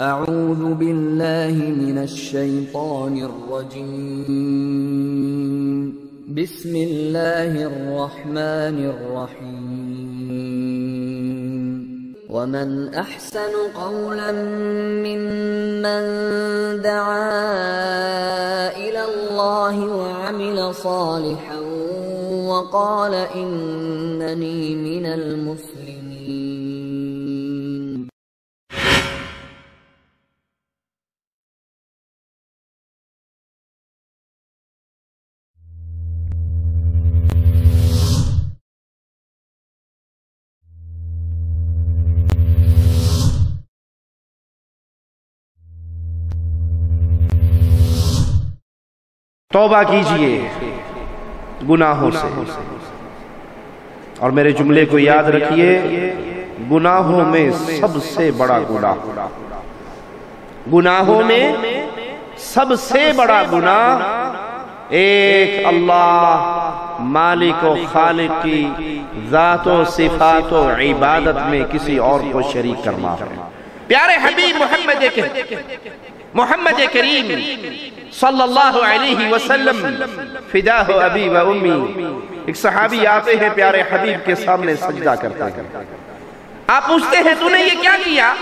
أعوذ بالله من الشيطان الرجيم. بسم الله الرحمن الرحيم. ومن أحسن قولا ممن دعا إلى الله وعمل صالحا وقال إنني من المسلمين توبہ کیجیے۔ گناہوں سے۔ اور میرے جملے کو یاد رکھیے گناہوں میں سب سے بڑا گناہ۔ گناہوں میں سب سے بڑا گناہ ایک اللہ، مالک و خالق کی ذات و صفات و عبادت میں کسی اور کو شریک کرنا پیارے حبیب محمد محمد کریم صلی اللہ علیہ وسلم. فداہ ابی و امی. ایک صحابی آتے ہیں پیارے حبیب کے سامنے سجدہ کرتے ہیں. آپ پوچھتے ہیں، تو نے یہ کیا کیا؟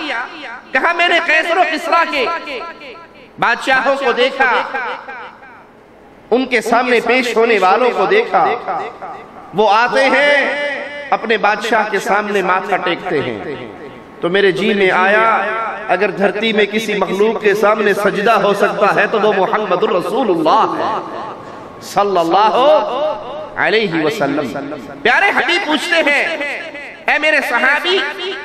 کہا، میں نے قیصر و قصرہ کے بادشاہوں کو دیکھا. ان کے سامنے پیش ہونے والوں کو دیکھا. وہ آتے ہیں، اپنے بادشاہ کے سامنے ماتھا ٹیکتے ہیں. تو میرے جی میں آیا، اگر دھرتی میں کسی مخلوق کے سامنے سجدہ ہو سکتا ہے تو وہ محمد الرسول اللہ ہے صلی اللہ علیہ وسلم۔ پیارے حبیب پوچھتے ہیں، اے میرے صحابی،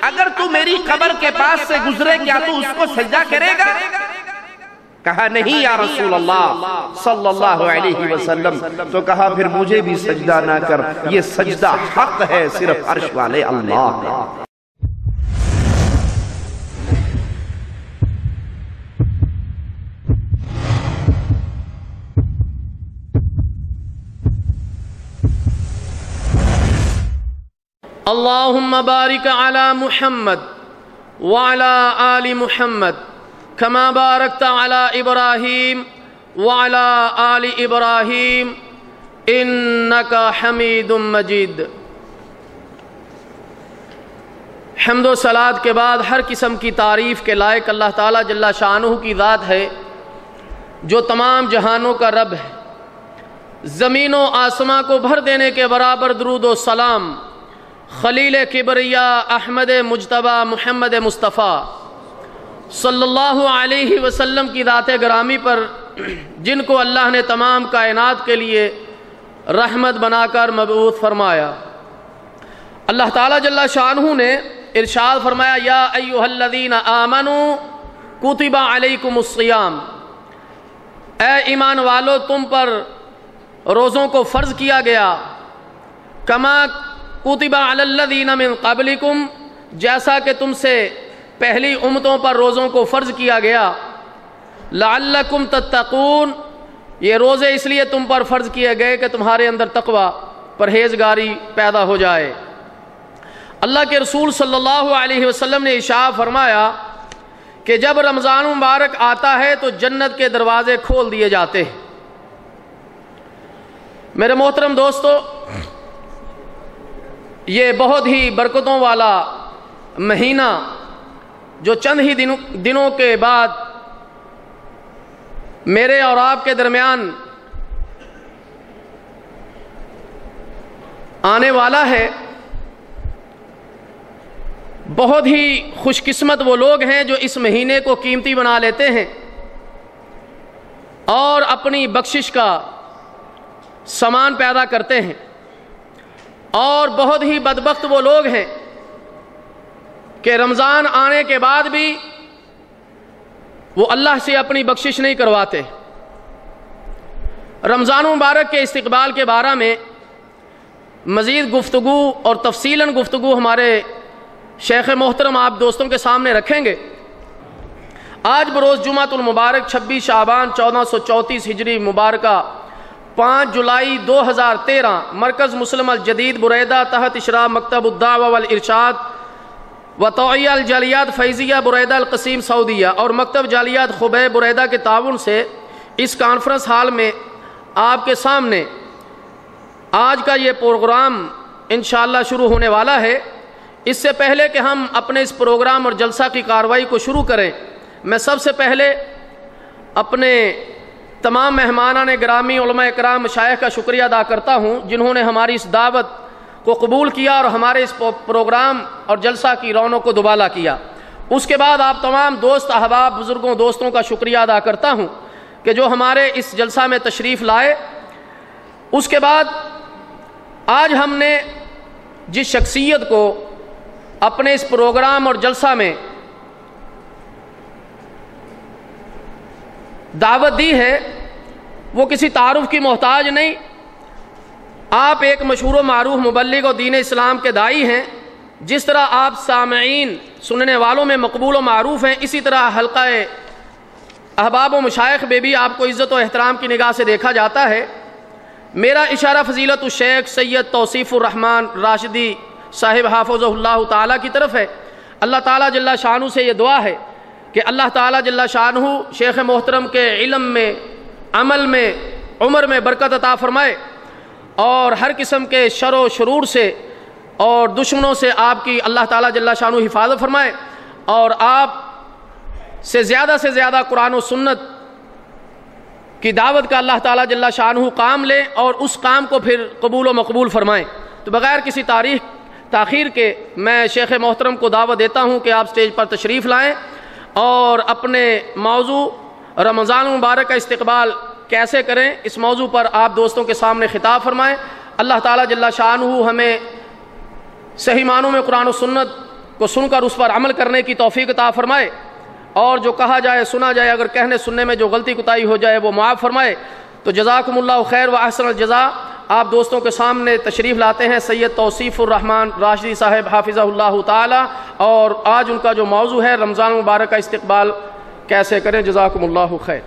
اگر تو میری قبر کے پاس سے گزرے، کیا تو اس کو سجدہ کرے گا؟ کہا، نہیں یا رسول اللہ صلی اللہ علیہ وسلم۔ تو کہا، پھر مجھے بھی سجدہ نہ کر، یہ سجدہ حق ہے صرف عرش والے اللہ اللهم بارك على محمد وعلى آل محمد كما باركت على إبراهيم وعلى آل إبراهيم إنك حميد مجيد حمد و سلاد کے بعد ہر قسم کی تعریف کے لائق اللہ تعالیٰ جل شانہ کی ذات ہے، جو تمام جہانوں کا رب ہے۔ زمین و آسماں کو بھر دینے کے برابر درود و سلام خلیل کبریا احمد مجتبہ محمد مصطفیٰ صلی اللہ علیہ وسلم کی ذات گرامی پر جن کو اللہ نے تمام کائنات کے لیے رحمت بنا کر مبعوث فرمایا۔ اللہ تعالیٰ جل شانہ نے ارشاد فرمایا، یا ایوہ الذین آمنوا کتب علیکم الصیام۔ اے ایمان والو، تم پر روزوں کو فرض کیا گیا۔ کما کتبہ علی الذین من قبلکم جیسا کہ تم سے پہلی امتوں پر روزوں کو فرض کیا گیا لعلکم تتقون، یہ روزے اس لیے تم پر فرض کیے گئے کہ تمہارے اندر تقوی، پرہیزگاری پیدا ہو جائے۔ اللہ کے رسول صلی اللہ علیہ وسلم نے اشاع فرمایا کہ جب رمضان مبارک آتا ہے تو جنت کے دروازے کھول دیے جاتے ہیں۔ میرے محترم دوستو یہ بہت ہی برکتوں والا مہینہ جو چند ہی دنوں دنوں کے بعد میرے اور آپ کے درمیان آنے والا ہے۔ بہت ہی خوش قسمت وہ لوگ ہیں جو اس مہینے کو قیمتی بنا لیتے ہیں اور اپنی بخشش کا سامان پیدا کرتے ہیں۔ اور بہت ہی بدبخت وہ لوگ ہیں کہ رمضان آنے کے بعد بھی وہ اللہ سے اپنی بخشش نہیں کرواتے۔ رمضان مبارک کے استقبال کے بارے میں مزید گفتگو اور تفصیلاً گفتگو ہمارے شیخ محترم آپ دوستوں کے سامنے رکھیں گے۔ آج بروز جمعۃ المبارک چھبیس شعبان چودہ سو چوتیس ہجری مبارکہ پانچ جولائی دو ہزار تیرہ، مرکز مسلم الجدید بریدہ تحت اشراف مکتب الدعوہ والارشاد و توعیہ الجالیات فیضیہ بریدہ القسیم سعودیہ اور مکتب جالیات خبے بریدہ کے تعاون سے اس کانفرنس ہال میں آپ کے سامنے آج کا یہ پروگرام انشاءاللہ شروع ہونے والا ہے۔ اس سے پہلے کہ ہم اپنے اس پروگرام اور جلسہ کی کاروائی کو شروع کریں، میں سب سے پہلے اپنے تمام مہمانان گرامی علماء اکرام مشائق کا شکریہ ادا کرتا ہوں، جنہوں نے ہماری اس دعوت کو قبول کیا اور ہمارے اس پروگرام اور جلسہ کی رونوں کو دوبالا کیا۔ اس کے بعد آپ تمام دوست، احباب، بزرگوں، دوستوں کا شکریہ ادا کرتا ہوں کہ جو ہمارے اس جلسہ میں تشریف لائے۔ اس کے بعد آج ہم نے جس شخصیت کو اپنے اس پروگرام اور جلسہ میں دعوت دی ہے، وہ کسی تعارف کی محتاج نہیں۔ آپ ایک مشہور و معروف مبلغ و دین اسلام کے دائی ہیں۔ جس طرح آپ سامعین سننے والوں میں مقبول و معروف ہیں، اسی طرح حلقہ احباب و مشائق میں بھی آپ کو عزت و احترام کی نگاہ سے دیکھا جاتا ہے۔ میرا اشارہ فضیلت الشیخ سید توصیف الرحمن راشدی صاحب حافظ اللہ تعالیٰ کی طرف ہے۔ اللہ تعالیٰ جل شاہ سے یہ دعا ہے کہ اللہ تعالیٰ جل شاہ شیخ محترم کے علم میں، عمل میں، عمر میں برکت عطا فرمائے اور ہر قسم کے شر و شرور سے اور دشمنوں سے آپ کی اللہ تعالیٰ جل شاہ حفاظت فرمائے اور آپ سے زیادہ سے زیادہ قرآن و سنت کی دعوت کا اللہ تعالیٰ جل شاہ کام لے اور اس کام کو پھر قبول و مقبول فرمائیں تو بغیر کسی تاریخ، تاخیر کے میں شیخ محترم کو دعوت دیتا ہوں کہ آپ سٹیج پر تشریف لائیں۔ اور اپنے موضوع رمضان مبارک کا استقبال کیسے کریں، اس موضوع پر آپ دوستوں کے سامنے خطاب فرمائیں۔ اللہ تعالیٰ جل شاہ ہمیں صحیح معنوں میں قرآن و سنت کو سن کر اس پر عمل کرنے کی توفیق عطا فرمائے اور جو کہا جائے، سنا جائے، اگر کہنے سننے میں جو غلطی کتائی ہو جائے، وہ معاف فرمائے۔ تو جزاکم اللہ خیر و احسن الجزا آپ دوستوں کے سامنے تشریف لاتے ہیں سید توصیف الرحمن راشدی صاحب حافظ اللہ تعالی۔ اور آج ان کا جو موضوع ہے، رمضان مبارک کا استقبال کیسے کریں؟ جزاکم اللہ خیر۔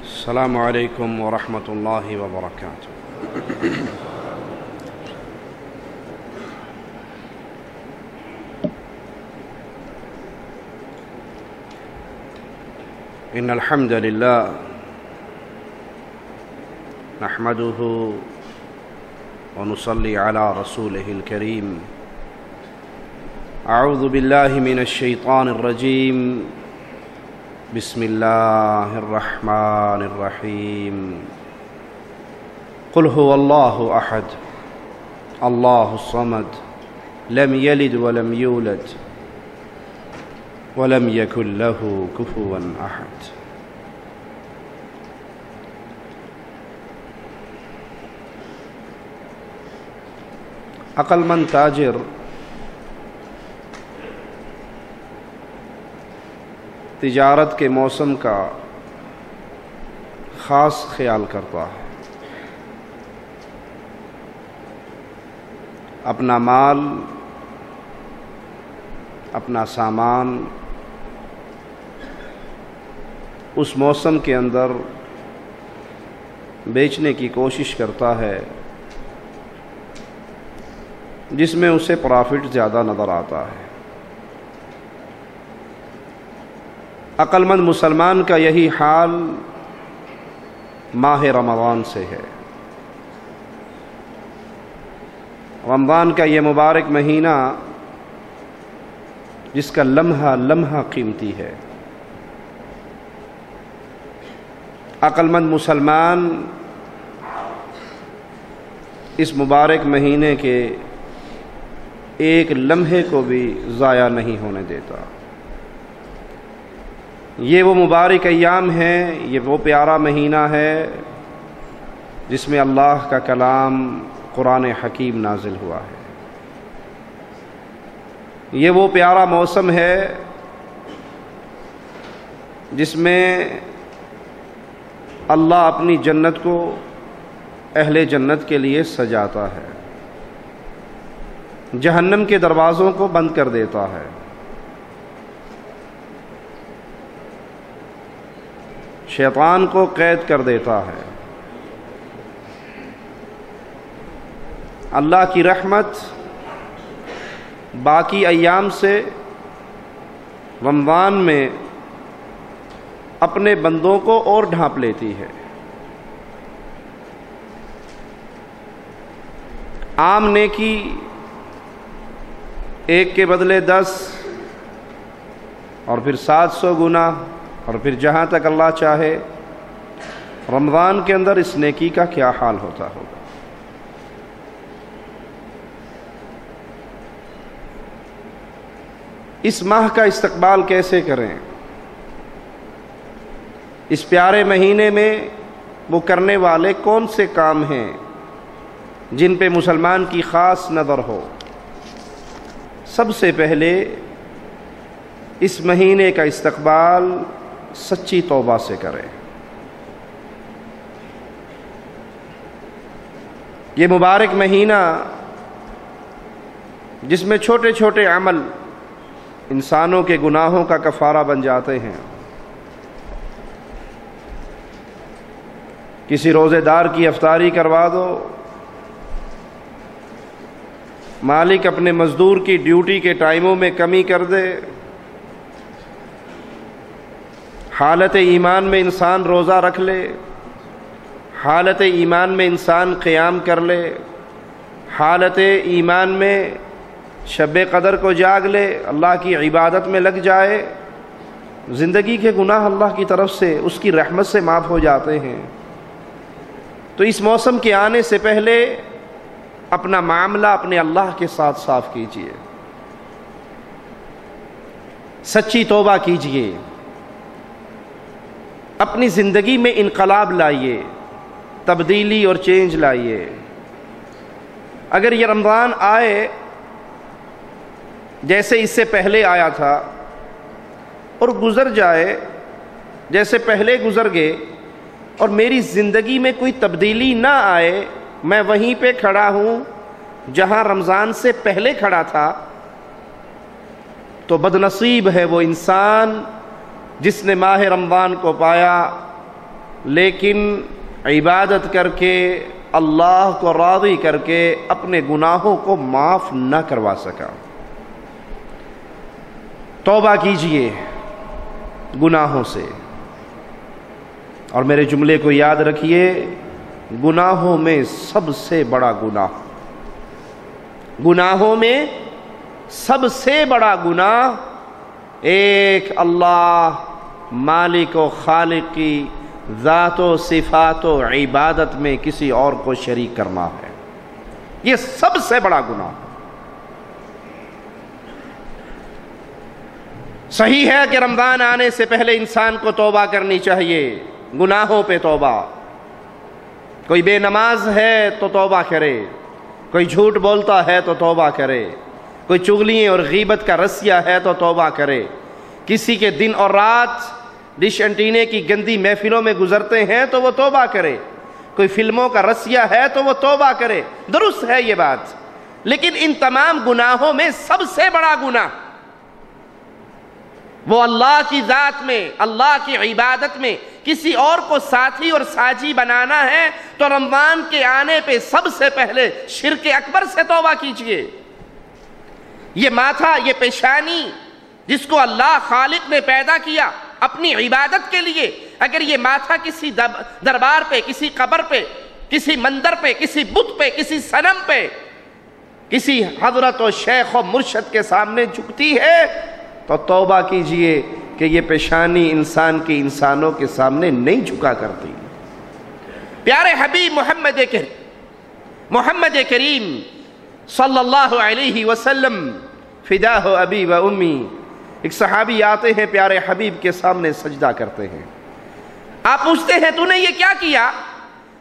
السلام علیکم ورحمۃ اللہ وبرکاتہ۔ إن الحمد لله نحمده ونصلي على رسوله الكريم. أعوذ بالله من الشيطان الرجيم. بسم الله الرحمن الرحيم. قل هو الله أحد الله الصمد لم يلد ولم يولد ولم يكن له كفوا أحد عقل مند تاجر۔ تجارت کے موسم کا خاص خیال کرتا۔ ہے اپنا مال، اپنا سامان، اس موسم کے اندر بیچنے کی کوشش کرتا ہے۔ جس میں اسے پرافٹ زیادہ نظر آتا ہے۔ عقل مند مسلمان کا یہی حال ماہ رمضان سے ہے۔ رمضان کا یہ مبارک مہینہ جس کا لمحہ لمحہ قیمتی ہے۔ عقل مند مسلمان اس مبارک مہینے کے ایک لمحے کو بھی ضائع نہیں ہونے دیتا۔ یہ وہ مبارک ایام ہے یہ وہ پیارا مہینہ ہے جس میں اللہ کا کلام قرآن حکیم نازل ہوا ہے۔ یہ وہ پیارا موسم ہے جس میں اللہ اپنی جنت کو اہل جنت کے لیے سجاتا ہے۔ جہنم کے دروازوں کو بند کر دیتا ہے۔ شیطان کو قید کر دیتا ہے۔ اللہ کی رحمت باقی ایام سے رمضان میں اپنے بندوں کو اور ڈھانپ لیتی ہے۔ عام نیکی ایک کے بدلے دس اور پھر سات سو گنا اور پھر جہاں تک اللہ چاہے رمضان کے اندر اس نیکی کا کیا حال ہوتا ہوگا؟ اس ماہ کا استقبال کیسے کریں؟ اس پیارے مہینے میں وہ کرنے والے کون سے کام ہیں جن پہ مسلمان کی خاص نظر ہو؟ سب سے پہلے اس مہینے کا استقبال سچی توبہ سے کریں۔ یہ مبارک مہینہ جس میں چھوٹے چھوٹے عمل انسانوں کے گناہوں کا کفارہ بن جاتے ہیں۔ کسی روزے دار کی افطاری کروا دو مالک اپنے مزدور کی ڈیوٹی کے ٹائموں میں کمی کر دے۔ حالت ایمان میں انسان روزہ رکھ لے۔ حالت ایمان میں انسان قیام کر لے۔ حالت ایمان میں شب قدر کو جاگ لے۔ اللہ کی عبادت میں لگ جائے۔ زندگی کے گناہ اللہ کی طرف سے، اس کی رحمت سے معاف ہو جاتے ہیں۔ تو اس موسم کے آنے سے پہلے اپنا معاملہ اپنے اللہ کے ساتھ صاف کیجیے۔ سچی توبہ کیجیے۔ اپنی زندگی میں انقلاب لائیے، تبدیلی اور چینج لائیے۔ اگر یہ رمضان آئے، جیسے اس سے پہلے آیا تھا، اور گزر جائے، جیسے پہلے گزر گئے، اور میری زندگی میں کوئی تبدیلی نہ آئے میں وہیں پہ کھڑا ہوں، جہاں رمضان سے پہلے کھڑا تھا، تو بد نصیب ہے وہ انسان جس نے ماہ رمضان کو پایا، لیکن عبادت کر کے، اللہ کو راضی کر کے اپنے گناہوں کو معاف نہ کروا سکا۔ توبہ کیجیے گناہوں سے۔ اور میرے جملے کو یاد رکھیے گناہوں میں سب سے بڑا گناہ۔ گناہوں میں سب سے بڑا گناہ ایک اللہ مالک و خالق کی ذات و صفات و عبادت میں کسی اور کو شریک کرنا ہے۔ یہ سب سے بڑا گناہ۔ صحیح ہے کہ رمضان آنے سے پہلے انسان کو توبہ کرنی چاہیے، گناہوں پہ توبہ۔ کوئی بے نماز ہے تو توبہ کرے، کوئی جھوٹ بولتا ہے تو توبہ کرے، کوئی چگلیاں اور غیبت کا رسیہ ہے تو توبہ کرے۔ کسی کے دن اور رات ڈش انٹینے کی گندی محفلوں میں گزرتے ہیں تو وہ توبہ کرے۔ کوئی فلموں کا رسیہ ہے تو وہ توبہ کرے۔ درست ہے یہ بات۔ لیکن ان تمام گناہوں میں سب سے بڑا گناہ وہ اللہ کی ذات میں، اللہ کی عبادت میں کسی اور کو ساتھی اور ساجی بنانا ہے تو رمضان کے آنے پہ سب سے پہلے شرک اکبر سے توبہ کیجیے۔ یہ ماتھا، یہ پیشانی جس کو اللہ خالق نے پیدا کیا اپنی عبادت کے لیے، اگر یہ ماتھا کسی دربار پہ، کسی قبر پہ، کسی مندر پہ، کسی بت پہ، کسی سنم پہ، کسی حضرت و شیخ و مرشد کے سامنے جھکتی ہے تو توبہ کیجیے کہ یہ پیشانی انسان کی انسانوں کے سامنے نہیں جھکا کرتی۔ پیارے حبیب محمد کریم محمد کریم صلی اللہ علیہ وسلم فدا ہو ابی و امی۔ ایک صحابی آتے ہیں پیارے حبیب کے سامنے سجدہ کرتے ہیں۔ آپ پوچھتے ہیں، تو نے یہ کیا کیا؟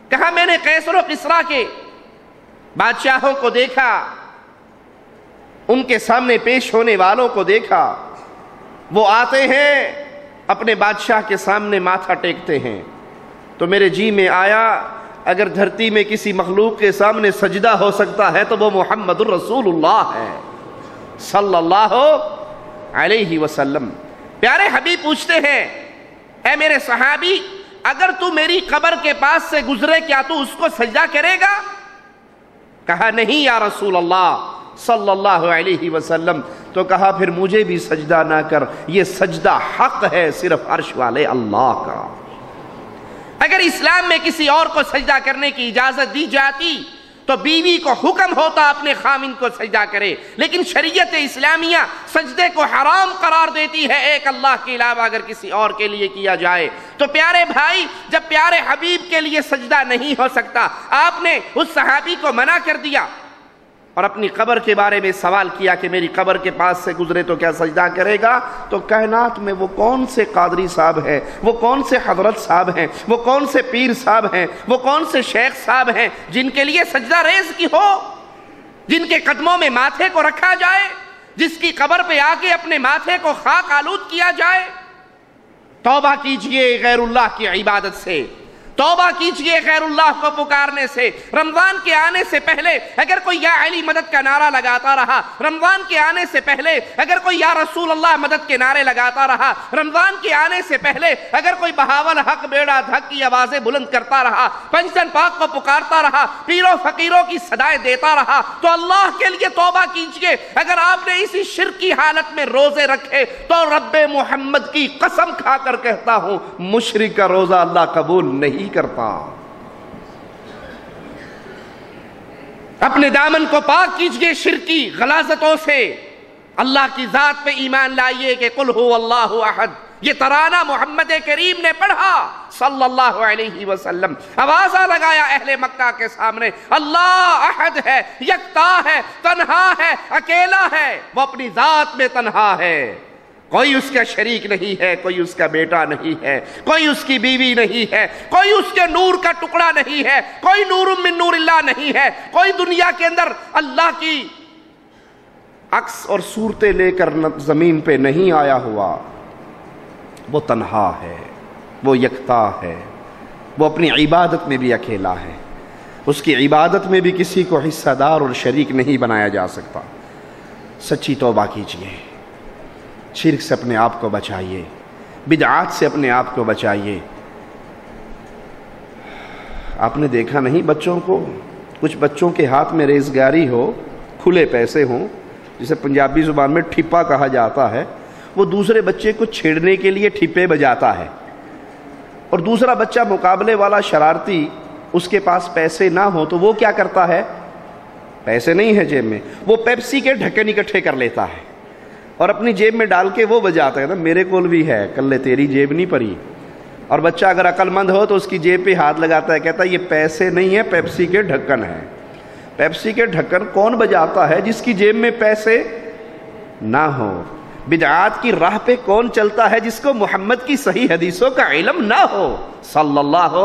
کہا، میں نے قیسر و قسرہ کے بادشاہوں کو دیکھا، ان کے سامنے پیش ہونے والوں کو دیکھا۔ وہ آتے ہیں، اپنے بادشاہ کے سامنے ماتھا ٹیکتے ہیں۔ تو میرے جی میں آیا، اگر دھرتی میں کسی مخلوق کے سامنے سجدہ ہو سکتا ہے تو وہ محمد الرسول اللہ ہے۔ صلی اللہ علیہ وسلم۔ پیارے حبیب پوچھتے ہیں، اے میرے صحابی، اگر تو میری قبر کے پاس سے گزرے، کیا تو اس کو سجدہ کرے گا؟ کہا، نہیں یا رسول اللہ۔ صلی اللہ علیہ وسلم تو کہا پھر مجھے بھی سجدہ نہ کر، یہ سجدہ حق ہے صرف عرش والے اللہ کا۔ اگر اسلام میں کسی اور کو سجدہ کرنے کی اجازت دی جاتی، تو بیوی کو حکم ہوتا اپنے خامن کو سجدہ کرے۔ لیکن شریعت اسلامیہ سجدے کو حرام قرار دیتی ہے، ایک اللہ کے علاوہ اگر کسی اور کے لیے کیا جائے۔ تو پیارے بھائی، جب پیارے حبیب کے لیے سجدہ نہیں ہو سکتا، آپ نے اس صحابی کو منع کر دیا۔ اور اپنی قبر کے بارے میں سوال کیا کہ میری قبر کے پاس سے گزرے تو کیا سجدہ کرے گا؟ تو کائنات میں وہ کون سے قادری صاحب ہیں؟ وہ کون سے حضرت صاحب ہیں؟ وہ کون سے پیر صاحب ہیں؟ وہ کون سے شیخ صاحب ہیں جن کے لیے سجدہ ریز کی ہو؟ جن کے قدموں میں ماتھے کو رکھا جائے، جس کی قبر پہ آگے اپنے ماتھے کو خاک آلود کیا جائے؟ توبہ کیجیے غیر اللہ کی عبادت سے۔ توبہ کیجیے غیر اللہ کو پکارنے سے۔ رمضان کے آنے سے پہلے اگر کوئی یا علی مدد کا نعرہ لگاتا رہا، رمضان کے آنے سے پہلے اگر کوئی یا رسول اللہ مدد کے نعرے لگاتا رہا، رمضان کے آنے سے پہلے اگر کوئی بہاول حق، بیڑا، دھک کی آوازیں بلند کرتا رہا پنجن پاک کو پکارتا رہا، پیروں، فقیروں کی صدائیں دیتا رہا، تو اللہ کے لیے توبہ کیجیے۔ اگر آپ نے اسی شرک کی حالت میں روزے رکھے، تو رب محمد کی قسم کھا کر کہتا ہوں مشرق کا روزہ اللہ قبول نہیں کرتا۔ اپنے دامن کو پاک کیجیے شرکی غلازتوں سے۔ اللہ کی ذات پہ ایمان لائیے کہ قل ہو اللہ احد۔ یہ ترانہ محمد کریم نے پڑھا۔ صلی اللہ علیہ وسلم۔ آوازہ لگایا اہل مکہ کے سامنے۔ اللہ احد ہے، یکتا ہے، تنہا ہے، اکیلا ہے۔ وہ اپنی ذات میں تنہا ہے۔ کوئی اس کا شریک نہیں ہے، کوئی اس کا بیٹا نہیں ہے، کوئی اس کی بیوی نہیں ہے، کوئی اس کے نور کا ٹکڑا نہیں ہے، کوئی نور من نور اللہ نہیں ہے، کوئی دنیا کے اندر اللہ کی عکس اور صورتیں لے کر زمین پہ نہیں آیا ہوا۔ وہ تنہا ہے، وہ یکتا ہے، وہ اپنی عبادت میں بھی اکیلا ہے۔ اس کی عبادت میں بھی کسی کو حصہ دار اور شریک نہیں بنایا جا سکتا۔ سچی توبہ کیجیے۔ شرک سے اپنے آپ کو بچائیے، بدعات سے اپنے آپ کو بچائیے۔ آپ نے دیکھا نہیں بچوں کو؟ کچھ بچوں کے ہاتھ میں ریزگاری ہو، کھلے پیسے ہوں، جسے پنجابی زبان میں ٹھپا کہا جاتا ہے، وہ دوسرے بچے کو چھیڑنے کے لیے ٹھپے بجاتا ہے۔ اور دوسرا بچہ مقابلے والا شرارتی، اس کے پاس پیسے نہ ہو تو وہ کیا کرتا ہے؟ پیسے نہیں ہے جیب میں، وہ پیپسی کے ڈھکن اکٹھے کر لیتا ہے۔ اور اپنی جیب میں ڈال کے وہ بجاتا ہے نا میرے کول بھی ہے کل تیری جیب نہیں پری اور بچہ اگر عقل مند ہو تو اس کی جیب پہ ہاتھ لگاتا ہے، کہتا ہے یہ پیسے نہیں ہے پیپسی کے ڈھکن ہے پیپسی کے ڈھکن کون بجاتا ہے جس کی جیب میں پیسے نہ ہو بدعات کی راہ پہ کون چلتا ہے جس کو محمد کی صحیح حدیثوں کا علم نہ ہو؟ صلی اللہ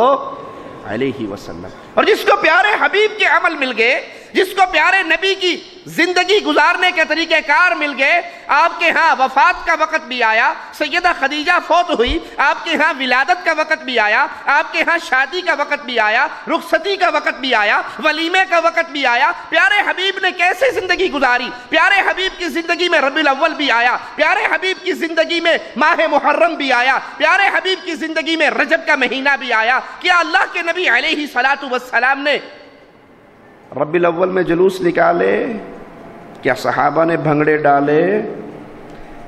علیہ وسلم۔ اور جس کو پیارے حبیب کے عمل مل گئے، جس کو پیارے نبی کی زندگی گزارنے کے طریقہ کار مل گئے، آپ کے ہاں وفات کا وقت بھی آیا، سیدہ خدیجہ فوت ہوئی، آپ کے ہاں ولادت کا وقت بھی آیا، آپ کے ہاں شادی کا وقت بھی آیا، رخصتی کا وقت بھی آیا، ولیمے کا وقت بھی آیا، پیارے حبیب نے کیسے زندگی گزاری؟ پیارے حبیب کی زندگی میں ربی الاول بھی آیا، پیارے حبیب کی زندگی میں ماہ محرم بھی آیا، پیارے حبیب کی زندگی میں رجب کا مہینہ بھی آیا، کیا اللہ کے نبی علیہ والسلام نے ربی الاول میں جلوس نکالے، کیا صحابہ نے بھنگڑے ڈالے،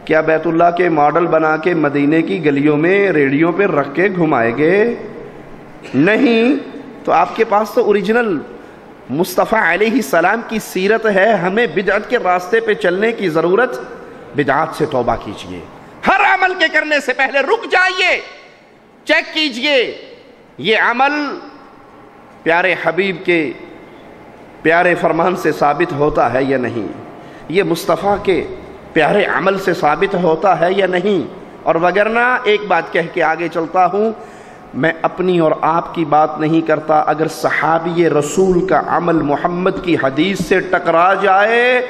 کیا بیت اللہ کے ماڈل بنا کے مدینے کی گلیوں میں ریڈیوں پہ رکھ کے گھمائے گے نہیں، تو آپ کے پاس تو اوریجنل مصطفیٰ علیہ السلام کی سیرت ہے، ہمیں بدعت کے راستے پہ چلنے کی ضرورت۔ بدعات سے توبہ کیجیے۔ ہر عمل کے کرنے سے پہلے رک جائیے، چیک کیجیے، یہ عمل پیارے حبیب کے پیارے فرمان سے ثابت ہوتا ہے یا نہیں؟ یہ مصطفیٰ کے پیارے عمل سے ثابت ہوتا ہے یا نہیں؟ اور وگرنہ ایک بات کہہ کے آگے چلتا ہوں، میں اپنی اور آپ کی بات نہیں کرتا، اگر صحابی رسول کا عمل محمد کی حدیث سے ٹکرا جائے،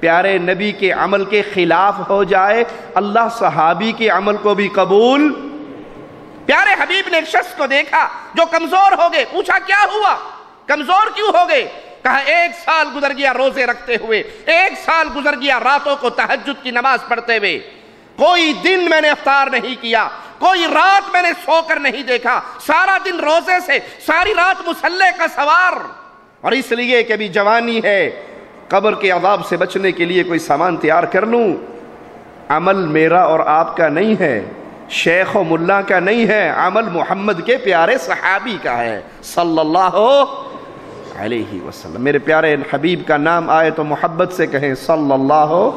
پیارے نبی کے عمل کے خلاف ہو جائے، اللہ صحابی کے عمل کو بھی قبول پیارے حبیب نے ایک شخص کو دیکھا جو کمزور ہو گئے، پوچھا کیا ہوا؟ کمزور کیوں ہو گئے؟ کہا، ایک سال گزر گیا روزے رکھتے ہوئے، ایک سال گزر گیا راتوں کو تحجد کی نماز پڑھتے ہوئے۔ کوئی دن میں نے افطار نہیں کیا، کوئی رات میں نے سو کر نہیں دیکھا، سارا دن روزے سے، ساری رات مسلح کا سوار۔ اور اس لیے کہ بھی جوانی ہے، قبر کے عذاب سے بچنے کے لیے کوئی سامان تیار کر لوں۔ عمل میرا اور آپ کا نہیں ہے۔ شیخ و ملا کا نہیں ہے، عمل محمد کے پیارے صحابی کا ہے، صلی اللہ علیہ وسلم۔ میرے پیارے حبیب کا نام آئے تو محبت سے کہیں، صلی اللہ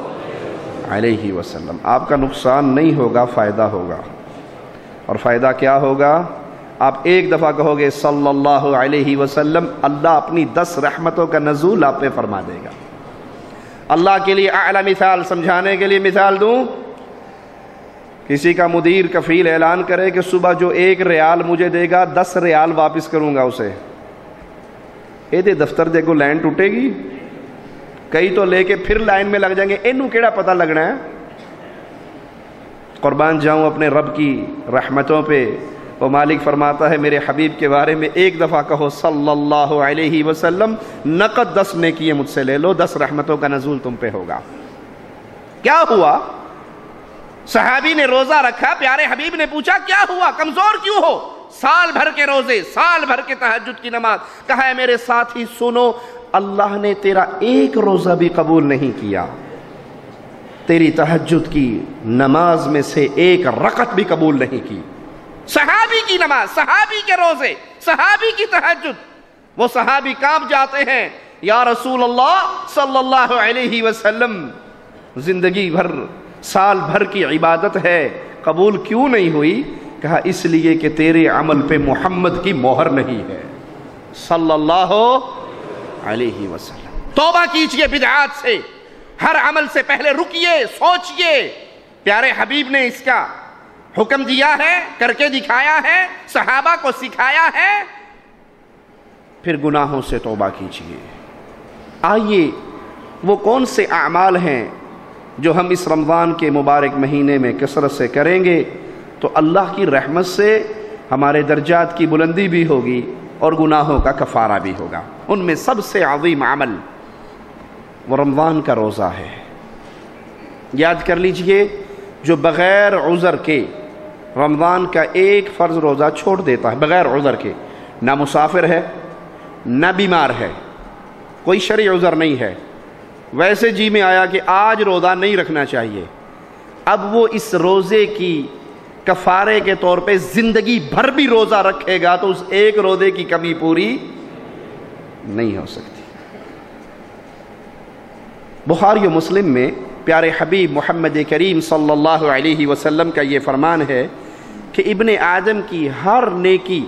علیہ وسلم۔ آپ کا نقصان نہیں ہوگا، فائدہ ہوگا۔ اور فائدہ کیا ہوگا؟ آپ ایک دفعہ کہو گے، صلی اللہ علیہ وسلم، اللہ اپنی دس رحمتوں کا نزول آپ پہ فرما دے گا۔ اللہ کے لیے اعلیٰ مثال سمجھانے کے لیے مثال دوں۔ کسی کا مدیر کفیل اعلان کرے کہ صبح جو ایک ریال مجھے دے گا، دس ریال واپس کروں گا اسے۔ اے دے دفتر دے کو لائن ٹوٹے گی؟ کئی تو لے کے پھر لائن میں لگ جائیں گے۔ اینو کیڑا پتہ لگنا ہے؟ قربان جاؤں اپنے رب کی رحمتوں پہ۔ وہ مالک فرماتا ہے، میرے حبیب کے بارے میں ایک دفعہ کہو، صلی اللہ علیہ وسلم، نقد دس نے کیے مجھ سے لے لو، دس رحمتوں کا نزول تم پہ ہوگا۔ کیا ہوا؟ صحابی نے روزہ رکھا، پیارے حبیب نے پوچھا، کیا ہوا؟ کمزور کیوں ہو؟ سال بھر کے روزے، سال بھر کے تحجد کی نماز۔ کہا ہے، میرے ساتھی، سنو، اللہ نے تیرا ایک روزہ بھی قبول نہیں کیا۔ تیری تحجد کی نماز میں سے ایک رقط بھی قبول نہیں کی۔ صحابی کی نماز، صحابی کے روزے، صحابی کی تحجد وہ صحابی کام جاتے ہیں۔ یا رسول اللہ صلی اللہ علیہ وسلم، زندگی بھر سال بھر کی عبادت ہے، قبول کیوں نہیں ہوئی؟ کہا، اس لیے کہ تیرے عمل پہ محمد کی مہر نہیں ہے۔ صلی اللہ علیہ وسلم۔ توبہ کیجیے بدعات سے۔ ہر عمل سے پہلے رکیے سوچئے۔ پیارے حبیب نے اس کا حکم دیا ہے، کر کے دکھایا ہے، صحابہ کو سکھایا ہے۔ پھر گناہوں سے توبہ کیجیے۔ آئیے، وہ کون سے اعمال ہیں جو ہم اس رمضان کے مبارک مہینے میں کثرت سے کریں گے، تو اللہ کی رحمت سے ہمارے درجات کی بلندی بھی ہوگی اور گناہوں کا کفارہ بھی ہوگا۔ ان میں سب سے عظیم عمل وہ رمضان کا روزہ ہے۔ یاد کر لیجیے، جو بغیر عذر کے رمضان کا ایک فرض روزہ چھوڑ دیتا ہے، بغیر عذر کے، نہ مسافر ہے، نہ بیمار ہے، کوئی شرع عذر نہیں ہے۔ ویسے جی میں آیا کہ آج روزہ نہیں رکھنا چاہیے۔ اب وہ اس روزے کی کفارے کے طور پہ زندگی بھر بھی روزہ رکھے گا تو اس ایک روزے کی کمی پوری نہیں ہو سکتی۔ بخاری و مسلم میں پیارے حبیب محمد کریم صلی اللہ علیہ وسلم کا یہ فرمان ہے کہ ابن آدم کی ہر نیکی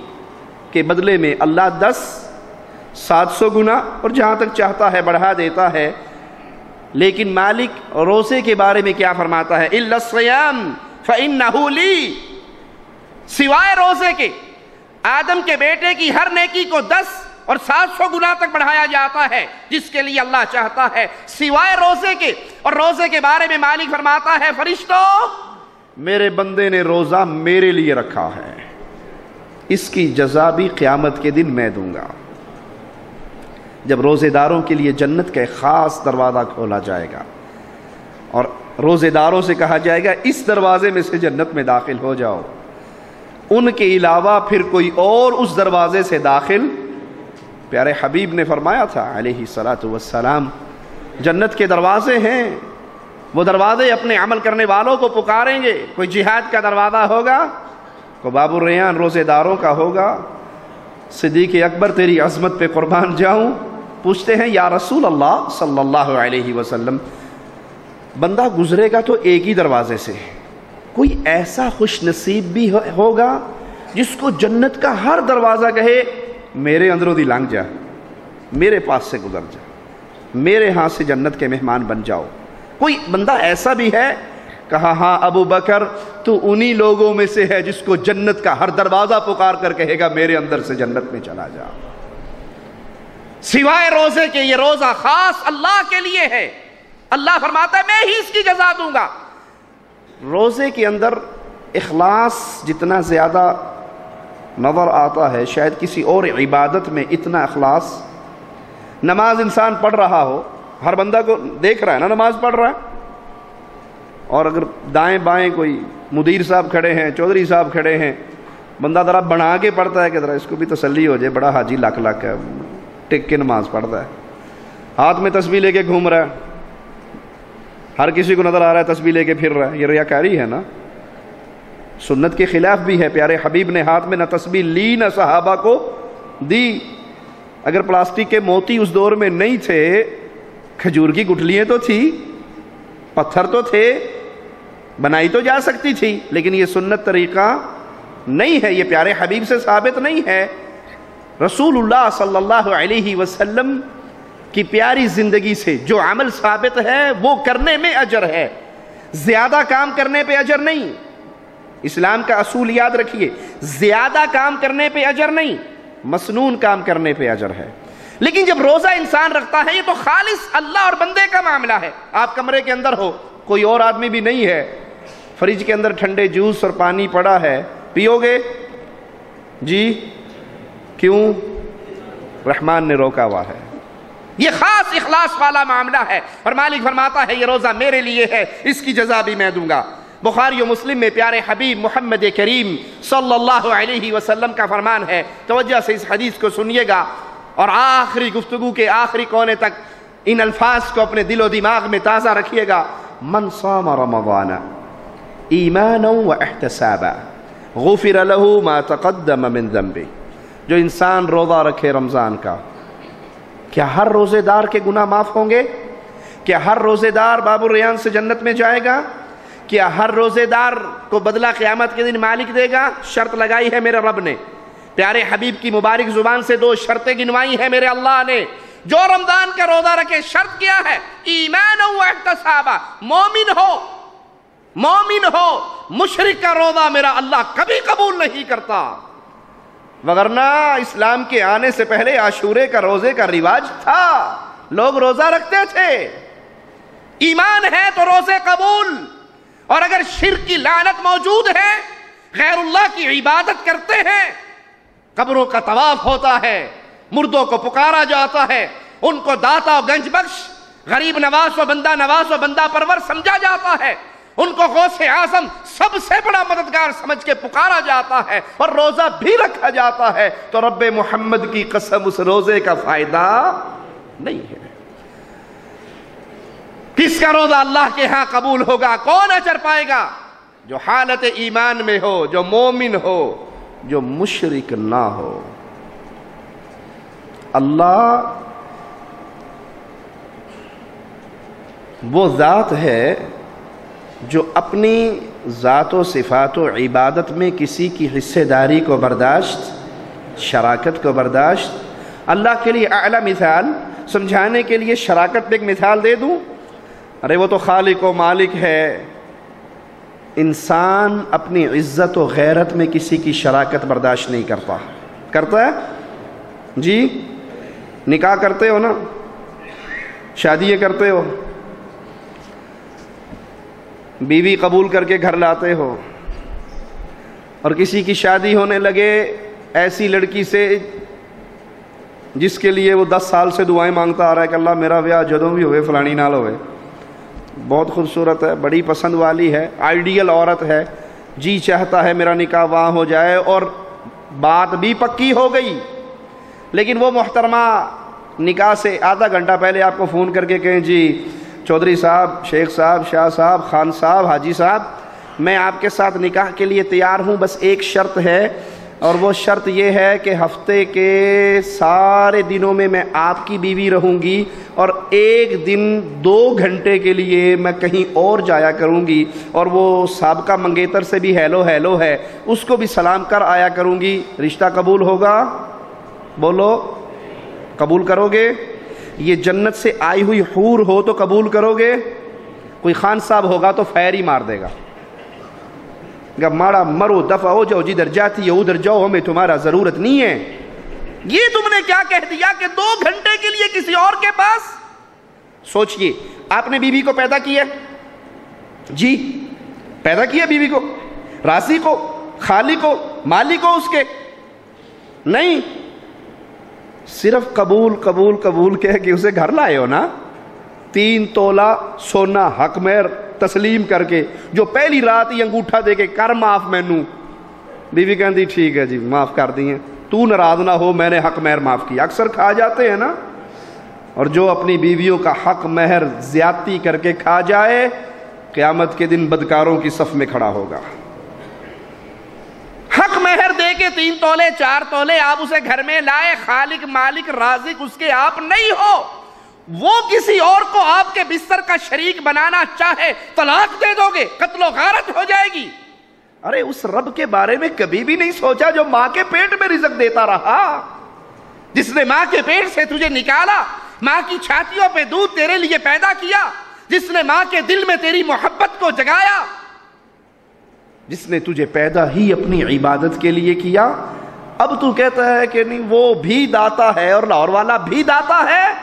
کے بدلے میں اللہ دس، سات سو گنا اور جہاں تک چاہتا ہے بڑھا دیتا ہے لیکن مالک روزے کے بارے میں کیا فرماتا ہے؟ فَإِنَّهُ لِي سوائے روزے کے، آدم کے بیٹے کی ہر نیکی کو دس اور سات سو گنا تک بڑھایا جاتا ہے، جس کے لیے اللہ چاہتا ہے۔ سوائے روزے کے، اور روزے کے بارے میں مالک فرماتا ہے، فرشتو، میرے بندے نے روزہ میرے لیے رکھا ہے۔ اس کی جزا بھی قیامت کے دن میں دوں گا۔ جب روزے داروں کے لیے جنت کا ایک خاص دروازہ کھولا جائے گا اور روزے داروں سے کہا جائے گا، اس دروازے میں سے جنت میں داخل ہو جاؤ۔ ان کے علاوہ پھر کوئی اور اس دروازے سے داخل۔ پیارے حبیب نے فرمایا تھا، علیہ صلاۃ والسلام، جنت کے دروازے ہیں۔ وہ دروازے اپنے عمل کرنے والوں کو پکاریں گے۔ کوئی جہاد کا دروازہ ہوگا؟ کوئی باب الریان روزے داروں کا ہوگا؟ صدیق اکبر، تیری عظمت پہ قربان جاؤں۔ پوچھتے ہیں، یا رسول اللہ صلی اللہ علیہ وسلم، بندہ گزرے گا تو ایک ہی دروازے سے، کوئی ایسا خوش نصیب بھی ہوگا جس کو جنت کا ہر دروازہ کہے، میرے اندروں دی لنگ جا، میرے پاس سے گزر جا، میرے ہاں سے جنت کے مہمان بن جاؤ. کوئی بندہ ایسا بھی ہے، کہا ہاں ابو بکر، تو انہی لوگوں میں سے ہے جس کو جنت کا ہر دروازہ پکار کر کہے گا، میرے اندر سے جنت میں چلا جا. سوائے روزے کے یہ روزہ خاص اللہ کے لیے ہے۔ اللہ فرماتا ہے، میں ہی اس کی جزا دوں گا۔ روزے کے اندر اخلاص جتنا زیادہ نظر آتا ہے، شاید کسی اور عبادت میں اتنا اخلاص۔ نماز انسان پڑھ رہا ہو، ہر بندہ کو دیکھ رہا ہے نا نماز پڑھ رہا ہے۔ اور اگر دائیں بائیں کوئی مدیر صاحب کھڑے ہیں، چودھری صاحب کھڑے ہیں، بندہ ذرا بنا کے پڑھتا ہے کہ ذرا اس کو بھی تسلی ہو جائے، بڑا حاجی لاکھ لاکھ ہے۔ ٹک کے نماز پڑھتا ہے۔ ہاتھ میں تسبیح لے کے گھوم رہا ہے۔ ہر کسی کو نظر آ رہا ہے تسبیح لے کے پھر رہا ہے۔ یہ ریاکاری ہے نا۔ سنت کے خلاف بھی ہے پیارے حبیب نے ہاتھ میں نہ تسبیح لی، نہ صحابہ کو دی۔ اگر پلاسٹک کے موتی اس دور میں نہیں تھے، کھجور کی گٹلیاں تو تھی پتھر تو تھے، بنائی تو جا سکتی تھی، لیکن یہ سنت طریقہ نہیں ہے۔ یہ پیارے حبیب سے ثابت نہیں ہے۔ رسول اللہ صلی اللہ علیہ وسلم کی پیاری زندگی سے جو عمل ثابت ہے، وہ کرنے میں اجر ہے۔ زیادہ کام کرنے پہ اجر نہیں۔ اسلام کا اصول یاد رکھیے، زیادہ کام کرنے پہ اجر نہیں مسنون کام کرنے پہ اجر ہے۔ لیکن جب روزہ انسان رکھتا ہے، یہ تو خالص اللہ اور بندے کا معاملہ ہے۔ آپ کمرے کے اندر ہو، کوئی اور آدمی بھی نہیں ہے۔ فریج کے اندر ٹھنڈے جوس اور پانی پڑا ہے۔ پیو گے؟ جی؟ کیوں؟ رحمان نے روکا ہوا ہے۔ یہ خاص اخلاص والا معاملہ ہے۔ اور مالک فرماتا ہے، یہ روزہ میرے لیے ہے، اس کی جزا بھی میں دوں گا۔ بخاری و مسلم میں پیارے حبیب محمد کریم صلی اللہ علیہ وسلم کا فرمان ہے۔ توجہ سے اس حدیث کو سنیے گا۔ اور آخری گفتگو کے آخری کونے تک ان الفاظ کو اپنے دل و دماغ میں تازہ رکھیے گا۔ من صام رمضان ایمانا و احتسابا، غفر له ما تقدم من ذنبه۔ جو انسان روزہ رکھے رمضان کا۔ کیا ہر روزے دار کے گناہ معاف ہوں گے؟ کیا ہر روزے دار باب الریان سے جنت میں جائے گا؟ کیا ہر روزے دار کو بدلہ قیامت کے دن مالک دے گا؟ شرط لگائی ہے میرے رب نے۔ پیارے حبیب کی مبارک زبان سے دو شرطیں گنوائی ہیں میرے اللہ نے۔ جو رمضان کا روزہ رکھے، شرط کیا ہے؟ ایمان و احتسابا۔ مومن ہو مومن ہو، مشرق کا روزہ میرا اللہ کبھی قبول نہیں کرتا۔ وغیرہ اسلام کے آنے سے پہلے عاشورے کا روزے کا رواج تھا۔ لوگ روزہ رکھتے تھے۔ ایمان ہے تو روزے قبول۔ اور اگر شرک کی لعنت موجود ہے، غیر اللہ کی عبادت کرتے ہیں۔ قبروں کا طواف ہوتا ہے، مردوں کو پکارا جاتا ہے۔ ان کو داتا و گنج بخش، غریب نواز و بندہ، نواز و بندہ پرور سمجھا جاتا ہے۔ ان کو غوث اعظم سب سے بڑا مددگار سمجھ کے پکارا جاتا ہے اور روزہ بھی رکھا جاتا ہے، تو رب محمد کی قسم اس روزے کا فائدہ نہیں ہے۔ کس کا روزہ اللہ کے ہاں قبول ہوگا؟ کون اچر پائے گا؟ جو حالت ایمان میں ہو، جو مومن ہو، جو مشرک نہ ہو۔ اللہ وہ ذات ہے جو اپنی ذات و صفات و عبادت میں کسی کی حصے داری کو برداشت، شراکت کو برداشت، اللہ کے لیے اعلیٰ مثال، سمجھانے کے لیے شراکت پہ ایک مثال دے دوں۔ ارے وہ تو خالق و مالک ہے۔ انسان اپنی عزت و غیرت میں کسی کی شراکت برداشت نہیں کرتا۔ کرتا ہے؟ جی؟ نکاح کرتے ہو نا؟ شادی کرتے ہو؟ بیوی قبول کر کے گھر لاتے ہو اور کسی کی شادی ہونے لگے ایسی لڑکی سے جس کے لیے وہ دس سال سے دعائیں مانگتا آ رہا ہے کہ اللہ میرا بیاہ جدوں بھی ہوئے، فلانی نال ہوئے۔ بہت خوبصورت ہے، بڑی پسند والی ہے، آئیڈیل عورت ہے۔ جی چاہتا ہے میرا نکاح وہاں ہو جائے اور بات بھی پکی ہو گئی۔ لیکن وہ محترمہ نکاح سے آدھا گھنٹہ پہلے آپ کو فون کر کے کہیں جی چودھری صاحب، شیخ صاحب، شاہ صاحب، خان صاحب، حاجی صاحب، میں آپ کے ساتھ نکاح کے لیے تیار ہوں۔ بس ایک شرط ہے، اور وہ شرط یہ ہے کہ ہفتے کے سارے دنوں میں میں آپ کی بیوی رہوں گی، اور ایک دن دو گھنٹے کے لیے میں کہیں اور جایا کروں گی، اور وہ سابقہ منگیتر سے بھی ہیلو ہیلو ہے، اس کو بھی سلام کر آیا کروں گی۔ رشتہ قبول ہوگا؟ بولو، قبول کرو گے؟ یہ جنت سے آئی ہوئی حور ہو تو قبول کرو گے؟ کوئی خان صاحب ہوگا تو فیر ہی مار دے گا۔ ماڑا مرو، دفع ہو جاؤ، جدھر جاتی ہے، ادھر جاؤ، ہمیں تمہارا ضرورت نہیں ہے۔ یہ تم نے کیا کہہ دیا کہ دو گھنٹے کے لیے کسی اور کے پاس؟ سوچئے، آپ نے بیوی کو پیدا کیا؟ جی پیدا کیا بیوی کو؟ راسی کو، خالی کو، مالی کو، اس کے؟ نہیں صرف قبول قبول قبول کہہ کہ اسے گھر لائے ہو نا؟ تین تولا سونا حق میر تسلیم کر کے جو پہلی رات ہی انگوٹھا دے کے کر معاف مینو۔ بیوی کہندی، ٹھیک ہے جی معاف کر دیے تو ناراض نہ ہو، میں نے حق میر معاف کیا اکثر کھا جاتے ہیں نا؟ اور جو اپنی بیویوں کا حق مہر زیادتی کر کے کھا جائے، قیامت کے دن بدکاروں کی صف میں کھڑا ہوگا۔ حق مہر دے کے تین تولے، چار تولے آپ اسے گھر میں لائے، خالق، مالک، رازق اس کے آپ نہیں ہو۔ وہ کسی اور کو آپ کے بستر کا شریک بنانا چاہے، طلاق دے دو گے، قتل و غارت ہو جائے گی۔ ارے، اس رب کے بارے میں کبھی بھی نہیں سوچا جو ماں کے پیٹ میں رزق دیتا رہا۔ جس نے ماں کے پیٹ سے تجھے نکالا، ماں کی چھاتیوں پہ دودھ تیرے لیے پیدا کیا، جس نے ماں کے دل میں تیری محبت کو جگایا۔ جس نے تجھے پیدا ہی اپنی عبادت کے لیے کیا؟ اب تو کہتا ہے کہ نہیں، وہ بھی داتا ہے اور لاہور والا بھی داتا ہے۔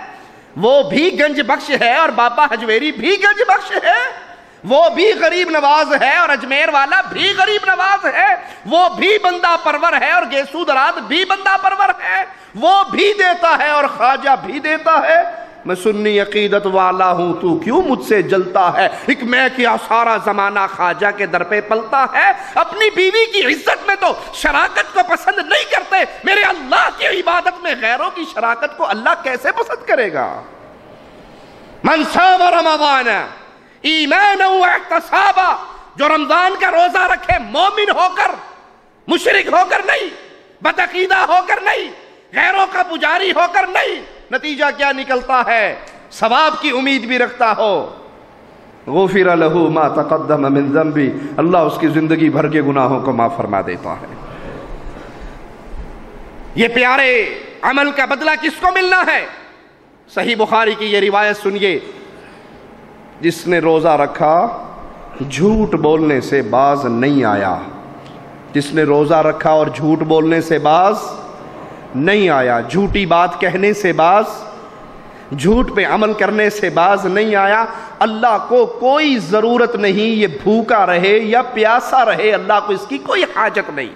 وہ بھی گنج بخش ہے اور بابا حجویری بھی گنج بخش ہے۔ وہ بھی غریب نواز ہے اور اجمیر والا بھی غریب نواز ہے۔ وہ بھی بندہ پرور ہے اور گیسو دراد بھی بندہ پرور ہے۔ وہ بھی دیتا ہے اور خواجہ بھی دیتا ہے۔ میں سنی عقیدت والا ہوں، تو کیوں مجھ سے جلتا ہے؟ ایک میں کیا سارا زمانہ خواجہ کے در پہ پلتا ہے، اپنی بیوی کی عزت میں تو شراکت کو پسند نہیں کرتے۔ میرے اللہ کی عبادت میں غیروں کی شراکت کو اللہ کیسے پسند کرے گا؟ منصب رمضان ایمان و احتسابا، جو رمضان کا روزہ رکھے مومن ہو کر، مشرک ہو کر نہیں، بدعقیدہ ہو کر نہیں غیروں کا پجاری ہو کر نہیں۔ نتیجہ کیا نکلتا ہے؟ ثواب کی امید بھی رکھتا ہو۔ غفر له ما تقدم من ذنبی اللہ اس کی زندگی بھر کے گناہوں کو معاف فرما دیتا ہے۔ یہ پیارے عمل کا بدلہ کس کو ملنا ہے؟ صحیح بخاری کی یہ روایت سنیے۔ جس نے روزہ رکھا، جھوٹ بولنے سے باز نہیں آیا۔ جس نے روزہ رکھا اور جھوٹ بولنے سے باز نہیں آیا۔ جھوٹی بات کہنے سے باز، جھوٹ پہ عمل کرنے سے باز نہیں آیا۔ اللہ کو کوئی ضرورت نہیں یہ بھوکا رہے یا پیاسا رہے، اللہ کو اس کی کوئی حاجت نہیں۔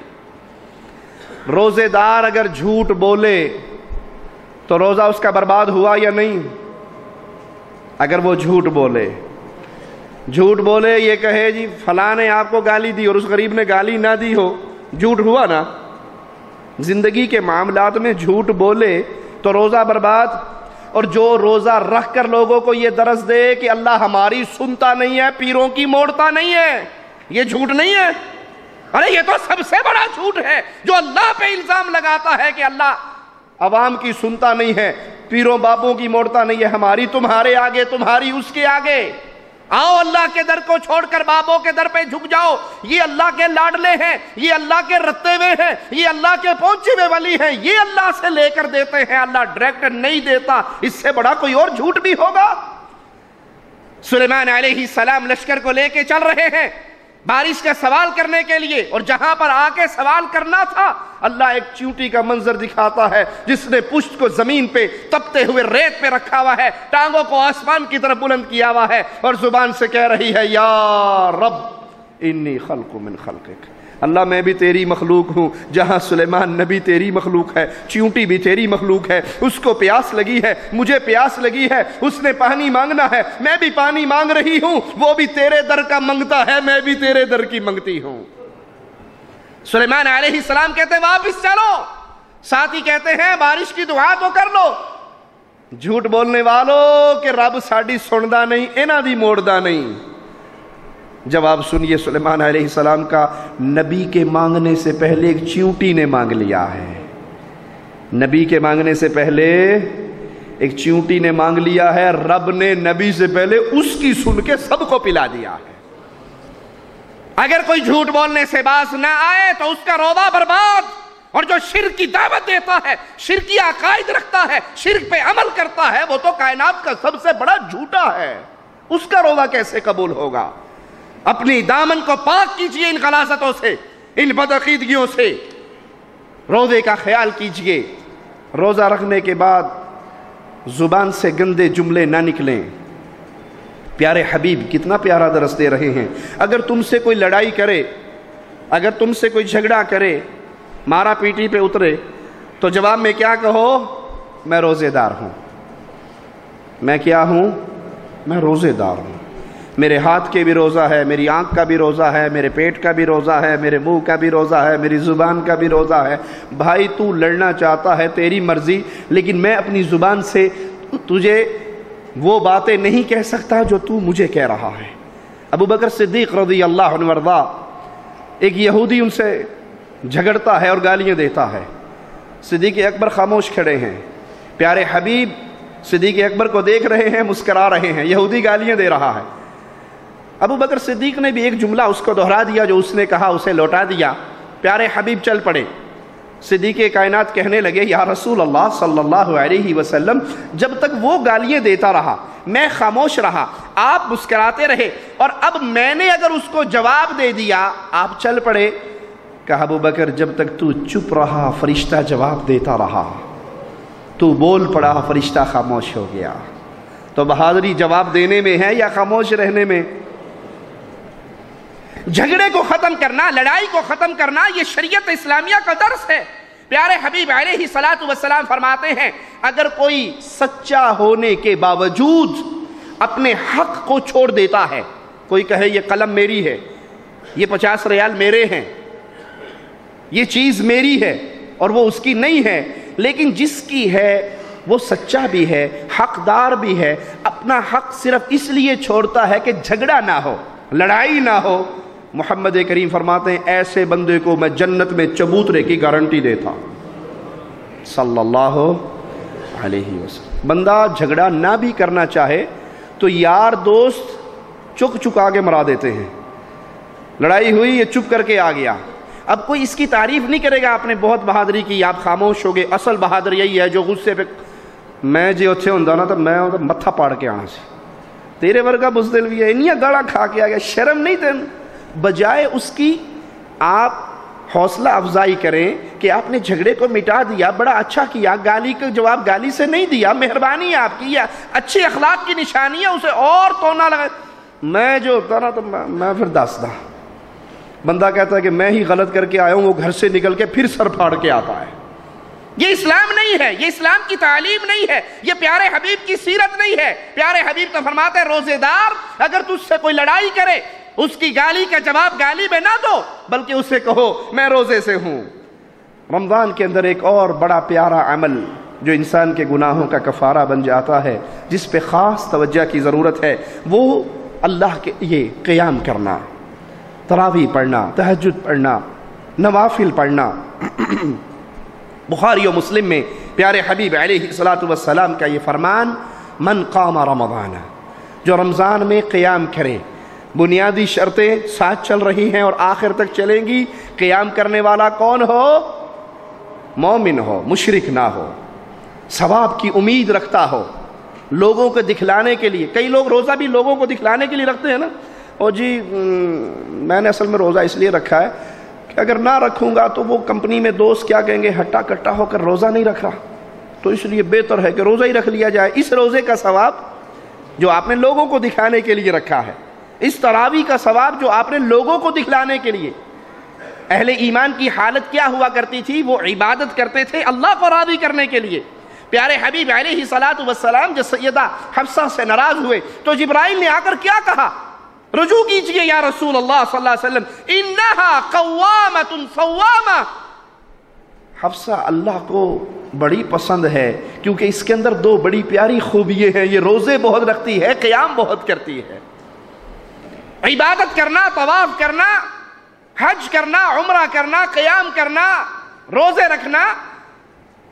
روزے دار اگر جھوٹ بولے تو روزہ اس کا برباد ہوا یا نہیں؟ اگر وہ جھوٹ بولے جھوٹ بولے یہ کہے جی فلاں نے آپ کو گالی دی اور اس غریب نے گالی نہ دی ہو، جھوٹ ہوا نا؟ زندگی کے معاملات میں جھوٹ بولے تو روزہ برباد، اور جو روزہ رکھ کر لوگوں کو یہ درس دے کہ اللہ ہماری سنتا نہیں ہے، پیروں کی موڑتا نہیں ہے، یہ جھوٹ نہیں ہے؟ ارے، یہ تو سب سے بڑا جھوٹ ہے جو اللہ پہ الزام لگاتا ہے کہ اللہ عوام کی سنتا نہیں ہے، پیروں باپوں کی موڑتا نہیں ہے، ہماری تمہارے آگے، تمہاری اس کے آگے۔ آؤ اللہ کے در کو چھوڑ کر بابوں کے در پہ جھک جاؤ۔ یہ اللہ کے لاڈلے ہیں، یہ اللہ کے رتے ہوئے ہیں، یہ اللہ کے پہنچے ہوئے ولی ہیں۔ یہ اللہ سے لے کر دیتے ہیں، اللہ ڈائریکٹ نہیں دیتا۔ اس سے بڑا کوئی اور جھوٹ بھی ہوگا؟ سلیمان علیہ السلام لشکر کو لے کے چل رہے ہیں۔ بارش کا سوال کرنے کے لیے اور جہاں پر آ کے سوال کرنا تھا، اللہ ایک چونٹی کا منظر دکھاتا ہے، جس نے پشت کو زمین پہ تپتے ہوئے ریت پہ رکھا ہوا ہے، ٹانگوں کو آسمان کی طرف بلند کیا ہوا ہے اور زبان سے کہہ رہی ہے، یا رب، انی خلق من خلقک۔ اللہ میں بھی تیری مخلوق ہوں، جہاں سلیمان نبی تیری مخلوق ہے، چیونٹی بھی تیری مخلوق ہے، اس کو پیاس لگی ہے، مجھے پیاس لگی ہے، اس نے پانی مانگنا ہے، میں بھی پانی مانگ رہی ہوں، وہ بھی تیرے در کا منگتا ہے، میں بھی تیرے در کی منگتی ہوں۔ سلیمان علیہ السلام کہتے ہیں، واپس چلو۔ ساتھی کہتے ہیں، بارش کی دعا تو کر لو۔ جھوٹ بولنے والوں کہ رب ساڑی سندا نہیں اینا دی موڑدا نہیں۔ جواب سنیے سلیمان علیہ السلام کا نبی کے مانگنے سے پہلے ایک چیونٹی نے مانگ لیا ہے۔ نبی کے مانگنے سے پہلے ایک چیونٹی نے مانگ لیا ہے۔ رب نے نبی سے پہلے اس کی سن کے سب کو پلا دیا ہے۔ اگر کوئی جھوٹ بولنے سے باز نہ آئے تو اس کا روبہ برباد۔ اور جو شرک کی دعوت دیتا ہے شرکی عقائد رکھتا ہے، شرک پہ عمل کرتا ہے، وہ تو کائنات کا سب سے بڑا جھوٹا ہے۔ اس کا روبہ کیسے قبول ہوگا؟ اپنی دامن کو پاک کیجیے ان غلاظتوں سے، ان بدعقیدگیوں سے۔ روزے کا خیال کیجیے۔ روزہ رکھنے کے بعد زبان سے گندے جملے نہ نکلیں۔ پیارے حبیب، کتنا پیارا درس دے رہے ہیں۔ اگر تم سے کوئی لڑائی کرے، اگر تم سے کوئی جھگڑا کرے، مارا پیٹی پہ اترے، تو جواب میں کیا کہو؟ میں روزے دار ہوں۔ میں کیا ہوں؟ میں روزے دار ہوں۔ میرے ہاتھ کے بھی روزہ ہے، میری آنکھ کا بھی روزہ ہے، میرے پیٹ کا بھی روزہ ہے، میرے منہ کا بھی روزہ ہے، میری زبان کا بھی روزہ ہے۔ بھائی، تو لڑنا چاہتا ہے تیری مرضی، لیکن میں اپنی زبان سے تجھے وہ باتیں نہیں کہہ سکتا جو تو مجھے کہہ رہا ہے۔ ابو بکر صدیق رضی اللہ عنہ ورضا ایک یہودی ان سے جھگڑتا ہے اور گالیاں دیتا ہے۔ صدیق اکبر خاموش کھڑے ہیں۔ پیارے حبیب، صدیق اکبر کو دیکھ رہے ہیں، مسکرا رہے ہیں۔ یہودی گالیاں دے رہا ہے۔ ابو بکر صدیق نے بھی ایک جملہ اس کو دہرا دیا جو اس نے کہا، اسے لوٹا دیا۔ پیارے حبیب، چل پڑے۔ صدیق کائنات کہنے لگے، یا رسول اللہ صلی اللہ علیہ وسلم، جب تک وہ گالیاں دیتا رہا، میں خاموش رہا، آپ مسکراتے رہے، اور اب میں نے اگر اس کو جواب دے دیا، آپ چل پڑے۔ کہا ابو بکر، جب تک تو چپ رہا، فرشتہ جواب دیتا رہا۔ تو بول پڑا، فرشتہ خاموش ہو گیا۔ تو بہادری جواب دینے میں ہے یا خاموش رہنے میں؟ جھگڑے کو ختم کرنا، لڑائی کو ختم کرنا، یہ شریعت اسلامیہ کا درس ہے۔ پیارے حبیب علیہ السلام فرماتے ہیں، اگر کوئی سچا ہونے کے باوجود اپنے حق کو چھوڑ دیتا ہے، کوئی کہے یہ قلم میری ہے، یہ پچاس ریال میرے ہیں، یہ چیز میری ہے اور وہ اس کی نہیں ہے، لیکن جس کی ہے وہ سچا بھی ہے، حقدار بھی ہے، اپنا حق صرف اس لیے چھوڑتا ہے کہ جھگڑا نہ ہو، لڑائی نہ ہو محمد کریم فرماتے ہیں، ایسے بندے کو میں جنت میں چبوترے کی گارنٹی دیتا۔ صلی اللہ علیہ وسلم۔ بندہ جھگڑا نہ بھی کرنا چاہے تو یار دوست چک چکا کے مرا دیتے ہیں۔ لڑائی ہوئی، یہ چپ کر کے آ گیا۔ اب کوئی اس کی تعریف نہیں کرے گا، آپ نے بہت بہادری کی، آپ خاموش ہو گئے۔ اصل بہادر یہی ہے جو غصے پہ میں جی اتنے ہوں نا، تو میں متھا پاڑ کے آنا سی۔ تیرے ورگا بزدل بھی ہے انیا گاڑا کھا کے آ گیا، شرم نہیں تین۔ بجائے اس کی آپ حوصلہ افزائی کریں کہ آپ نے جھگڑے کو مٹا دیا، بڑا اچھا کیا، گالی کا جواب گالی سے نہیں دیا، مہربانی ہے آپ کی اچھے اخلاق کی نشانی ہے، اسے اور تو نہ لگا۔ میں جو ہوتا نا تو میں پھر دس بندہ کہتا ہے کہ میں ہی غلط کر کے آیا ہوں، وہ گھر سے نکل کے پھر سر پھاڑ کے آتا ہے۔ یہ اسلام نہیں ہے، یہ اسلام کی تعلیم نہیں ہے، یہ پیارے حبیب کی سیرت نہیں ہے۔ پیارے حبیب تو فرماتے ہیں، روزے دار، اگر تجھ سے کوئی لڑائی کرے اس کی گالی کا جواب گالی میں نہ دو، بلکہ اسے کہو، میں روزے سے ہوں۔ رمضان کے اندر ایک اور بڑا پیارا عمل جو انسان کے گناہوں کا کفارہ بن جاتا ہے، جس پہ خاص توجہ کی ضرورت ہے، وہ اللہ کے یہ قیام کرنا تراوی پڑھنا، تہجد پڑھنا، نوافل پڑھنا۔ بخاری و مسلم میں پیارے حبیب علیہ السلام کا یہ فرمان، من قام رمضان جو رمضان میں قیام کرے۔ بنیادی شرطیں ساتھ چل رہی ہیں اور آخر تک چلیں گی۔ قیام کرنے والا کون ہو؟ مومن ہو، مشرک نہ ہو، ثواب کی امید رکھتا ہو۔ لوگوں کو دکھلانے کے لیے، کئی لوگ روزہ بھی لوگوں کو دکھلانے کے لیے رکھتے ہیں نا۔ اور جی میں نے اصل میں روزہ اس لیے رکھا ہے کہ اگر نہ رکھوں گا تو وہ کمپنی میں دوست کیا کہیں گے، ہٹا کٹا ہو کر روزہ نہیں رکھ رہا۔ تو اس لیے بہتر ہے کہ روزہ ہی رکھ لیا جائے۔ اس روزے کا ثواب جو آپ نے لوگوں کو دکھانے کے لیے رکھا ہے۔ اس تراوی کا ثواب جو آپ نے لوگوں کو دکھلانے کے لیے، اہل ایمان کی حالت کیا ہوا کرتی تھی؟ وہ عبادت کرتے تھے اللہ کو راضی کرنے کے لیے۔ پیارے حبیب علیہ جب سیدہ حفصہ سے ناراض ہوئے، تو جبرائیل نے آ کر کیا کہا؟ رجوع کیجیے یا رسول اللہ صلی اللہ علیہ وسلم، انہا قوامت صوامہ۔ حفصہ، اللہ کو بڑی پسند ہے، کیونکہ اس کے اندر دو بڑی پیاری خوبیے ہیں، یہ روزے بہت رکھتی ہے، قیام بہت کرتی ہے۔ عبادت کرنا، طواف کرنا، حج کرنا، عمرہ کرنا، قیام کرنا، روزے رکھنا،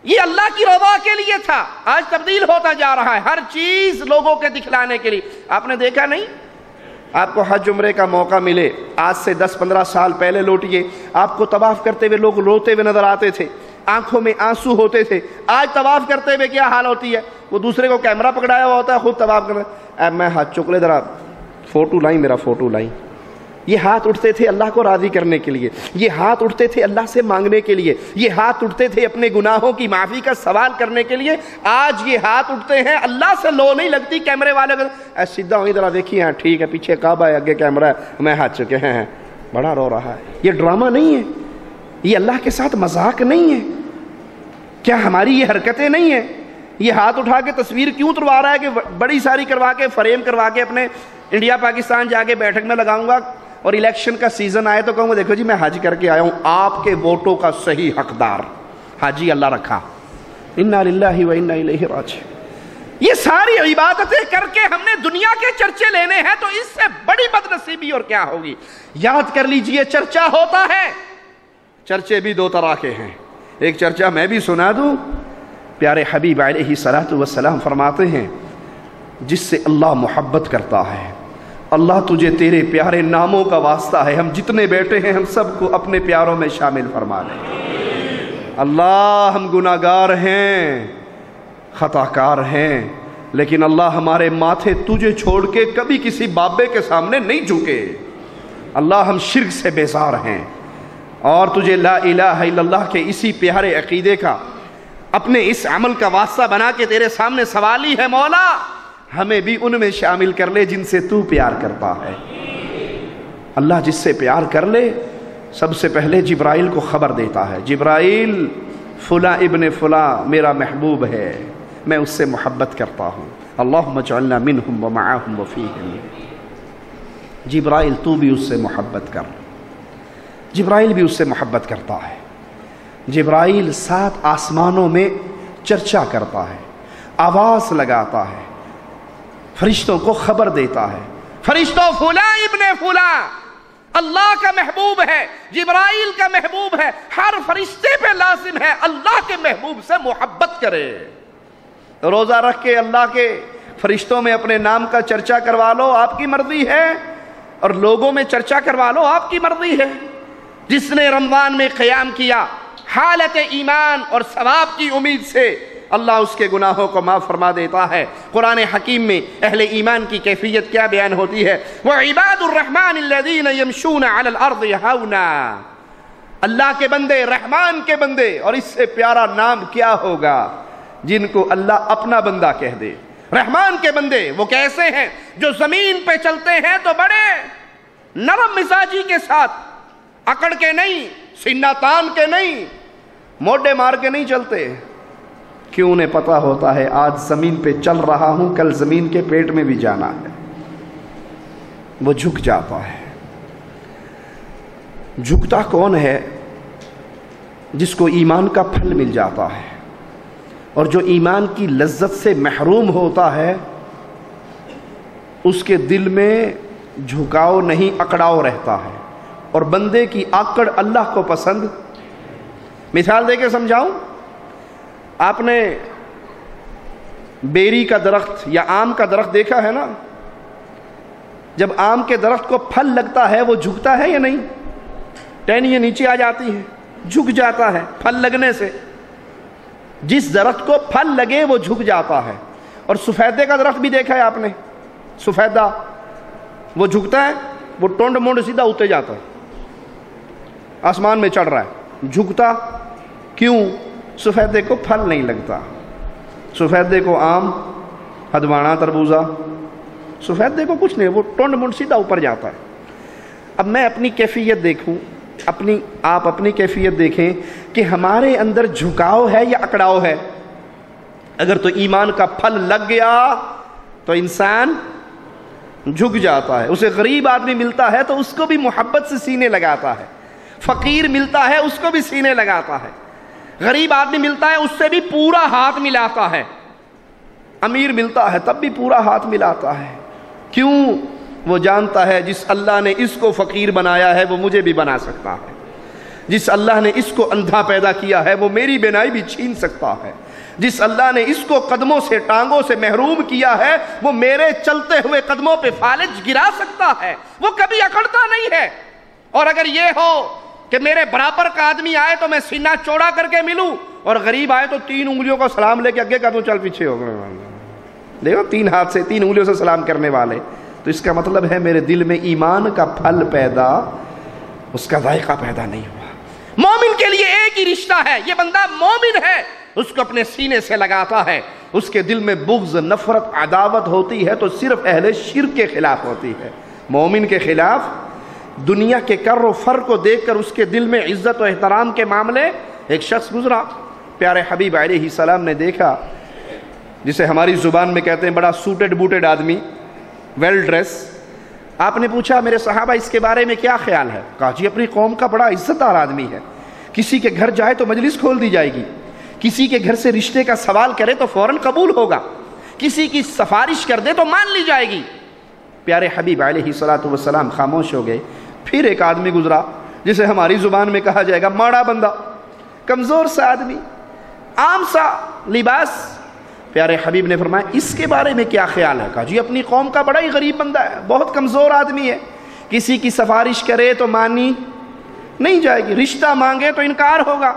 یہ اللہ کی رضا کے لیے تھا۔ آج تبدیل ہوتا جا رہا ہے ہر چیز لوگوں کے دکھلانے کے لیے۔ آپ نے دیکھا نہیں؟ آپ کو حج عمرے کا موقع ملے۔ آج سے دس پندرہ سال پہلے لوٹیے۔ آپ کو طواف کرتے ہوئے لوگ روتے ہوئے نظر آتے تھے۔ آنکھوں میں آنسو ہوتے تھے۔ آج طواف کرتے ہوئے کیا حال ہوتی ہے؟ وہ دوسرے کو کیمرہ پکڑایا ہوا ہوتا ہے، خود طواف کرنا میں ہاتھ چکلے ذرا فوٹو لائیں، میرا فوٹو لائیں۔ یہ ہاتھ اٹھتے تھے اللہ کو راضی کرنے کے لیے۔ یہ ہاتھ اٹھتے تھے اللہ سے مانگنے کے لیے۔ یہ ہاتھ اٹھتے تھے اپنے گناہوں کی معافی کا سوال کرنے کے لیے۔ آج یہ ہاتھ اٹھتے ہیں، اللہ سے لو نہیں لگتی کیمرے والے۔ اے سیدھا ہوئی ذرا دیکھیے۔ ہاں ٹھیک ہے، پیچھے کعبہ ہے، اگے کیمرہ ہے۔ میں ہاتھ چکے ہیں۔ بڑا رو رہا ہے۔ یہ ڈرامہ نہیں ہے۔ یہ اللہ کے ساتھ مذاق نہیں ہے۔ کیا ہماری یہ حرکتیں نہیں ہیں؟ یہ ہاتھ اٹھا کے تصویر کیوں اتروا رہا ہے کہ بڑی ساری کروا کے، فریم کروا کے اپنے انڈیا، پاکستان جا کے بیٹھک میں لگاؤں گا اور الیکشن کا سیزن آئے تو کہوں گا، دیکھو جی میں حج کر کے آیا ہوں، آپ کے ووٹوں کا صحیح حقدار۔ حاجی اللہ رکھا۔ انا للہ و انا الیہ راج یہ ساری عبادتیں کر کے ہم نے دنیا کے چرچے لینے ہیں تو اس سے بڑی بد نصیبی اور کیا ہوگی؟ یاد کر لیجیے، چرچا ہوتا ہے۔ چرچے بھی دو طرح کے ہیں۔ ایک چرچا میں بھی سنا دوں پیارے حبیب علیہ صلاحت وسلام فرماتے ہیں، جس سے اللہ محبت کرتا ہے۔ اللہ تجھے تیرے پیارے ناموں کا واسطہ ہے۔ ہم جتنے بیٹھے ہیں، ہم سب کو اپنے پیاروں میں شامل فرما لیں اللہ ہم گناہگار ہیں خطا کار ہیں، لیکن اللہ ہمارے ماتھے تجھے چھوڑ کے کبھی کسی بابے کے سامنے نہیں جھکے۔ اللہ ہم شرک سے بیزار ہیں۔ اور تجھے لا الہ الا اللہ کے اسی پیارے عقیدے کا اپنے اس عمل کا واسطہ بنا کے تیرے سامنے سوالی ہے مولا، ہمیں بھی ان میں شامل کر لے جن سے تو پیار کرتا ہے۔ اللہ جس سے پیار کر لے، سب سے پہلے جبرائیل کو خبر دیتا ہے۔ جبرائیل، فلاں ابن فلاں میرا محبوب ہے، میں اس سے محبت کرتا ہوں۔ اللہم جعلنا منہم ومعاہم وفیہم جبرائیل تو بھی اس سے محبت کر۔ جبرائیل بھی اس سے محبت کرتا ہے۔ جبرائیل سات آسمانوں میں چرچا کرتا ہے، آواز لگاتا ہے، فرشتوں کو خبر دیتا ہے۔ فرشتوں فلا ابن فلا اللہ کا محبوب ہے، جبرائیل کا محبوب ہے، ہر فرشتے پہ لازم ہے اللہ کے محبوب سے محبت کرے۔ روزہ رکھ کے اللہ کے فرشتوں میں اپنے نام کا چرچا کروا لو، آپ کی مرضی ہے۔ اور لوگوں میں چرچا کروا لو، آپ کی مرضی ہے۔ جس نے رمضان میں قیام کیا حالت ایمان اور ثواب کی امید سے اللہ اس کے گناہوں کو معاف فرما دیتا ہے۔ قرآن حکیم میں اہل ایمان کی کیفیت کیا بیان ہوتی ہے؟ وَعِبَادُ الرَّحْمَانِ الَّذِينَ يَمْشُونَ عَلَى الْأَرْضِ يَحَوْنَا اللہ کے بندے، رحمان کے بندے، اور اس سے پیارا نام کیا ہوگا؟ جن کو اللہ اپنا بندہ کہہ دے۔ رحمان کے بندے، وہ کیسے ہیں؟ جو زمین پہ چلتے ہیں تو بڑے نرم مزاجی کے ساتھ، اکڑ کے نہیں سینہ تان کے نہیں موڈے مار کے نہیں چلتے۔ کیوں انہیں پتا ہوتا ہے آج زمین پہ چل رہا ہوں، کل زمین کے پیٹ میں بھی جانا ہے۔ وہ جھک جاتا ہے۔ جھکتا کون ہے؟ جس کو ایمان کا پھل مل جاتا ہے۔ اور جو ایمان کی لذت سے محروم ہوتا ہے، اس کے دل میں جھکاؤ نہیں، اکڑاؤ رہتا ہے۔ اور بندے کی آکڑ اللہ کو پسند مثال دے کے سمجھاؤں، آپ نے بیری کا درخت یا آم کا درخت دیکھا ہے نا؟ جب آم کے درخت کو پھل لگتا ہے، وہ جھکتا ہے یا نہیں؟ ٹہنیاں نیچے آ جاتی ہیں، جھک جاتا ہے پھل لگنے سے۔ جس درخت کو پھل لگے، وہ جھک جاتا ہے۔ اور سفیدے کا درخت بھی دیکھا ہے آپ نے۔ سفیدہ، وہ جھکتا ہے، وہ ٹونڈ مونڈ سیدھا اتے جاتا ہے۔ آسمان میں چڑھ رہا ہے۔ جھکتا؟ کیوں؟ سفیدے کو پھل نہیں لگتا۔ سفیدے کو آم ہدوانا تربوزہ۔ سفیدے کو کچھ نہیں، وہ ٹونڈ مونڈ سیدھا اوپر جاتا ہے۔ اب میں اپنی کیفیت دیکھوں، اپنی، آپ اپنی کیفیت دیکھیں کہ ہمارے اندر جھکاؤ ہے یا اکڑاؤ ہے۔ اگر تو ایمان کا پھل لگ گیا تو انسان جھک جاتا ہے، اسے غریب آدمی ملتا ہے تو اس کو بھی محبت سے سینے لگاتا ہے۔ فقیر ملتا ہے، اس کو بھی سینے لگاتا ہے۔ غریب آدمی ملتا ہے، اس سے بھی پورا ہاتھ ملاتا ہے۔ امیر ملتا ہے، تب بھی پورا ہاتھ ملاتا ہے۔ کیوں؟ وہ جانتا ہے، جس اللہ نے اس کو فقیر بنایا ہے، وہ مجھے بھی بنا سکتا ہے۔ جس اللہ نے اس کو اندھا پیدا کیا ہے، وہ میری بینائی بھی چھین سکتا ہے۔ جس اللہ نے اس کو قدموں سے، ٹانگوں سے محروم کیا ہے، وہ میرے چلتے ہوئے قدموں پہ فالج گرا سکتا ہے۔ وہ کبھی اکڑتا نہیں ہے۔ اور اگر یہ ہو کہ میرے برابر کا آدمی آئے تو میں سینہ چوڑا کر کے ملوں اور غریب آئے تو تین انگلیوں کو سلام لے کے اگے کا تو چل پیچھے ہو دیکھو، تین ہاتھ سے تین انگلیوں سے سلام کرنے والے۔ تو اس کا مطلب ہے میرے دل میں ایمان کا پھل پیدا، اس کا ذائقہ پیدا نہیں ہوا۔ مومن کے لیے ایک ہی رشتہ ہے، یہ بندہ مومن ہے، اس کو اپنے سینے سے لگاتا ہے۔ اس کے دل میں بغض، نفرت، عداوت ہوتی ہے تو صرف اہل شرک کے خلاف ہوتی ہے۔ مومن کے خلاف دنیا کے کر و فر کو دیکھ کر اس کے دل میں عزت و احترام کے معاملے ایک شخص گزرا۔ پیارے حبیب علیہ السلام نے دیکھا، جسے ہماری زبان میں کہتے ہیں بڑا سوٹڈ بوٹڈ آدمی ویل ڈریس آپ نے پوچھا، میرے صحابہ، اس کے بارے میں کیا خیال ہے؟ کہا جی اپنی قوم کا بڑا عزت دار آدمی ہے۔ کسی کے گھر جائے تو مجلس کھول دی جائے گی۔ کسی کے گھر سے رشتے کا سوال کرے تو فوراً قبول ہوگا۔ کسی کی سفارش کر دے تو مان لی جائے گی۔ پیارے حبیب علیہ صلاۃ وسلام خاموش ہو گئے۔ پھر ایک آدمی گزرا، جسے ہماری زبان میں کہا جائے گا ماڑا بندہ، کمزور سا آدمی، عام سا، لباس۔ پیارے حبیب نے فرمایا، اس کے بارے میں کیا خیال ہے؟ کہا جی اپنی قوم کا بڑا ہی غریب بندہ ہے، بہت کمزور آدمی ہے۔ کسی کی سفارش کرے تو مانی نہیں جائے گی، رشتہ مانگے تو انکار ہوگا۔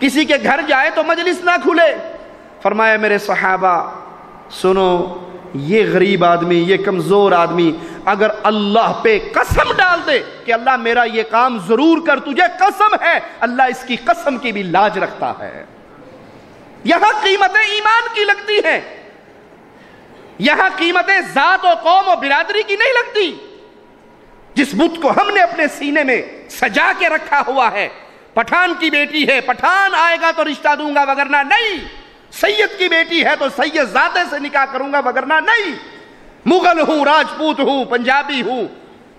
کسی کے گھر جائے تو مجلس نہ کھلے۔ فرمایا، میرے صحابہ، سنو یہ غریب آدمی، یہ کمزور آدمی، اگر اللہ پہ قسم ڈال دے کہ اللہ میرا یہ کام ضرور کر، تجھے قسم ہے، اللہ اس کی قسم کی بھی لاج رکھتا ہے۔ یہاں قیمتیں ایمان کی لگتی ہیں۔ یہاں قیمتیں ذات و قوم و برادری کی نہیں لگتی۔ جس بت کو ہم نے اپنے سینے میں سجا کے رکھا ہوا ہے، پٹھان کی بیٹی ہے، پٹھان آئے گا تو رشتہ دوں گا، وگرنہ نہیں۔ سید کی بیٹی ہے تو سید ذاتے سے نکاح کروں گا، وگرنہ نہیں۔ مغل ہوں، راجپوت ہوں، پنجابی ہوں،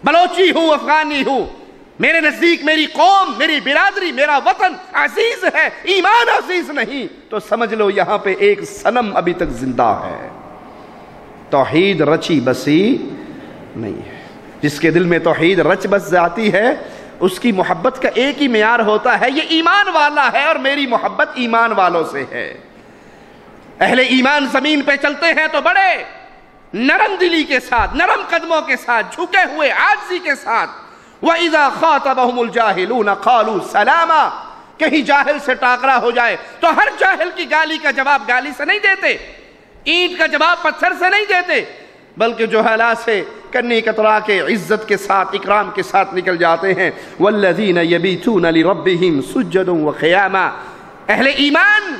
بلوچی ہوں، افغانی ہوں۔ میرے نزدیک میری قوم، میری برادری، میرا وطن عزیز ہے، ایمان عزیز نہیں۔ تو سمجھ لو یہاں پہ ایک سنم ابھی تک زندہ ہے۔ توحید رچی بسی نہیں ہے۔ جس کے دل میں توحید رچ بس جاتی ہے، اس کی محبت کا ایک ہی معیار ہوتا ہے، یہ ایمان والا ہے اور میری محبت ایمان والوں سے ہے۔ اہل ایمان زمین پہ چلتے ہیں تو بڑے نرم دلی کے ساتھ، نرم قدموں کے ساتھ، جھکے ہوئے آجزی کے ساتھ۔ وَإِذَا خَاطَبَهُمُ الْجَاهِلُونَ قَالُوا سَلَامًا۔ کہیں جاہل سے ٹاکرا ہو جائے تو ہر جاہل کی گالی کا جواب گالی سے نہیں دیتے، اینٹ کا جواب پتھر سے نہیں دیتے، بلکہ جو حلا سے کنی کترا کے عزت کے ساتھ، اکرام کے ساتھ نکل جاتے ہیں۔ وَالَّذِينَ يَبِيتُونَ لِرَبِّهِمْ سُجَّدٌ وَخِيَامًا اہل ایمان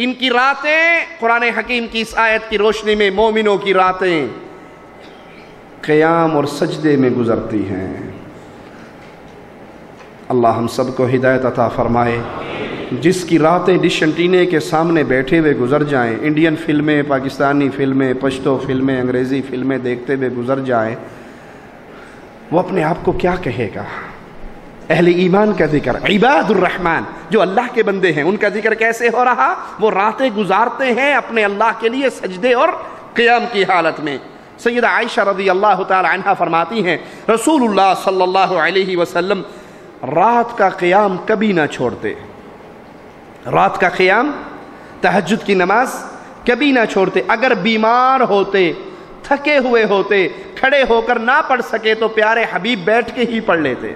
ان کی راتیں، قرآن حکیم کی اس آیت کی روشنی میں مومنوں کی راتیں قیام اور سجدے میں گزرتی ہیں۔ اللہ ہم سب کو ہدایت عطا فرمائے۔ جس کی راتیں ڈش انٹینے کے سامنے بیٹھے ہوئے گزر جائیں، انڈین فلمیں، پاکستانی فلمیں، پشتو فلمیں، انگریزی فلمیں دیکھتے ہوئے گزر جائیں، وہ اپنے آپ کو کیا کہے گا؟ اہل ایمان کا ذکر عباد الرحمن جو اللہ کے بندے ہیں، ان کا ذکر کیسے ہو رہا؟ وہ راتیں گزارتے ہیں اپنے اللہ کے لیے سجدے اور قیام کی حالت میں۔ سیدہ عائشہ رضی اللہ تعالی عنہ فرماتی ہیں رسول اللہ صلی اللہ علیہ وسلم رات کا قیام کبھی نہ چھوڑتے۔ رات کا قیام، تہجد کی نماز کبھی نہ چھوڑتے۔ اگر بیمار ہوتے، تھکے ہوئے ہوتے، کھڑے ہو کر نہ پڑھ سکے تو پیارے حبیب بیٹھ کے ہی پڑھ لیتے۔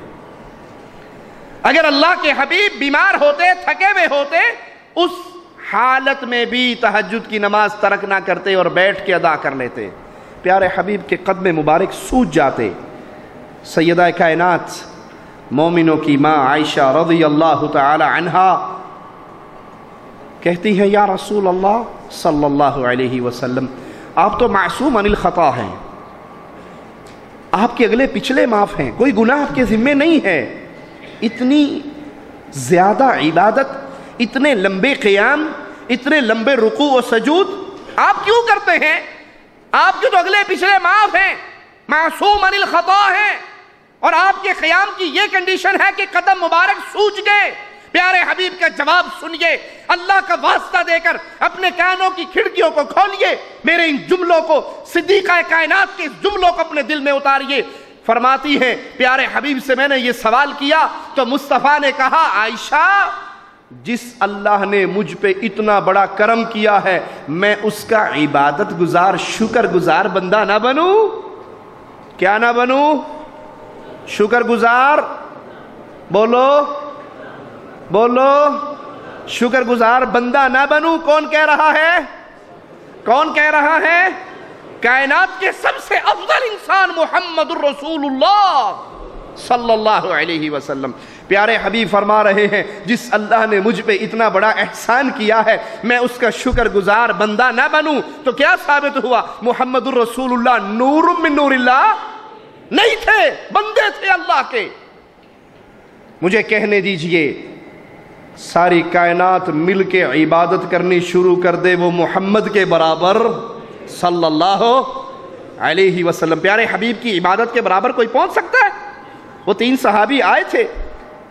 اگر اللہ کے حبیب بیمار ہوتے، تھکے ہوئے ہوتے، اس حالت میں بھی تہجد کی نماز ترک نہ کرتے اور بیٹھ کے ادا کر لیتے۔ پیارے حبیب کے قدم مبارک سوج جاتے۔ سیدہ کائنات، مومنوں کی ماں عائشہ رضی اللہ تعالی عنہا کہتی ہیں، یا رسول اللہ صلی اللہ علیہ وسلم، آپ تو معصوم عن الخطا ہیں۔ آپ کے اگلے پچھلے معاف ہیں۔ کوئی گناہ آپ کے ذمے نہیں ہے۔ اتنی زیادہ عبادت، اتنے لمبے قیام، اتنے لمبے رکوع و سجود آپ کیوں کرتے ہیں؟ آپ کے تو اگلے پچھلے معاف ہیں، معصوم عن الخطا ہیں۔ اور آپ کے قیام کی یہ کنڈیشن ہے کہ قدم مبارک سوچ گئے پیارے حبیب کا جواب سنیے، اللہ کا واسطہ دے کر اپنے کانوں کی کھڑکیوں کو کھولیے میرے ان جملوں کو صدیقہ کائنات کے جملوں کو اپنے دل میں اتاریے۔ فرماتی ہیں، پیارے حبیب سے میں نے یہ سوال کیا تو مصطفیٰ نے کہا، عائشہ، جس اللہ نے مجھ پہ اتنا بڑا کرم کیا ہے، میں اس کا عبادت گزار، شکر گزار بندہ نہ بنوں؟ کیا نہ بنوں؟ شکر گزار؟ بولو بولو، شکر گزار بندہ نہ بنوں؟ کون کہہ رہا ہے؟ کون کہہ رہا ہے؟ کائنات کے سب سے افضل انسان محمد الرسول اللہ صلی اللہ علیہ وسلم۔ پیارے حبیب فرما رہے ہیں، جس اللہ نے مجھ پہ اتنا بڑا احسان کیا ہے، میں اس کا شکر گزار بندہ نہ بنوں۔ تو کیا ثابت ہوا؟ محمد الرسول اللہ نور من نور اللہ نہیں تھے، بندے تھے اللہ کے۔ مجھے کہنے دیجیے، ساری کائنات مل کے عبادت کرنی شروع کر دے، وہ محمد کے برابر۔ صلی اللہ علیہ وسلم۔ پیارے حبیب کی عبادت کے برابر کوئی پہنچ سکتا ہے؟ وہ تین صحابی آئے تھے۔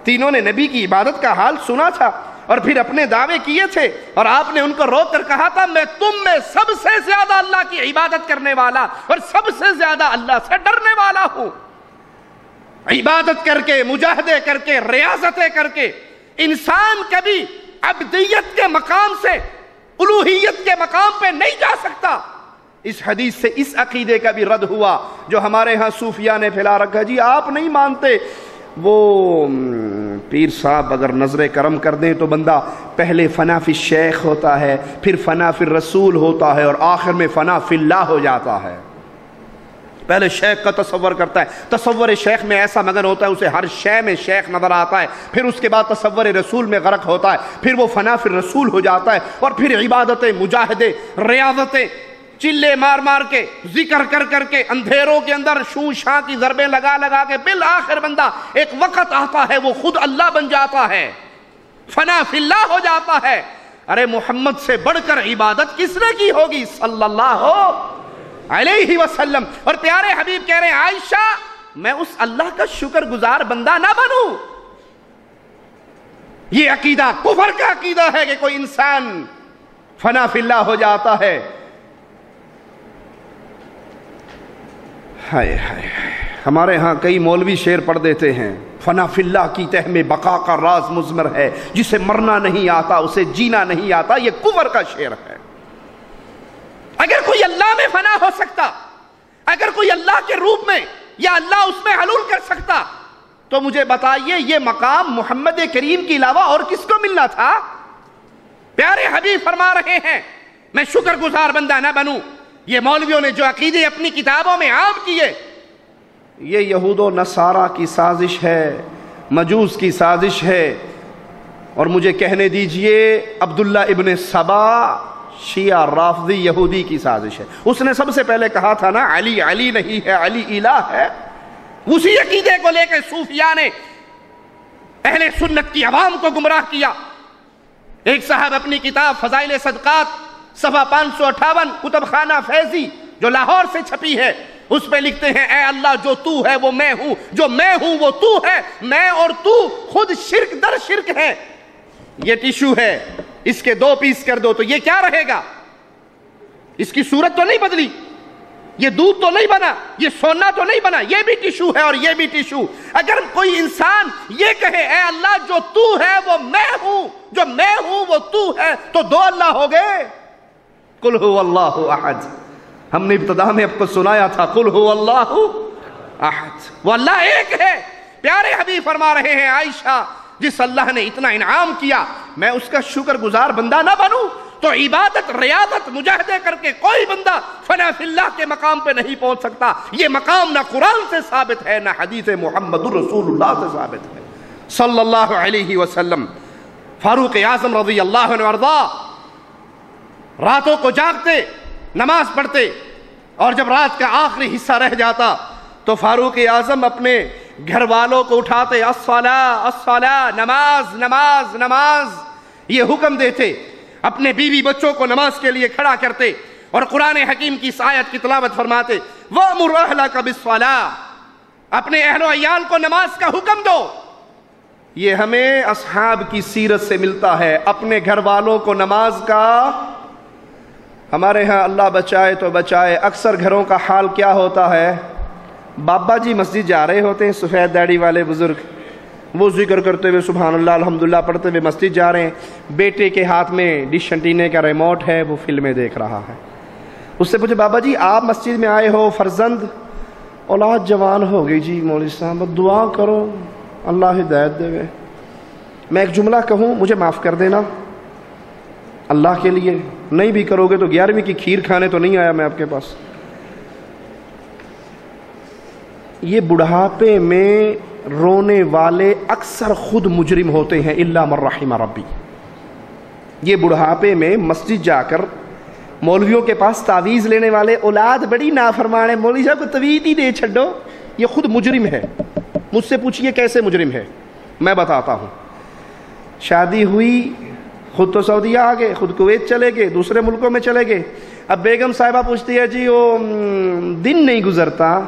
تینوں نے نبی کی عبادت کا حال سنا تھا اور پھر اپنے دعوے کیے تھے اور آپ نے ان کو روک کر کہا تھا، میں تم میں سب سے زیادہ اللہ کی عبادت کرنے والا اور سب سے زیادہ اللہ سے ڈرنے والا ہوں۔ عبادت کر کے، مجاہدے کر کے، ریاضتیں کر کے، انسان کبھی عبدیت کے مقام سے الوحیت کے مقام پہ نہیں جا سکتا۔ اس حدیث سے اس عقیدے کا بھی رد ہوا جو ہمارے ہاں صوفیہ نے پھیلا رکھا جی آپ نہیں مانتے۔ وہ پیر صاحب اگر نظر کرم کر دیں تو بندہ پہلے فنا فی شیخ ہوتا ہے، پھر فنا فی رسول ہوتا ہے اور آخر میں فنا فی اللہ ہو جاتا ہے۔ پہلے شیخ کا تصور کرتا ہے۔ تصور شیخ میں ایسا مگن ہوتا ہے، اسے ہر شے میں شیخ نظر آتا ہے، پھر اس کے بعد تصور رسول میں غرق ہوتا ہے، پھر وہ فنا فی رسول ہو جاتا ہے اور پھر عبادتیں مجاہدے ریاضتیں۔ چلے مار مار کے، ذکر کر کر کے، اندھیروں کے اندر شو شاہ کی ضربیں لگا لگا کے بالآخر بندہ ایک وقت آتا ہے، وہ خود اللہ بن جاتا ہے۔ فنا فی اللہ ہو جاتا ہے۔ ارے محمد سے بڑھ کر عبادت کس نے کی ہوگی؟ صلی اللہ علیہ وسلم۔ اور پیارے حبیب کہہ رہے ہیں، عائشہ، میں اس اللہ کا شکر گزار بندہ نہ بنوں۔ یہ عقیدہ کفر کا عقیدہ ہے کہ کوئی انسان فنا فی اللہ ہو جاتا ہے۔ ہائے ہائے ہمارے ہاں کئی مولوی شیر پڑھ دیتے ہیں۔ فنا فی اللہ کی تہ میں بقا کا راز مزمر ہے۔ جسے مرنا نہیں آتا، اسے جینا نہیں آتا، یہ کفر کا شیر ہے۔ اگر کوئی اللہ میں فنا ہو سکتا، اگر کوئی اللہ کے روپ میں یا اللہ اس میں حلول کر سکتا، تو مجھے بتائیے، یہ مقام محمد کریم کے علاوہ اور کس کو ملنا تھا؟ پیارے حبیب فرما رہے ہیں، میں شکر گزار بندہ نہ بنوں۔ یہ مولویوں نے جو عقیدے اپنی کتابوں میں عام کیے، یہ یہود و نصارہ کی سازش ہے، مجوس کی سازش ہے۔ اور مجھے کہنے دیجیے، عبداللہ ابن سبا شیعہ رافضی یہودی کی سازش ہے۔ اس نے سب سے پہلے کہا تھا نا، علی علی نہیں ہے، علی الہ ہے۔ اسی عقیدے کو لے کے صوفیاء نے اہل سنت کی عوام کو گمراہ کیا۔ ایک صاحب اپنی کتاب فضائل صدقات صفحہ پانچ سو اٹھاون، کتب خانہ فیضی جو لاہور سے چھپی ہے، اس پہ لکھتے ہیں، اے اللہ جو تو ہے وہ میں ہوں، جو میں ہوں وہ تو ہے، میں اور تو خود شرک در شرک ہے یہ ٹیشو ہے، اس کے دو پیس کر دو، تو یہ کیا رہے گا؟ اس کی صورت تو نہیں بدلی، یہ دودھ تو نہیں بنا، یہ سونا تو نہیں بنا، یہ بھی ٹیشو ہے اور یہ بھی ٹیشو اگر کوئی انسان یہ کہے، اے اللہ جو تو ہے وہ میں ہوں، جو میں ہوں وہ تو ہے، تو دو اللہ ہو گئے۔ کل ہو اللہ احد۔ ہم نے ابتدا میں آپ کو سنایا تھا کل ہو اللہ احد۔ وہ اللہ ایک ہے۔ پیارے حبیب فرما رہے ہیں عائشہ، جس اللہ نے اتنا انعام کیا، میں اس کا شکر گزار بندہ نہ بنوں۔ تو عبادت، ریاضت، مجاہدے کر کے کوئی بندہ فنا فی اللہ کے مقام پہ نہیں پہنچ سکتا۔ یہ مقام نہ قرآن سے ثابت ہے، نہ حدیث محمد الرسول اللہ سے ثابت ہے۔ صلی اللہ علیہ وسلم۔ فاروق اعظم رضی اللہ عنہ ارضا۔ راتوں کو جاگتے، نماز پڑھتے اور جب رات کا آخری حصہ رہ جاتا تو فاروق اعظم اپنے گھر والوں کو اٹھاتے، الصلاة الصلاة، نماز نماز نماز، یہ حکم دیتے۔ اپنے بیوی بچوں کو نماز کے لیے کھڑا کرتے اور قرآن حکیم کی سایت کی تلاوت فرماتے، وَأْمُرْ أَهْلَكَ بِالصَّلَاةِ اپنے اہل و عیال کو نماز کا حکم دو۔ یہ ہمیں اصحاب کی سیرت سے ملتا ہے۔ اپنے گھر والوں کو نماز کا ہمارے ہاں اللہ بچائے تو بچائے، اکثر گھروں کا حال کیا ہوتا ہے؟ بابا جی مسجد جا رہے ہوتے ہیں، سفید داڑھی والے بزرگ۔ وہ ذکر کرتے ہوئے سبحان اللہ، الحمدللہ پڑھتے ہوئے مسجد جا رہے ہیں۔ بیٹے کے ہاتھ میں ڈش انٹینے کا ریموٹ ہے، وہ فلمیں دیکھ رہا ہے۔ اس سے پوچھے، بابا جی آپ مسجد میں آئے ہو، فرزند؟ اولاد جوان ہو گئی۔ جی مولوی صاحب دعا کرو، اللہ ہدایت دے۔ میں ایک جملہ کہوں، مجھے معاف کر دینا۔ اللہ کے لیے نہیں بھی کرو گے تو گیارہویں کی کھیر کھانے تو نہیں آیا میں آپ کے پاس۔ یہ بڑھاپے میں رونے والے اکثر خود مجرم ہوتے ہیں اللہ مرحمہ ربی۔ یہ بڑھاپے میں مسجد جا کر مولویوں کے پاس تعویز لینے والے اولاد بڑی نافرمان ہے مولوی صاحب کو طویز ہی دے چھڈو، یہ خود مجرم ہے۔ مجھ سے پوچھئے کیسے مجرم ہے؟ میں بتاتا ہوں۔ شادی ہوئی خود تو سعودیہ آ گئے، خود کویت چلے گئے، دوسرے ملکوں میں چلے گئے۔ اب بیگم صاحبہ پوچھتی ہے جی وہ دن نہیں گزرتا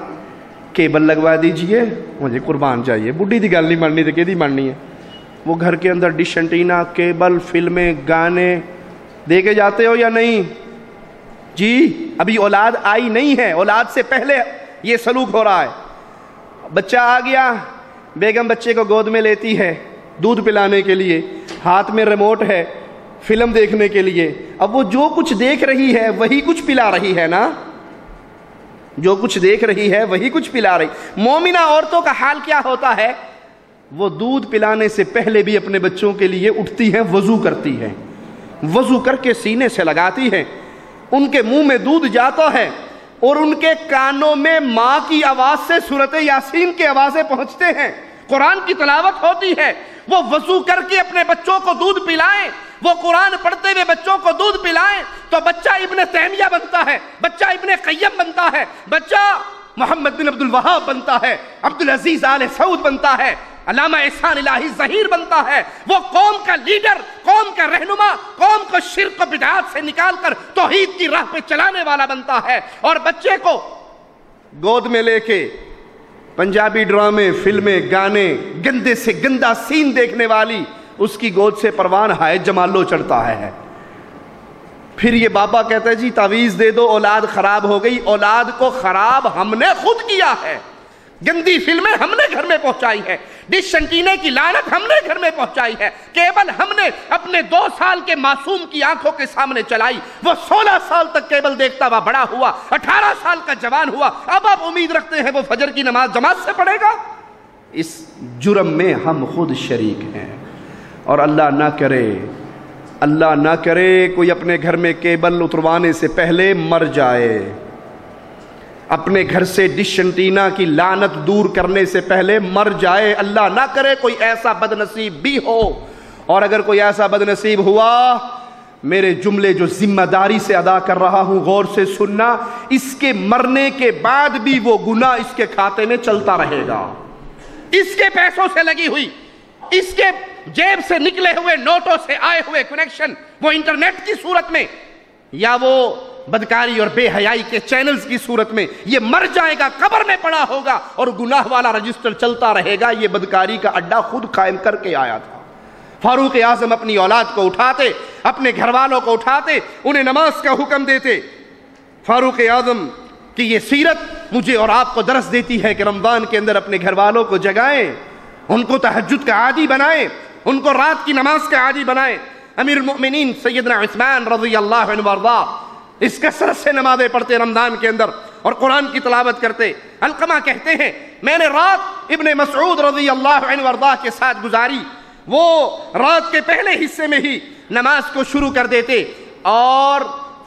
کیبل لگوا دیجیے مجھے قربان چاہیے بڈی دی گل نہیں ماننی تو کہ ماننی ہے؟ وہ گھر کے اندر ڈش انٹینا کیبل، فلمیں، گانے دے کے جاتے ہو یا نہیں؟ جی ابھی اولاد آئی نہیں ہے۔ اولاد سے پہلے یہ سلوک ہو رہا ہے۔ بچہ آ گیا، بیگم بچے کو گود میں لیتی ہے دودھ پلانے کے لیے۔ ہاتھ میں ریموٹ ہے فلم دیکھنے کے لیے۔ اب وہ جو کچھ دیکھ رہی ہے وہی کچھ پلا رہی ہے نا؟ جو کچھ دیکھ رہی ہے وہی کچھ پلا رہی۔ مومنہ عورتوں کا حال کیا ہوتا ہے؟ وہ دودھ پلانے سے پہلے بھی اپنے بچوں کے لیے اٹھتی ہیں، وضو کرتی ہے وضو کر کے سینے سے لگاتی ہے ان کے منہ میں دودھ جاتا ہے اور ان کے کانوں میں ماں کی آواز سے صورت یاسین کی آوازیں پہنچتے ہیں۔ قرآن کی تلاوت ہوتی ہے، وہ وضو کر کے اپنے بچوں کو دودھ پلائیں، وہ قرآن پڑھتے ہوئے بچوں کو دودھ پلائیں، تو بچہ ابن تیمیہ بنتا ہے، بچہ ابن قیم بنتا ہے، بچہ محمد بن عبد الوہاب بنتا ہے، عبد العزیز آل سعود بنتا ہے، علامہ احسان الہی ظہیر بنتا ہے، وہ قوم کا لیڈر، قوم کا رہنما، قوم کو شرک و بدعات سے نکال کر توحید کی راہ پہ چلانے والا بنتا ہے، اور بچے کو گود میں لے کے پنجابی ڈرامے، فلمیں، گانے، گندے سے گندا سین دیکھنے والی، اس کی گود سے پروان ہائے جمالو چڑھتا ہے پھر یہ بابا کہتا ہے جی تعویز دے دو، اولاد خراب ہو گئی، اولاد کو خراب ہم نے خود کیا ہے، گندی فلمیں ہم نے گھر میں پہنچائی ہے ڈش شنٹینے کی لانت ہم نے گھر میں پہنچائی ہے، کیبل ہم نے اپنے دو سال کے معصوم کی آنکھوں کے سامنے چلائی۔ وہ سولہ سال تک کیبل دیکھتا ہوا بڑا ہوا، اٹھارہ سال کا جوان ہوا۔ اب آپ امید رکھتے ہیں وہ فجر کی نماز جماعت سے پڑھے گا؟ اس جرم میں ہم خود شریک ہیں۔ اور اللہ نہ کرے، اللہ نہ کرے کوئی اپنے گھر میں کیبل اتروانے سے پہلے مر جائے۔ اپنے گھر سے ڈش انٹینا کی لانت دور کرنے سے پہلے مر جائے، اللہ نہ کرے کوئی ایسا بد نصیب بھی ہو۔ اور اگر کوئی ایسا بد نصیب ہوا، میرے جملے جو ذمہ داری سے ادا کر رہا ہوں، غور سے سننا، اس کے مرنے کے بعد بھی وہ گناہ اس کے کھاتے میں چلتا رہے گا۔ اس کے پیسوں سے لگی ہوئی، اس کے جیب سے نکلے ہوئے نوٹوں سے آئے ہوئے کنیکشن وہ انٹرنیٹ کی صورت میں یا وہ بدکاری اور بے حیائی کے چینلز کی صورت میں یہ مر جائے گا، قبر میں پڑا ہوگا اور گناہ والا رجسٹر چلتا رہے گا، یہ بدکاری کا اڈا خود قائم کر کے آیا تھا۔ فاروق اعظم اپنی اولاد کو اٹھاتے، اپنے گھر والوں کو اٹھاتے، انہیں نماز کا حکم دیتے۔ فاروق اعظم کی یہ سیرت مجھے اور آپ کو درس دیتی ہے کہ رمضان کے اندر اپنے گھر والوں کو جگائیں، ان کو تحجد کا عادی بنائیں، ان کو رات کی نماز کا عادی بنائیں۔ امیر المؤمنین سیدنا عثمان رضی اللہ عنہ وارضا، اس کثرت سے نمازیں پڑھتے رمضان کے اندر اور قرآن کی تلاوت کرتے، القمہ کہتے ہیں، میں نے رات ابن مسعود رضی اللہ عنہ وارضا کے ساتھ گزاری، وہ رات کے پہلے حصے میں ہی نماز کو شروع کر دیتے اور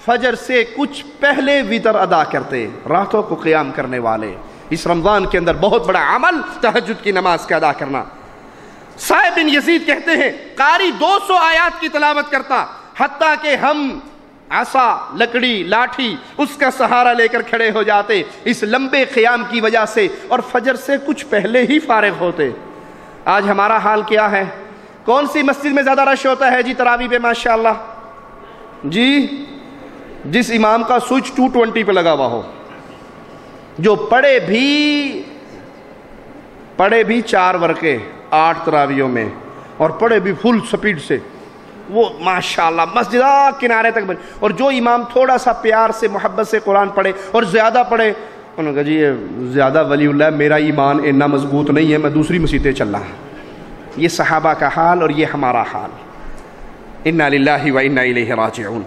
فجر سے کچھ پہلے وطر ادا کرتے، راتوں کو قیام کرنے والے۔ اس رمضان کے اندر بہت بڑا عمل تحجد کی نماز کا ادا کرنا۔ صاحب بن یزید کہتے ہیں، قاری دو سو آیات کی تلاوت کرتا، حتیٰ کہ ہم آسا لکڑی، لاٹھی، اس کا سہارا لے کر کھڑے ہو جاتے، اس لمبے قیام کی وجہ سے، اور فجر سے کچھ پہلے ہی فارغ ہوتے۔ آج ہمارا حال کیا ہے؟ کون سی مسجد میں زیادہ رش ہوتا ہے؟ جی تراوی پہ ماشاء اللہ جی جس امام کا سوئچ ٹو ٹوینٹی پہ لگا ہوا ہو۔ جو پڑھے بھی پڑھے بھی چار ورکے آٹھ تراویوں میں اور پڑھے بھی فل سپیڈ سے۔ وہ ماشاءاللہ مسجد کنارے تک بنے اور جو امام تھوڑا سا پیار سے، محبت سے قرآن پڑھے اور زیادہ پڑھے، انہوں نے کہا جی یہ زیادہ ولی اللہ، میرا ایمان اتنا مضبوط نہیں ہے، میں دوسری مسیطیں چل رہا ہوں۔ یہ صحابہ کا حال اور یہ ہمارا حال۔ انا للہ و انا الیہ راجعون۔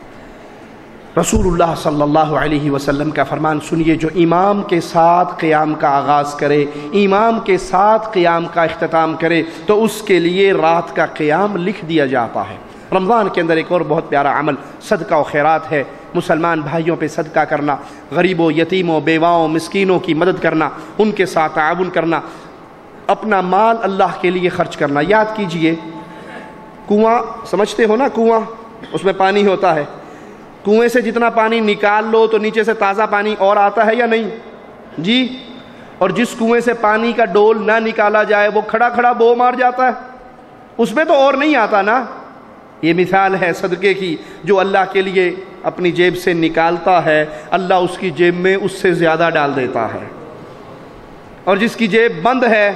رسول اللہ صلی اللہ علیہ وسلم کا فرمان، سنیے جو امام کے ساتھ قیام کا آغاز کرے، امام کے ساتھ قیام کا اختتام کرے، تو اس کے لیے رات کا قیام لکھ دیا جاتا ہے۔ رمضان کے اندر ایک اور بہت پیارا عمل، صدقہ و خیرات ہے۔ مسلمان بھائیوں پہ صدقہ کرنا، غریبوں، یتیموں، بیواؤں، مسکینوں کی مدد کرنا، ان کے ساتھ تعاون کرنا، اپنا مال اللہ کے لیے خرچ کرنا۔ یاد کیجیے، کنواں، سمجھتے ہو نا کنواں؟ اس میں پانی ہوتا ہے۔ کنویں سے جتنا پانی نکال لو تو نیچے سے تازہ پانی اور آتا ہے یا نہیں؟ جی اور جس کنویں سے پانی کا ڈول نہ نکالا جائے، وہ کھڑا کھڑا بو مار جاتا ہے۔ اس میں تو اور نہیں آتا نا؟ یہ مثال ہے صدقے کی، جو اللہ کے لیے اپنی جیب سے نکالتا ہے، اللہ اس کی جیب میں اس سے زیادہ ڈال دیتا ہے۔ اور جس کی جیب بند ہے،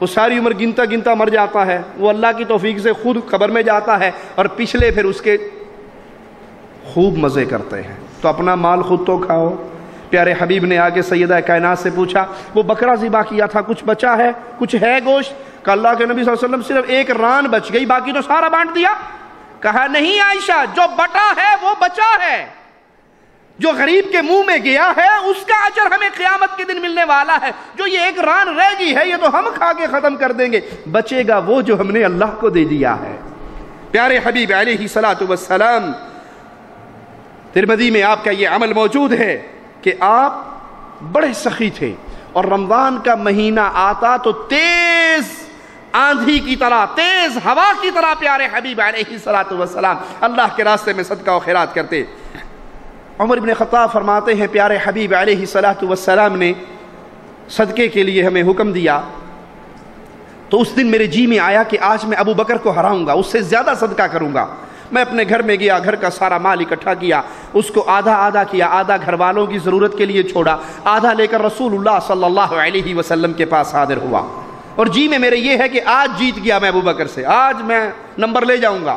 وہ ساری عمر گنتا گنتا مر جاتا ہے۔ وہ اللہ کی توفیق سے خود قبر میں جاتا ہے اور پچھلے پھر اس کے خوب مزے کرتے ہیں۔ تو اپنا مال خود تو کھاؤ۔ پیارے حبیب نے آگے سیدہ کائنات سے پوچھا، وہ بکرا ذبح کیا تھا، کچھ بچا ہے؟ کچھ ہے گوشت؟ کہ اللہ کے نبی صلی اللہ علیہ وسلم صرف ایک ران بچ گئی، باقی تو سارا بانٹ دیا۔ کہا، نہیں عائشہ، جو بٹا ہے وہ بچا ہے۔ جو غریب کے منہ میں گیا ہے، اس کا اجر ہمیں قیامت کے دن ملنے والا ہے۔ جو یہ ایک ران رہ گئی ہے، یہ تو ہم کھا کے ختم کر دیں گے۔ بچے گا وہ جو ہم نے اللہ کو دے دیا ہے۔ پیارے حبیب علیہ سلاۃ ترمدی میں آپ کا یہ عمل موجود ہے کہ آپ بڑے سخی تھے اور رمضان کا مہینہ آتا تو تیز آندھی کی طرح، تیز ہوا کی طرح، پیارے حبیب علیہ سلاۃ وسلام اللہ کے راستے میں صدقہ و خیرات کرتے۔ عمر ابن خطاب فرماتے ہیں، پیارے حبیب علیہ صلاحت وسلام نے صدقے کے لیے ہمیں حکم دیا۔ تو اس دن میرے جی میں آیا کہ آج میں ابو بکر کو ہراؤں گا، اس سے زیادہ صدقہ کروں گا۔ میں اپنے گھر میں گیا، گھر کا سارا مال اکٹھا کیا، اس کو آدھا آدھا کیا، آدھا گھر والوں کی ضرورت کے لیے چھوڑا، آدھا لے کر رسول اللہ صلی اللہ علیہ وسلم کے پاس حاضر ہوا۔ اور جی میں، میرے یہ ہے کہ آج جیت گیا میں ابو بکر سے، آج میں نمبر لے جاؤں گا۔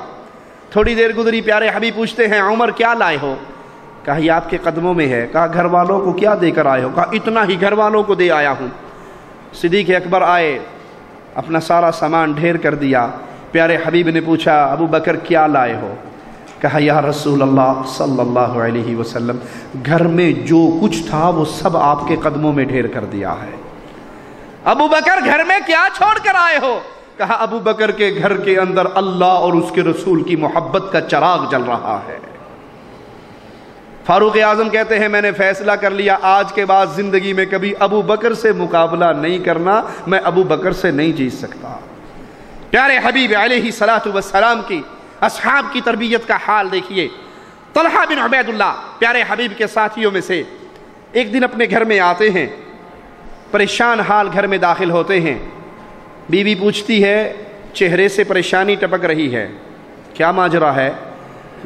تھوڑی دیر گزری، پیارے حبیب پوچھتے ہیں، عمر کیا لائے ہو؟ کہا، یہ آپ کے قدموں میں ہے۔ کہا، گھر والوں کو کیا دے کر آئے ہو؟ کہا، اتنا ہی گھر والوں کو دے آیا ہوں۔ صدیق اکبر آئے، اپنا سارا سامان ڈھیر کر دیا۔ پیارے حبیب نے پوچھا، ابو بکر کیا لائے ہو؟ کہا، یا رسول اللہ صلی اللہ علیہ وسلم، گھر میں جو کچھ تھا وہ سب آپ کے قدموں میں ڈھیر کر دیا ہے۔ ابو بکر، گھر میں کیا چھوڑ کر آئے ہو؟ کہا، ابو بکر کے گھر کے اندر اللہ اور اس کے رسول کی محبت کا چراغ جل رہا ہے۔ فاروق اعظم کہتے ہیں، میں نے فیصلہ کر لیا، آج کے بعد زندگی میں کبھی ابو بکر سے مقابلہ نہیں کرنا، میں ابو بکر سے نہیں جیت سکتا۔ پیارے حبیب علیہ سلاۃ وسلام کی، اصحاب کی تربیت کا حال دیکھیے۔ طلحہ بن عبید اللہ پیارے حبیب کے ساتھیوں میں سے ایک دن اپنے گھر میں آتے ہیں، پریشان حال گھر میں داخل ہوتے ہیں۔ بیوی بی پوچھتی ہے، چہرے سے پریشانی ٹپک رہی ہے۔ کیا ماجرا ہے؟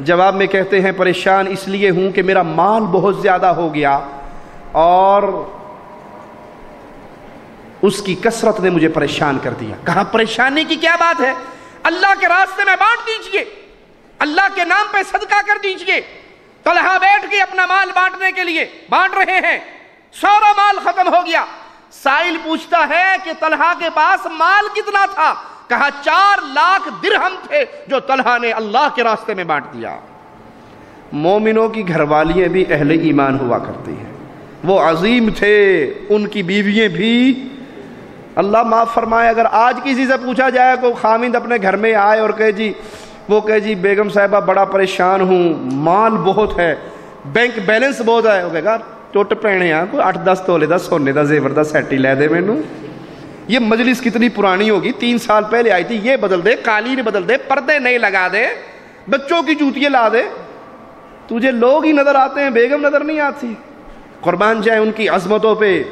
جواب میں کہتے ہیں، پریشان اس لیے ہوں کہ میرا مال بہت زیادہ ہو گیا اور اس کی کثرت نے مجھے پریشان کر دیا۔ کہا، پریشانی کی کیا بات ہے؟ اللہ کے راستے میں بانٹ دیجیے۔ اللہ کے نام پہ صدقہ کر دیجیے۔ طلحہ بیٹھ کے اپنا مال بانٹنے کے لیے بانٹ رہے ہیں۔ سارا مال ختم ہو گیا۔ سائل پوچھتا ہے کہ طلحہ کے پاس مال کتنا تھا؟ کہا، چار لاکھ درہم تھے جو طلحہ نے اللہ کے راستے میں بانٹ دیا۔ مومنوں کی گھر والیاں بھی اہل ایمان ہوا کرتی ہیں۔ وہ عظیم تھے، ان کی بیوییں بھی اللہ معاف فرمائے، اگر آج کسی سے پوچھا جائے کو خامند اپنے گھر میں آئے اور کہے جی وہ کہے جی بیگم صاحبہ بڑا پریشان ہوں، مال بہت ہے، بینک بیلنس بہت ہے۔ وہ کہے گا، ٹوٹ پینے ہیں، کوئی اٹھ دس تولے دا سونے دا زیور دا سیٹی لے دے میں یہ مجلس کتنی پرانی ہوگی، تین سال پہلے آئی تھی، یہ بدل دے، قالین بدل دے، پردے نہیں لگا دے، بچوں کی جوتیاں لا دے۔ تجھے لوگ ہی نظر آتے ہیں، بیگم نظر نہیں آتی۔ قربان جائے ان کی عظمتوں پہ۔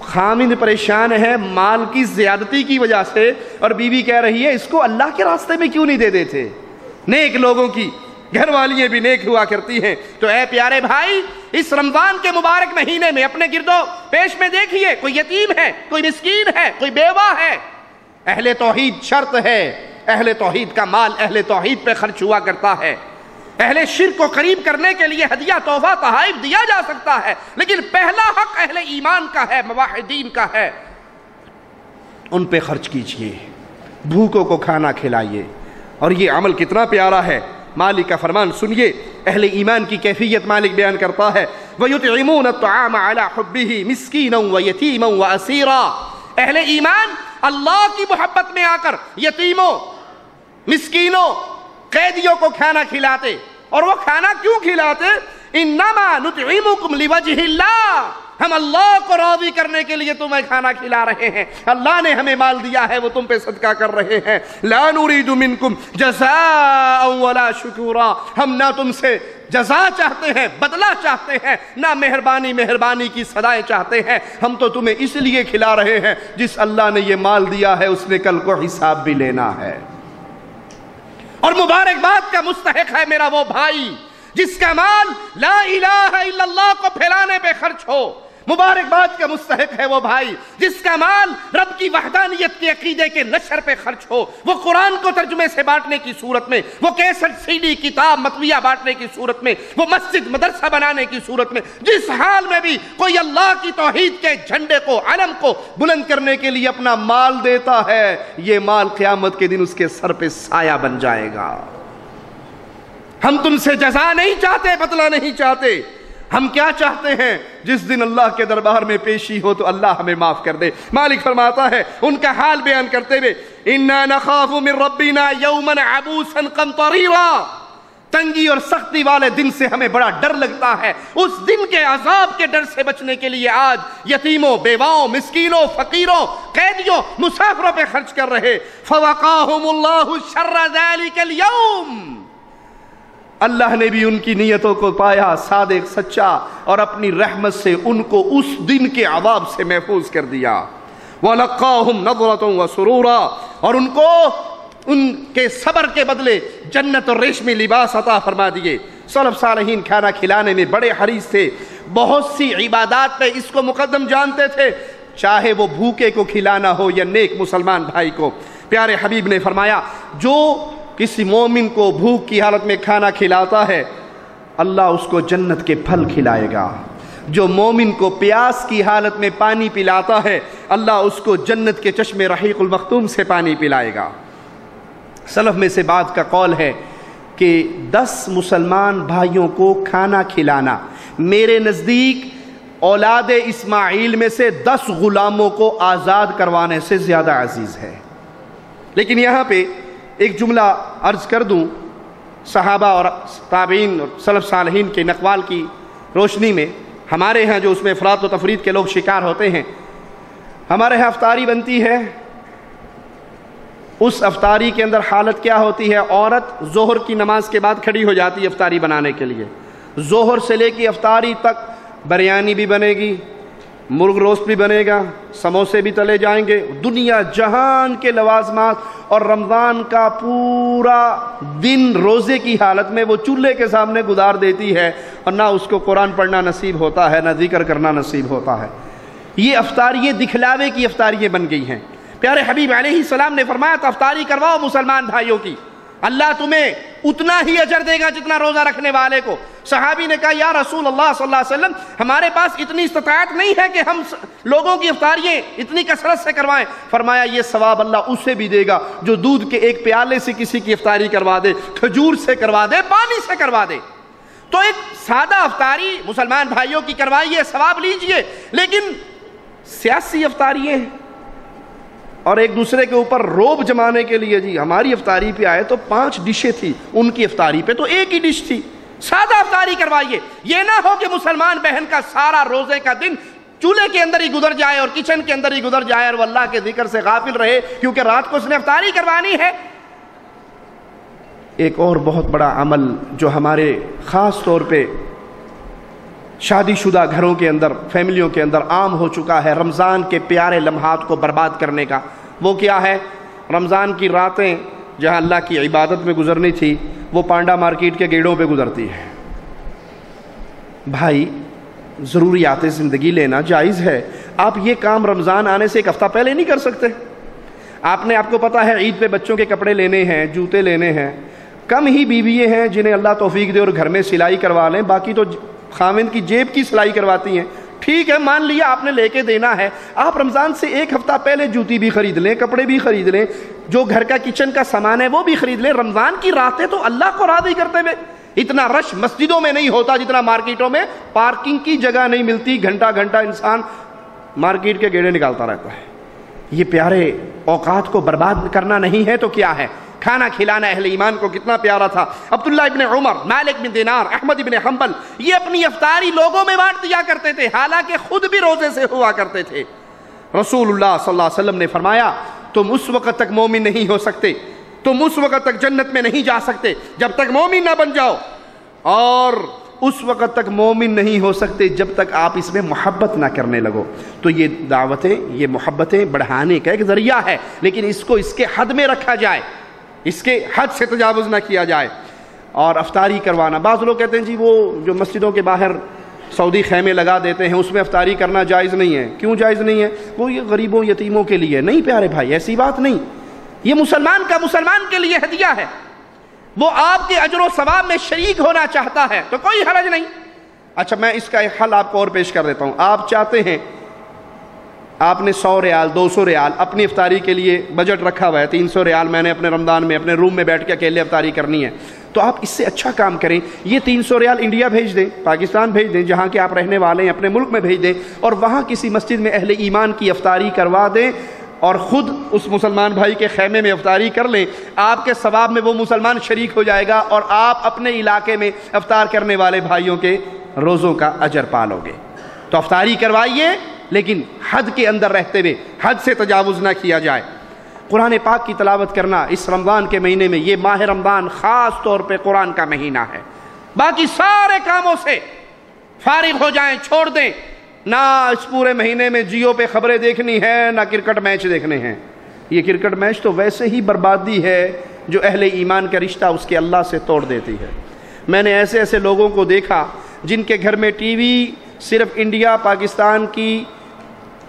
خامد پریشان ہے، مال کی زیادتی کی وجہ سے، اور بیوی کہہ رہی ہے، اس کو اللہ کے راستے میں کیوں نہیں دے دیتے؟ نیک لوگوں کی، گھر والیاں بھی نیک ہوا کرتی ہیں۔ تو اے پیارے بھائی، اس رمضان کے مبارک مہینے میں اپنے گردو، پیش میں دیکھیے، کوئی یتیم ہے، کوئی مسکین ہے، کوئی بیوہ ہے۔ اہل توحید شرط ہے، اہل توحید کا مال اہل توحید پہ خرچ ہوا کرتا ہے۔ اہل شرک کو قریب کرنے کے لیے ہدیہ تحفہ تحائف دیا جا سکتا ہے، لیکن پہلا حق اہل ایمان کا ہے، مواحدین کا ہے۔ ان پہ خرچ کیجیے، بھوکوں کو کھانا کھلائیے۔ اور یہ عمل کتنا پیارا ہے۔ مالک کا فرمان سنیے، اہل ایمان کی کیفیت مالک بیان کرتا ہے۔ وَيُطْعِمُونَ الطَّعَامَ عَلَى حُبِّهِ مِسْكِينًا وَيَتِيمًا وَأَسِيرًا۔ اہل ایمان اللہ کی محبت میں آ کر، یتیموں، مسکینوں قیدیوں کو کھانا کھلاتے اور وہ کھانا کیوں کھلاتے؟ انما نطعمکم لوجہ اللہ۔ ہم اللہ کو راضی کرنے کے لیے تمہیں کھانا کھلا رہے ہیں۔ اللہ نے ہمیں مال دیا ہے، وہ تم پہ صدقہ کر رہے ہیں۔ لا نريد منکم جزاء ولا شکورا۔ ہم نہ تم سے جزا چاہتے ہیں، بدلہ چاہتے ہیں، نہ مہربانی مہربانی کی صدائیں چاہتے ہیں۔ ہم تو تمہیں اس لیے کھلا رہے ہیں جس اللہ نے یہ مال دیا ہے، اس نے کل کو حساب بھی لینا ہے۔ اور مبارکباد کا مستحق ہے میرا وہ بھائی جس کا مال لا الہ الا اللہ کو پھیلانے پہ خرچ ہو۔ مبارکباد کا مستحق ہے وہ بھائی، جس کا مال رب کی وحدانیت کے عقیدے کے نشر پہ خرچ ہو۔ وہ قرآن کو ترجمے سے بانٹنے کی صورت میں، وہ کیسٹ سی ڈی کتاب مطویہ بانٹنے کی صورت میں، وہ مسجد مدرسہ بنانے کی صورت میں۔ جس حال میں بھی کوئی اللہ کی توحید کے جھنڈے کو، علم کو بلند کرنے کے لیے اپنا مال دیتا ہے، یہ مال قیامت کے دن اس کے سر پہ سایہ بن جائے گا۔ ہم تم سے جزا نہیں چاہتے، بدلہ نہیں چاہتے۔ ہم کیا چاہتے ہیں؟ جس دن اللہ کے دربار میں پیشی ہو تو اللہ ہمیں معاف کر دے۔ مالک فرماتا ہے، ان کا حال بیان کرتے ہوئے، اِنَّا نَخَافُ مِن رَبِّنَا يَوْمًا عَبُوسًا قَمْطَرِيرًا تنگی اور سختی والے دن سے ہمیں بڑا ڈر لگتا ہے۔ اس دن کے عذاب کے ڈر سے بچنے کے لیے آج یتیموں، بیواؤں، مسکینوں، فقیروں، قیدیوں، مسافروں پہ خرچ کر رہے۔ فَوَقَاهُمُ اللَّهُ شَرَّ ذَلِكَ الْيَوْمِ۔ اللہ نے بھی ان کی نیتوں کو پایا، صادق، سچا، اور اپنی رحمت سے ان کو اس دن کے عذاب سے محفوظ کر دیا۔ وَلَقَّاهُمْ نَظْرَةٌ وَسُرُورًا، اور ان کو ان کے صبر کے بدلے جنت اور ریشمی لباس عطا فرما دیے۔ صلف صالحین کھانا کھلانے میں بڑے حریص تھے۔ بہت سی عبادات پہ اس کو مقدم جانتے تھے۔ چاہے وہ بھوکے کو کھلانا ہو یا نیک مسلمان بھائی کو۔ پیارے حبیب نے فرمایا، جو کسی مومن کو بھوک کی حالت میں کھانا کھلاتا ہے، اللہ اس کو جنت کے پھل کھلائے گا۔ جو مومن کو پیاس کی حالت میں پانی پلاتا ہے، اللہ اس کو جنت کے چشم رحیق المختوم سے پانی پلائے گا۔ سلف میں سے بات کا قول ہے کہ دس مسلمان بھائیوں کو کھانا کھلانا۔ میرے نزدیک اولاد اسماعیل میں سے دس غلاموں کو آزاد کروانے سے زیادہ عزیز ہے۔ لیکن یہاں پہ ایک جملہ عرض کر دوں، صحابہ اور تابعین اور صلف صالحین کے نقوال کی روشنی میں، ہمارے ہاں جو اس میں افراد و تفرید کے لوگ شکار ہوتے ہیں، ہمارے ہاں افطاری بنتی ہے۔ اس افطاری کے اندر حالت کیا ہوتی ہے؟ عورت ظہر کی نماز کے بعد کھڑی ہو جاتی ہے افطاری بنانے کے لیے۔ ظہر سے لے کے افطاری تک، بریانی بھی بنے گی۔ مرغ روست بھی بنے گا، سموسے بھی تلے جائیں گے۔ دنیا جہان کے لوازمات اور رمضان کا پورا دن روزے کی حالت میں وہ چولہے کے سامنے گزار دیتی ہے اور نہ اس کو قرآن پڑھنا نصیب ہوتا ہے، نہ ذکر کرنا نصیب ہوتا ہے۔ یہ افطاریے، دکھلاوے کی افطاریے بن گئی ہیں۔ پیارے حبیب علیہ السلام نے فرمایا تو افطاری کرواؤ مسلمان بھائیوں کی۔ اللہ تمہیں اتنا ہی اجر دے گا جتنا روزہ رکھنے والے کو۔ صحابی نے کہا، یا رسول اللہ صلی اللہ علیہ وسلم، ہمارے پاس اتنی استطاعت نہیں ہے کہ ہم لوگوں کی افطاریاں اتنی کثرت سے کروائیں۔ فرمایا، یہ ثواب اللہ اسے بھی دے گا جو دودھ کے ایک پیالے سے کسی کی افطاری کروا دے، کھجور سے کروا دے، پانی سے کروا دے۔ تو ایک سادہ افطاری مسلمان بھائیوں کی کروائیے، ثواب لیجیے۔ لیکن سیاسی افطاریاں اور ایک دوسرے کے اوپر روب جمانے کے لیے جی ہماری افطاری پہ آئے تو پانچ ڈشیں تھی ان کی افطاری پہ تو ایک ہی ڈش تھی۔ سادہ افطاری کروائیے۔ یہ نہ ہو کہ مسلمان بہن کا سارا روزے کا دن چولہے کے اندر ہی گزر جائے اور کچن کے اندر ہی گزر جائے اور وہ اللہ کے ذکر سے غافل رہے کیونکہ رات کو اس نے افطاری کروانی ہے۔ ایک اور بہت بڑا عمل جو ہمارے خاص طور پہ شادی شدہ گھروں کے اندر، فیملیوں کے اندر عام ہو چکا ہے رمضان کے پیارے لمحات کو برباد کرنے کا۔ وہ کیا ہے؟ رمضان کی راتیں جہاں اللہ کی عبادت میں گزرنی تھی، وہ پانڈا مارکیٹ کے گیڑوں پہ گزرتی ہے۔ بھائی، ضروریات زندگی لینا جائز ہے۔ آپ یہ کام رمضان آنے سے ایک ہفتہ پہلے نہیں کر سکتے۔ آپ نے، آپ کو پتا ہے، عید پہ بچوں کے کپڑے لینے ہیں، جوتے لینے ہیں۔ کم ہی بیویے ہیں جنہیں اللہ توفیق دے اور گھر میں سلائی کروا لیں، باقی تو خامند کی جیب کی سلائی کرواتی ہیں۔ ٹھیک ہے، مان لیا آپ نے لے کے دینا ہے۔ آپ رمضان سے ایک ہفتہ پہلے جوتی بھی خرید لیں، کپڑے بھی خرید لیں، جو گھر کا کچن کا سامان ہے وہ بھی خرید لیں۔ رمضان کی راتیں تو اللہ کو راضی کرتے ہوئے۔ اتنا رش مسجدوں میں نہیں ہوتا جتنا مارکیٹوں میں۔ پارکنگ کی جگہ نہیں ملتی، گھنٹہ گھنٹہ انسان مارکیٹ کے گیڑے نکالتا رہتا ہے۔ یہ پیارے اوقات کو برباد کرنا نہیں ہے تو کیا ہے؟ کھانا کھلانا اہل ایمان کو کتنا پیارا تھا۔ عبداللہ ابن عمر، مالک بن دینار، احمد ابن حنبل، یہ اپنی افطاری لوگوں میں بانٹ دیا کرتے تھے، حالانکہ خود بھی روزے سے ہوا کرتے تھے۔ رسول اللہ صلی اللہ علیہ وسلم نے فرمایا، تم اس وقت تک مومن نہیں ہو سکتے، تم اس وقت تک جنت میں نہیں جا سکتے، جب تک مومن نہ بن جاؤ۔ اور اس وقت تک مومن نہیں ہو سکتے جب تک آپ اس میں محبت نہ کرنے لگو۔ تو یہ دعوتیں، یہ محبتیں بڑھانے کا ایک ذریعہ ہے، لیکن اس کو اس کے حد میں رکھا جائے۔ اس کے حد سے تجاوز نہ کیا جائے اور افطاری کروانا۔ بعض لوگ کہتے ہیں جی وہ جو مسجدوں کے باہر سعودی خیمے لگا دیتے ہیں، اس میں افطاری کرنا جائز نہیں ہے۔ کیوں جائز نہیں ہے؟ وہ یہ غریبوں، یتیموں کے لیے۔ نہیں پیارے بھائی، ایسی بات نہیں۔ یہ مسلمان کا مسلمان کے لیے ہدیہ ہے۔ وہ آپ کے اجر و ثواب میں شریک ہونا چاہتا ہے تو کوئی حرج نہیں۔ اچھا میں اس کا ایک حل آپ کو اور پیش کر دیتا ہوں۔ آپ چاہتے ہیں آپ نے سو ریال، دو سو ریال اپنی افطاری کے لیے بجٹ رکھا ہوا ہے، تین سو ریال میں نے اپنے رمضان میں، اپنے روم میں بیٹھ کے اکیلے افطاری کرنی ہے۔ تو آپ اس سے اچھا کام کریں۔ یہ تین سو ریال انڈیا بھیج دیں، پاکستان بھیج دیں، جہاں کے آپ رہنے والے ہیں، اپنے ملک میں بھیج دیں اور وہاں کسی مسجد میں اہل ایمان کی افطاری کروا دیں اور خود اس مسلمان بھائی کے خیمے میں افطاری کر لیں۔ آپ کے ثواب میں وہ مسلمان شریک ہو جائے گا اور آپ اپنے علاقے میں افطار کرنے والے بھائیوں کے روزوں کا اجر پالو گے۔ تو افطاری کروائیے۔ لیکن حد کے اندر رہتے ہوئے حد سے تجاوز نہ کیا جائے۔ قرآن پاک کی تلاوت کرنا اس رمضان کے مہینے میں یہ ماہ رمضان خاص طور پہ قرآن کا مہینہ ہے۔ باقی سارے کاموں سے فارغ ہو جائیں، چھوڑ دیں۔ نہ اس پورے مہینے میں جیو پہ خبریں دیکھنی ہے نہ کرکٹ میچ دیکھنے ہیں۔ یہ کرکٹ میچ تو ویسے ہی بربادی ہے جو اہل ایمان کا رشتہ اس کے اللہ سے توڑ دیتی ہے۔ میں نے ایسے ایسے لوگوں کو دیکھا جن کے گھر میں ٹی وی صرف انڈیا، پاکستان کی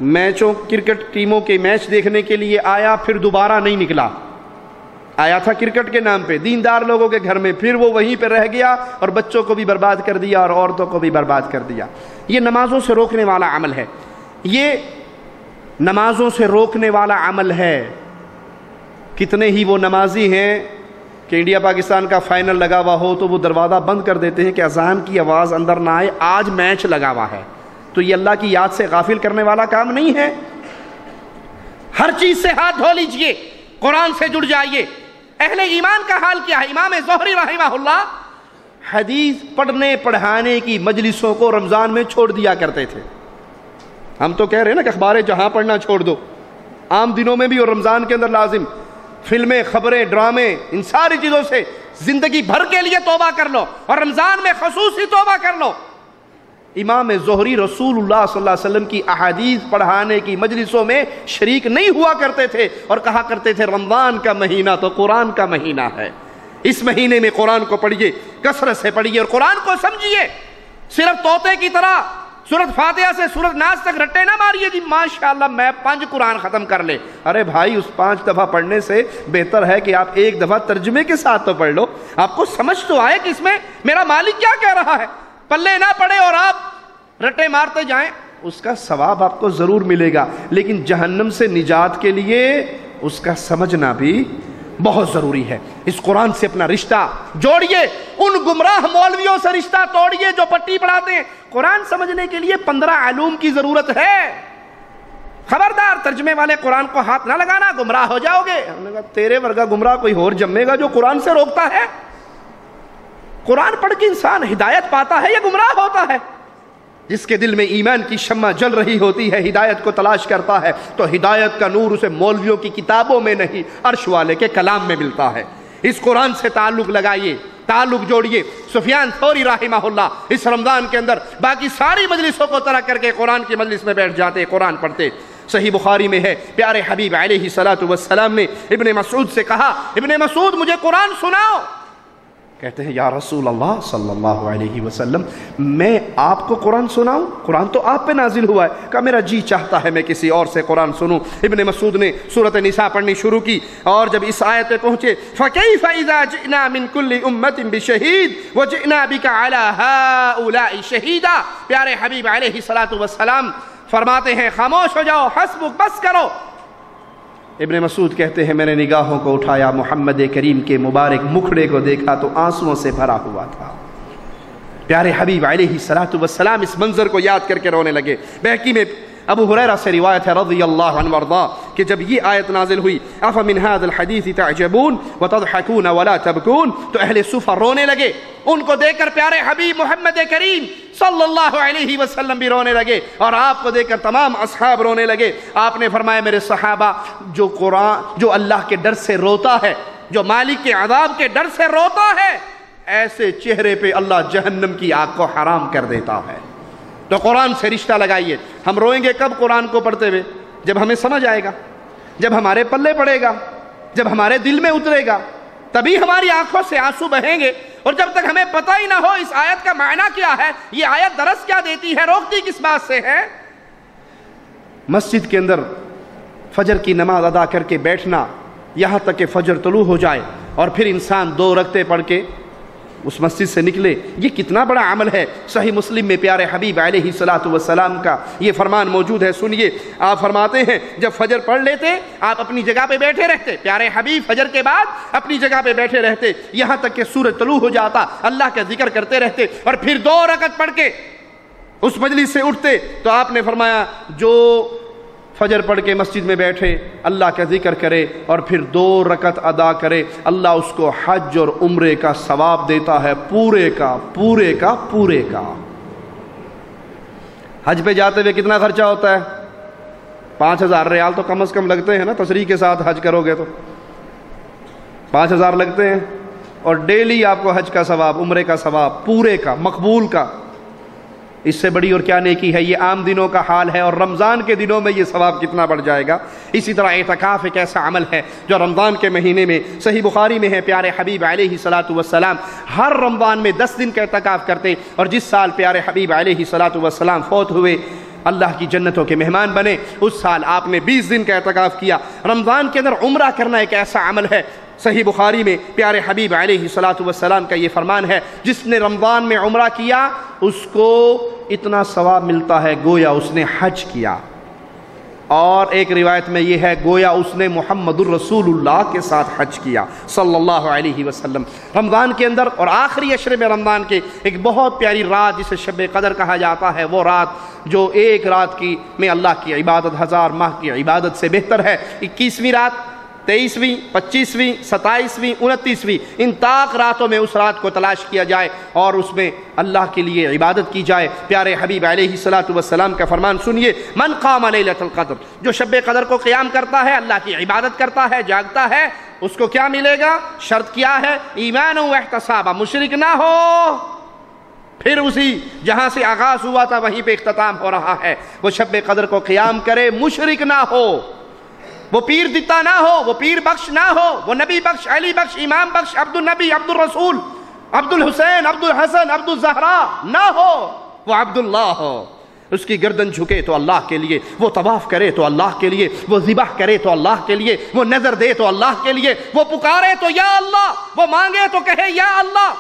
میچوں کرکٹ ٹیموں کے میچ دیکھنے کے لیے آیا، پھر دوبارہ نہیں نکلا۔ آیا تھا کرکٹ کے نام پہ۔ دیندار لوگوں کے گھر میں پھر وہ وہیں پہ رہ گیا اور بچوں کو بھی برباد کر دیا اور عورتوں کو بھی برباد کر دیا۔ یہ نمازوں سے روکنے والا عمل ہے۔ یہ نمازوں سے روکنے والا عمل ہے۔ کتنے ہی وہ نمازی ہیں کہ انڈیا پاکستان کا فائنل لگا ہوا ہو تو وہ دروازہ بند کر دیتے ہیں کہ اذان کی آواز اندر نہ آئے۔ آج میچ لگا ہوا ہے۔ تو یہ اللہ کی یاد سے غافل کرنے والا کام نہیں ہے۔ ہر چیز سے ہاتھ دھو لیجیے، قرآن سے جڑ جائیے۔ اہل ایمان کا حال کیا ہے؟ امام زہری رحمہ اللہ حدیث پڑھنے، پڑھانے کی مجلسوں کو رمضان میں چھوڑ دیا کرتے تھے۔ ہم تو کہہ رہے ہیں نا کہ اخباریں جہاں پڑھنا چھوڑ دو۔ عام دنوں میں بھی اور رمضان کے اندر لازم۔ فلمیں، خبریں، ڈرامے، ان ساری چیزوں سے زندگی بھر کے لیے توبہ کر لو۔ اور رمضان میں خصوصی توبہ کر لو۔ امام زہری رسول اللہ صلی اللہ علیہ وسلم کی احادیث پڑھانے کی مجلسوں میں شریک نہیں ہوا کرتے تھے اور کہا کرتے تھے رمضان کا مہینہ تو قرآن کا مہینہ ہے۔ اس مہینے میں قرآن کو پڑھیے، کثرت سے پڑھیے اور قرآن کو سمجھیے۔ صرف طوطے کی طرح سورت فاتحہ سے سورت ناز تک رٹے نہ ماریے۔ جی ماشاءاللہ میں پانچ قرآن ختم کر لے۔ ارے بھائی، اس پانچ دفعہ پڑھنے سے بہتر ہے کہ آپ ایک دفعہ ترجمے کے ساتھ تو پڑھ لو۔ آپ کو سمجھ تو آئے کہ اس میں میرا مالک کیا کہہ رہا ہے۔ پلے نہ پڑے اور آپ رٹے مارتے جائیں، اس کا ثواب آپ کو ضرور ملے گا۔ لیکن جہنم سے نجات کے لیے اس کا سمجھنا بھی بہت ضروری ہے۔ اس قرآن سے اپنا رشتہ جوڑیے، ان گمراہ مولویوں سے رشتہ توڑیے جو پٹی پڑھاتے ہیں۔ قرآن سمجھنے کے لیے پندرہ علوم کی ضرورت ہے۔ خبردار، ترجمے والے قرآن کو ہاتھ نہ لگانا، گمراہ ہو جاؤ گے۔ تیرے ورگا گمراہ کوئی اور جمے گا جو قرآن سے روکتا ہے؟ قرآن پڑھ کے انسان ہدایت پاتا ہے یا گمراہ ہوتا ہے؟ جس کے دل میں ایمان کی شمع جل رہی ہوتی ہے، ہدایت کو تلاش کرتا ہے، تو ہدایت کا نور اسے مولویوں کی کتابوں میں نہیں، عرش والے کے کلام میں ملتا ہے۔ اس قرآن سے تعلق لگائیے، تعلق جوڑیے۔ سفیان ثوری رحمہ اللہ، اس رمضان کے اندر باقی ساری مجلسوں کو ترک کر کے قرآن کی مجلس میں بیٹھ جاتے، قرآن پڑھتے۔ صحیح بخاری میں ہے، پیارے حبیب علیہ والسلام نے ابن مسعود سے کہا، ابن مسعود مجھے قرآن سناؤ۔ کہتے ہیں، یا رسول اللہ صلی اللہ علیہ وسلم، میں آپ کو قرآن سناؤں؟ قرآن تو آپ پہ نازل ہوا ہے۔ کہ میرا جی چاہتا ہے میں کسی اور سے قرآن سنوں۔ ابن مسعود نے صورت نساء پڑھنی شروع کی اور جب اس آیت پہ پہنچے، فَكَيْفَ إِذَا جِئْنَا مِن كُلِّ أُمَّةٍ بِشَهِيدٍ وَجِئْنَا بِكَ عَلَى هَؤُلَاءِ شَهِيدًا۔ پیارے حبیب علیہ السلام فرماتے ہیں، خاموش ہو جاؤ، حسبک، بس کرو۔ ابن مسعود کہتے ہیں میں نے نگاہوں کو اٹھایا محمد کریم کے مبارک مکھڑے کو دیکھا تو آنسوؤں سے بھرا ہوا تھا. پیارے حبیب علیہ السلام اس منظر کو یاد کر کے رونے لگے. بہکی میں ابو حریرہ سے روایت ہے رضی اللہ عنہ وارضا کہ جب یہ آیت نازل ہوئی، افا هذا الحدیث تعجبون وتضحكون ولا تبكون تو اہل صفہ رونے لگے۔ ان کو دیکھ کر پیارے حبیب محمد کریم صلی اللہ علیہ وسلم بھی رونے لگے اور آپ کو دیکھ کر تمام اصحاب رونے لگے۔ آپ نے فرمایا، میرے صحابہ، جو قرآن، جو اللہ کے ڈر سے روتا ہے، جو مالک کے عذاب کے ڈر سے روتا ہے، ایسے چہرے پہ اللہ جہنم کی آگ کو حرام کر دیتا ہے۔ تو قرآن سے رشتہ لگائیے۔ ہم روئیں گے کب قرآن کو پڑھتے ہوئے؟ جب ہمیں سمجھ آئے گا۔ جب ہمارے پلے پڑے گا۔ جب ہمارے دل میں اترے گا۔ تبھی ہماری آنکھوں سے آنسو بہیں گے۔ اور جب تک ہمیں پتہ ہی نہ ہو اس آیت کا معنی کیا ہے، یہ آیت درس کیا دیتی ہے؟ روکتی کس بات سے ہے؟ مسجد کے اندر فجر کی نماز ادا کر کے بیٹھنا، یہاں تک کہ فجر طلوع ہو جائے اور پھر انسان دو رکھتے پڑھ کے اس مسجد سے نکلے۔ یہ کتنا بڑا عمل ہے۔ صحیح مسلم میں پیارے حبیب علیہ صلاۃ والسلام کا یہ فرمان موجود ہے۔ سنیے، آپ فرماتے ہیں، جب فجر پڑھ لیتے، آپ اپنی جگہ پہ بیٹھے رہتے۔ پیارے حبیب، فجر کے بعد اپنی جگہ پہ بیٹھے رہتے۔ یہاں تک کہ سورج طلوع ہو جاتا، اللہ کا ذکر کرتے رہتے اور پھر دو رکعت پڑھ کے اس مجلس سے اٹھتے۔ تو آپ نے فرمایا، جو فجر پڑھ کے مسجد میں بیٹھے، اللہ کا ذکر کرے اور پھر دو رکت ادا کرے۔ اللہ اس کو حج اور عمرے کا ثواب دیتا ہے، پورے کا پورے کا پورے کا۔ حج پہ جاتے ہوئے کتنا خرچہ ہوتا ہے؟ پانچ ہزار ریال تو کم از کم لگتے ہیں نا تصریح کے ساتھ حج کرو گے تو۔ پانچ ہزار لگتے ہیں اور ڈیلی آپ کو حج کا ثواب، عمرے کا ثواب، پورے کا، مقبول کا۔ اس سے بڑی اور کیا نیکی ہے؟ یہ عام دنوں کا حال ہے اور رمضان کے دنوں میں یہ ثواب کتنا بڑھ جائے گا؟ اسی طرح اعتکاف ایک ایسا عمل ہے جو رمضان کے مہینے میں صحیح بخاری میں ہے، پیارے حبیب علیہ صلاۃ والسلام۔ ہر رمضان میں دس دن کا اعتکاف کرتے اور جس سال پیارے حبیب علیہ صلاۃ والسلام فوت ہوئے اللہ کی جنتوں کے مہمان بنے۔ اس سال آپ نے بیس دن کا اعتکاف کیا۔ رمضان کے اندر عمرہ کرنا ایک ایسا عمل ہے۔ صحیح بخاری میں پیارے حبیب علیہ صلاۃ والسلام کا یہ فرمان ہے، جس نے رمضان میں عمرہ کیا، اس کو اتنا ثواب ملتا ہے گویا اس نے حج کیا۔ اور ایک روایت میں یہ ہے، گویا اس نے محمد الرسول اللہ کے ساتھ حج کیا، صلی اللہ علیہ وسلم۔ رمضان کے اندر اور آخری عشرے میں رمضان کے ایک بہت پیاری رات، جسے شب قدر کہا جاتا ہے، وہ رات جو ایک رات کی میں اللہ کی عبادت، ہزار ماہ کی عبادت سے بہتر ہے۔ اکیسویں رات تیئیسویں، پچیسویں، ستائیسویں، انتیسویں، ان طاق راتوں میں اس رات کو تلاش کیا جائے اور اس میں اللہ کے لیے عبادت کی جائے۔ پیارے حبیب علیہ صلاۃ والسلام کا فرمان سنیے، من قام لیلت القدر، جو شب قدر کو قیام کرتا ہے، اللہ کی عبادت کرتا ہے، جاگتا ہے، اس کو کیا ملے گا؟ شرط کیا ہے؟ ایمان و احتسابہ مشرک نہ ہو۔ پھر اسی جہاں سے آغاز ہوا تھا، وہیں پہ اختتام ہو رہا ہے۔ وہ شب قدر کو قیام کرے، مشرک نہ ہو۔ وہ پیر دتا نہ ہو، وہ پیر بخش نہ ہو، وہ نبی بخش، علی بخش، امام بخش عبد النبی عبد الرسول عبد الحسین عبد الحسن عبد الزہرا نہ ہو، وہ عبد اللہ ہو۔ اس کی گردن جھکے تو اللہ کے لیے، وہ طواف کرے تو اللہ کے لیے، وہ ذبح کرے تو اللہ کے لیے، وہ نظر دے تو اللہ کے لیے، وہ پکارے تو یا اللہ، وہ مانگے تو کہے یا اللہ۔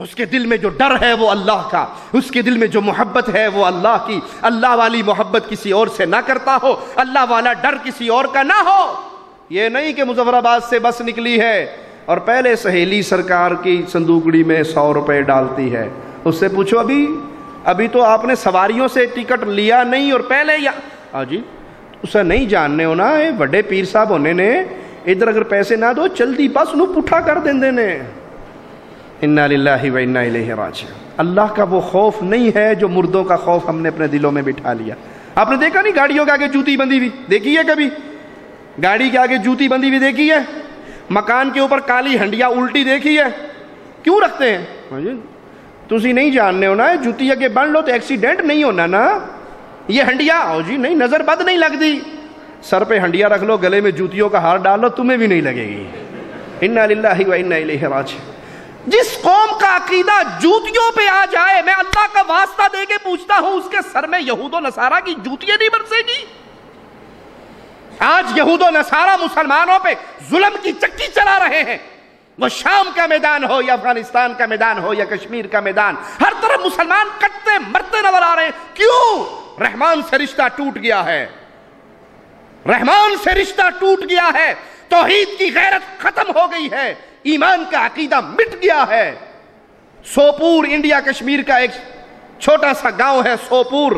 اس کے دل میں جو ڈر ہے وہ اللہ کا، اس کے دل میں جو محبت ہے وہ اللہ کی۔ اللہ والی محبت کسی اور سے نہ کرتا ہو، اللہ والا ڈر کسی اور کا نہ ہو۔ یہ نہیں کہ مظفر آباد سے بس نکلی ہے اور پہلے سہیلی سرکار کی صندوقڑی میں سو روپے ڈالتی ہے۔ اس سے پوچھو ابھی ابھی تو آپ نے سواریوں سے ٹکٹ لیا نہیں اور پہلے یا ہاں جی اسے نہیں جاننے ہونا بڑے پیر صاحب ہونے نے، ادھر اگر پیسے نہ دو، چلتی بس نو پٹھا کر دیں دینے انا للہ و انا الیہ اللہ کا وہ خوف نہیں ہے جو مردوں کا خوف ہم نے اپنے دلوں میں بٹھا لیا۔ آپ نے دیکھا نہیں گاڑیوں کے آگے جوتی بندی ہوئی؟ دیکھی ہے کبھی؟ گاڑی کے آگے جوتی بندی ہوئی دیکھی ہے؟ مکان کے اوپر کالی ہنڈیا الٹی دیکھی ہے؟ کیوں رکھتے ہیں؟ ہاں تسی نہیں جاننے ہونا ہے جوتی اگے بن لو تو ایکسیڈنٹ نہیں ہونا نا۔ یہ ہنڈیا ہو جی نہیں، نظر بد نہیں لگتی۔ سر پہ ہنڈیا رکھ لو، گلے میں جوتیوں کا ہار ڈال لو، تمہیں بھی نہیں لگے گی۔ انا للہ و انا الیہ راجعون۔ جس قوم کا عقیدہ جوتیوں پہ آ جائے، میں اللہ کا واسطہ دے کے پوچھتا ہوں، اس کے سر میں یہود و نصارہ کی جوتیاں نہیں برسے گی؟ آج یہود و نصارہ مسلمانوں پہ ظلم کی چکی چلا رہے ہیں۔ وہ شام کا میدان ہو یا افغانستان کا میدان ہو یا کشمیر کا میدان، ہر طرف مسلمان کٹتے مرتے نظر آ رہے ہیں۔ کیوں؟ رحمان سے رشتہ ٹوٹ گیا ہے۔ رحمان سے رشتہ ٹوٹ گیا ہے۔ توحید کی غیرت ختم ہو گئی ہے۔ ایمان کا عقیدہ مٹ گیا ہے۔ سوپور، انڈیا، کشمیر کا ایک چھوٹا سا گاؤں ہے سوپور۔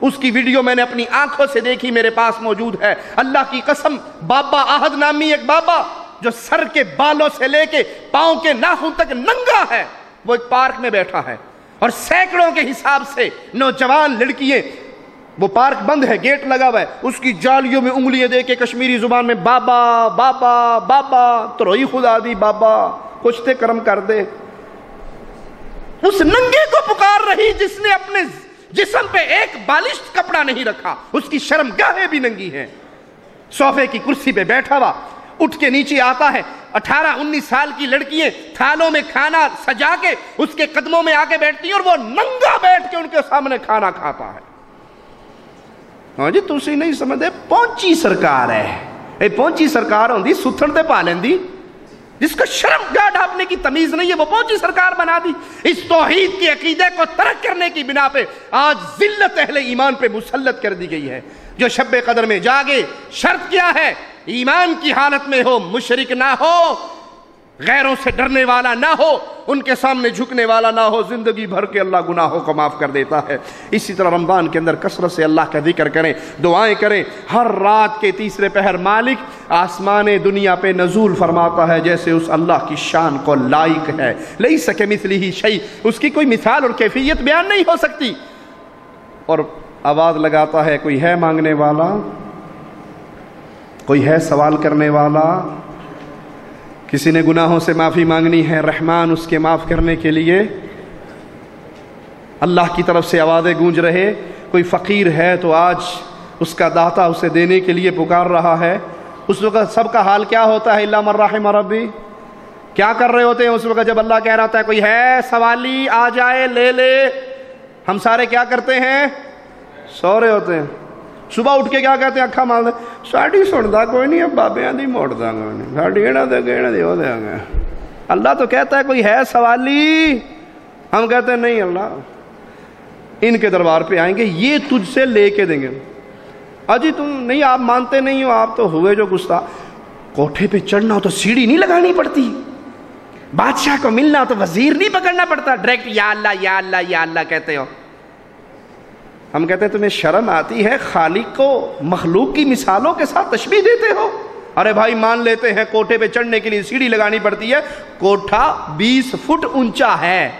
اس کی ویڈیو میں نے اپنی آنکھوں سے دیکھی، میرے پاس موجود ہے۔ اللہ کی قسم، بابا آہد نامی ایک بابا جو سر کے بالوں سے لے کے پاؤں کے ناخن تک ننگا ہے۔ وہ ایک پارک میں بیٹھا ہے اور سینکڑوں کے حساب سے نوجوان لڑکیاں وہ پارک بند ہے، گیٹ لگا ہوا ہے۔ اس کی جالیوں میں انگلیاں دے کے کشمیری زبان میں بابا بابا بابا تو خدا دی بابا، کچھ تے کرم کر دے۔ اس ننگے کو پکار رہی جس نے اپنے جسم پہ ایک بالشت کپڑا نہیں رکھا، اس کی شرم گاہیں بھی ننگی ہیں۔ صوفے کی کرسی پہ بیٹھا ہوا، اٹھ کے نیچے آتا ہے۔ اٹھارہ، انیس سال کی لڑکیاں تھالوں میں کھانا سجا کے اس کے قدموں میں آگے بیٹھتی ہیں اور وہ ننگا بیٹھ کے ان کے سامنے کھانا کھاتا ہے۔ ہاں جی تسی نہیں سمجھے پہنچی سرکار ہے اے پہنچی سرکار ہوندی ستھن تے پا لیندی جس کو شرم گاہ ڈھاپنے کی تمیز نہیں ہے وہ پہنچی سرکار بنا دی اس توحید کے عقیدے کو ترک کرنے کی بنا پہ آج ذلت اہل ایمان پہ مسلط کر دی گئی ہے جو شب قدر میں جاگے شرط کیا ہے ایمان کی حالت میں ہو مشرک نہ ہو غیروں سے ڈرنے والا نہ ہو، ان کے سامنے جھکنے والا نہ ہو، زندگی بھر کے اللہ گناہوں کو معاف کر دیتا ہے۔ اسی طرح رمضان کے اندر کثرت سے اللہ کا ذکر کریں، دعائیں کریں۔ ہر رات کے تیسرے پہر مالک آسمان دنیا پہ نزول فرماتا ہے، جیسے اس اللہ کی شان کو لائق ہے۔ لئی سکے مثلی ہی شئی اس کی کوئی مثال اور کیفیت بیان نہیں ہو سکتی۔ اور آواز لگاتا ہے، کوئی ہے مانگنے والا؟ کوئی ہے سوال کرنے والا؟ کسی نے گناہوں سے معافی مانگنی ہے، رحمان اس کے معاف کرنے کے لیے اللہ کی طرف سے آوازیں گونج رہے۔ کوئی فقیر ہے تو آج اس کا داتا اسے دینے کے لیے پکار رہا ہے۔ اس وقت سب کا حال کیا ہوتا ہے اللہ مرحم ربی؟ کیا کر رہے ہوتے ہیں اس وقت جب اللہ کہہ رہا ہوتا ہے، کوئی ہے، سوالی، آ جائے، لے لے۔ ہم سارے کیا کرتے ہیں؟ سو رہے ہوتے ہیں۔ صبح اٹھ کے کیا کہتے ہیں؟ اکھا مال دے۔ ساڑی سنتا کوئی نہیں اب بابیاں دی موڑ دا گا نہیں۔ ساڑی اینا دے اینا دے ہو دے اللہ تو کہتا ہے کوئی ہے سوالی؟ ہم کہتے ہیں نہیں اللہ۔ ان کے دربار پہ آئیں گے، یہ تجھ سے لے کے دیں گے۔ اجی تم نہیں، آپ مانتے نہیں ہو، آپ تو ہوئے جو گستا کوٹھے پہ چڑھنا ہو تو سیڑھی نہیں لگانی پڑتی۔ بادشاہ کو ملنا ہو تو وزیر نہیں پکڑنا پڑتا۔ ڈائریکٹ یا اللہ یا اللہ یا اللہ کہتے ہو۔ ہم کہتے ہیں تمہیں شرم آتی ہے خالق کو مخلوق کی مثالوں کے ساتھ تشبیح دیتے ہو؟ ارے بھائی مان لیتے ہیں کوٹھے پہ چڑھنے کے لیے سیڑھی لگانی پڑتی ہے، کوٹھا بیس فٹ اونچا ہے۔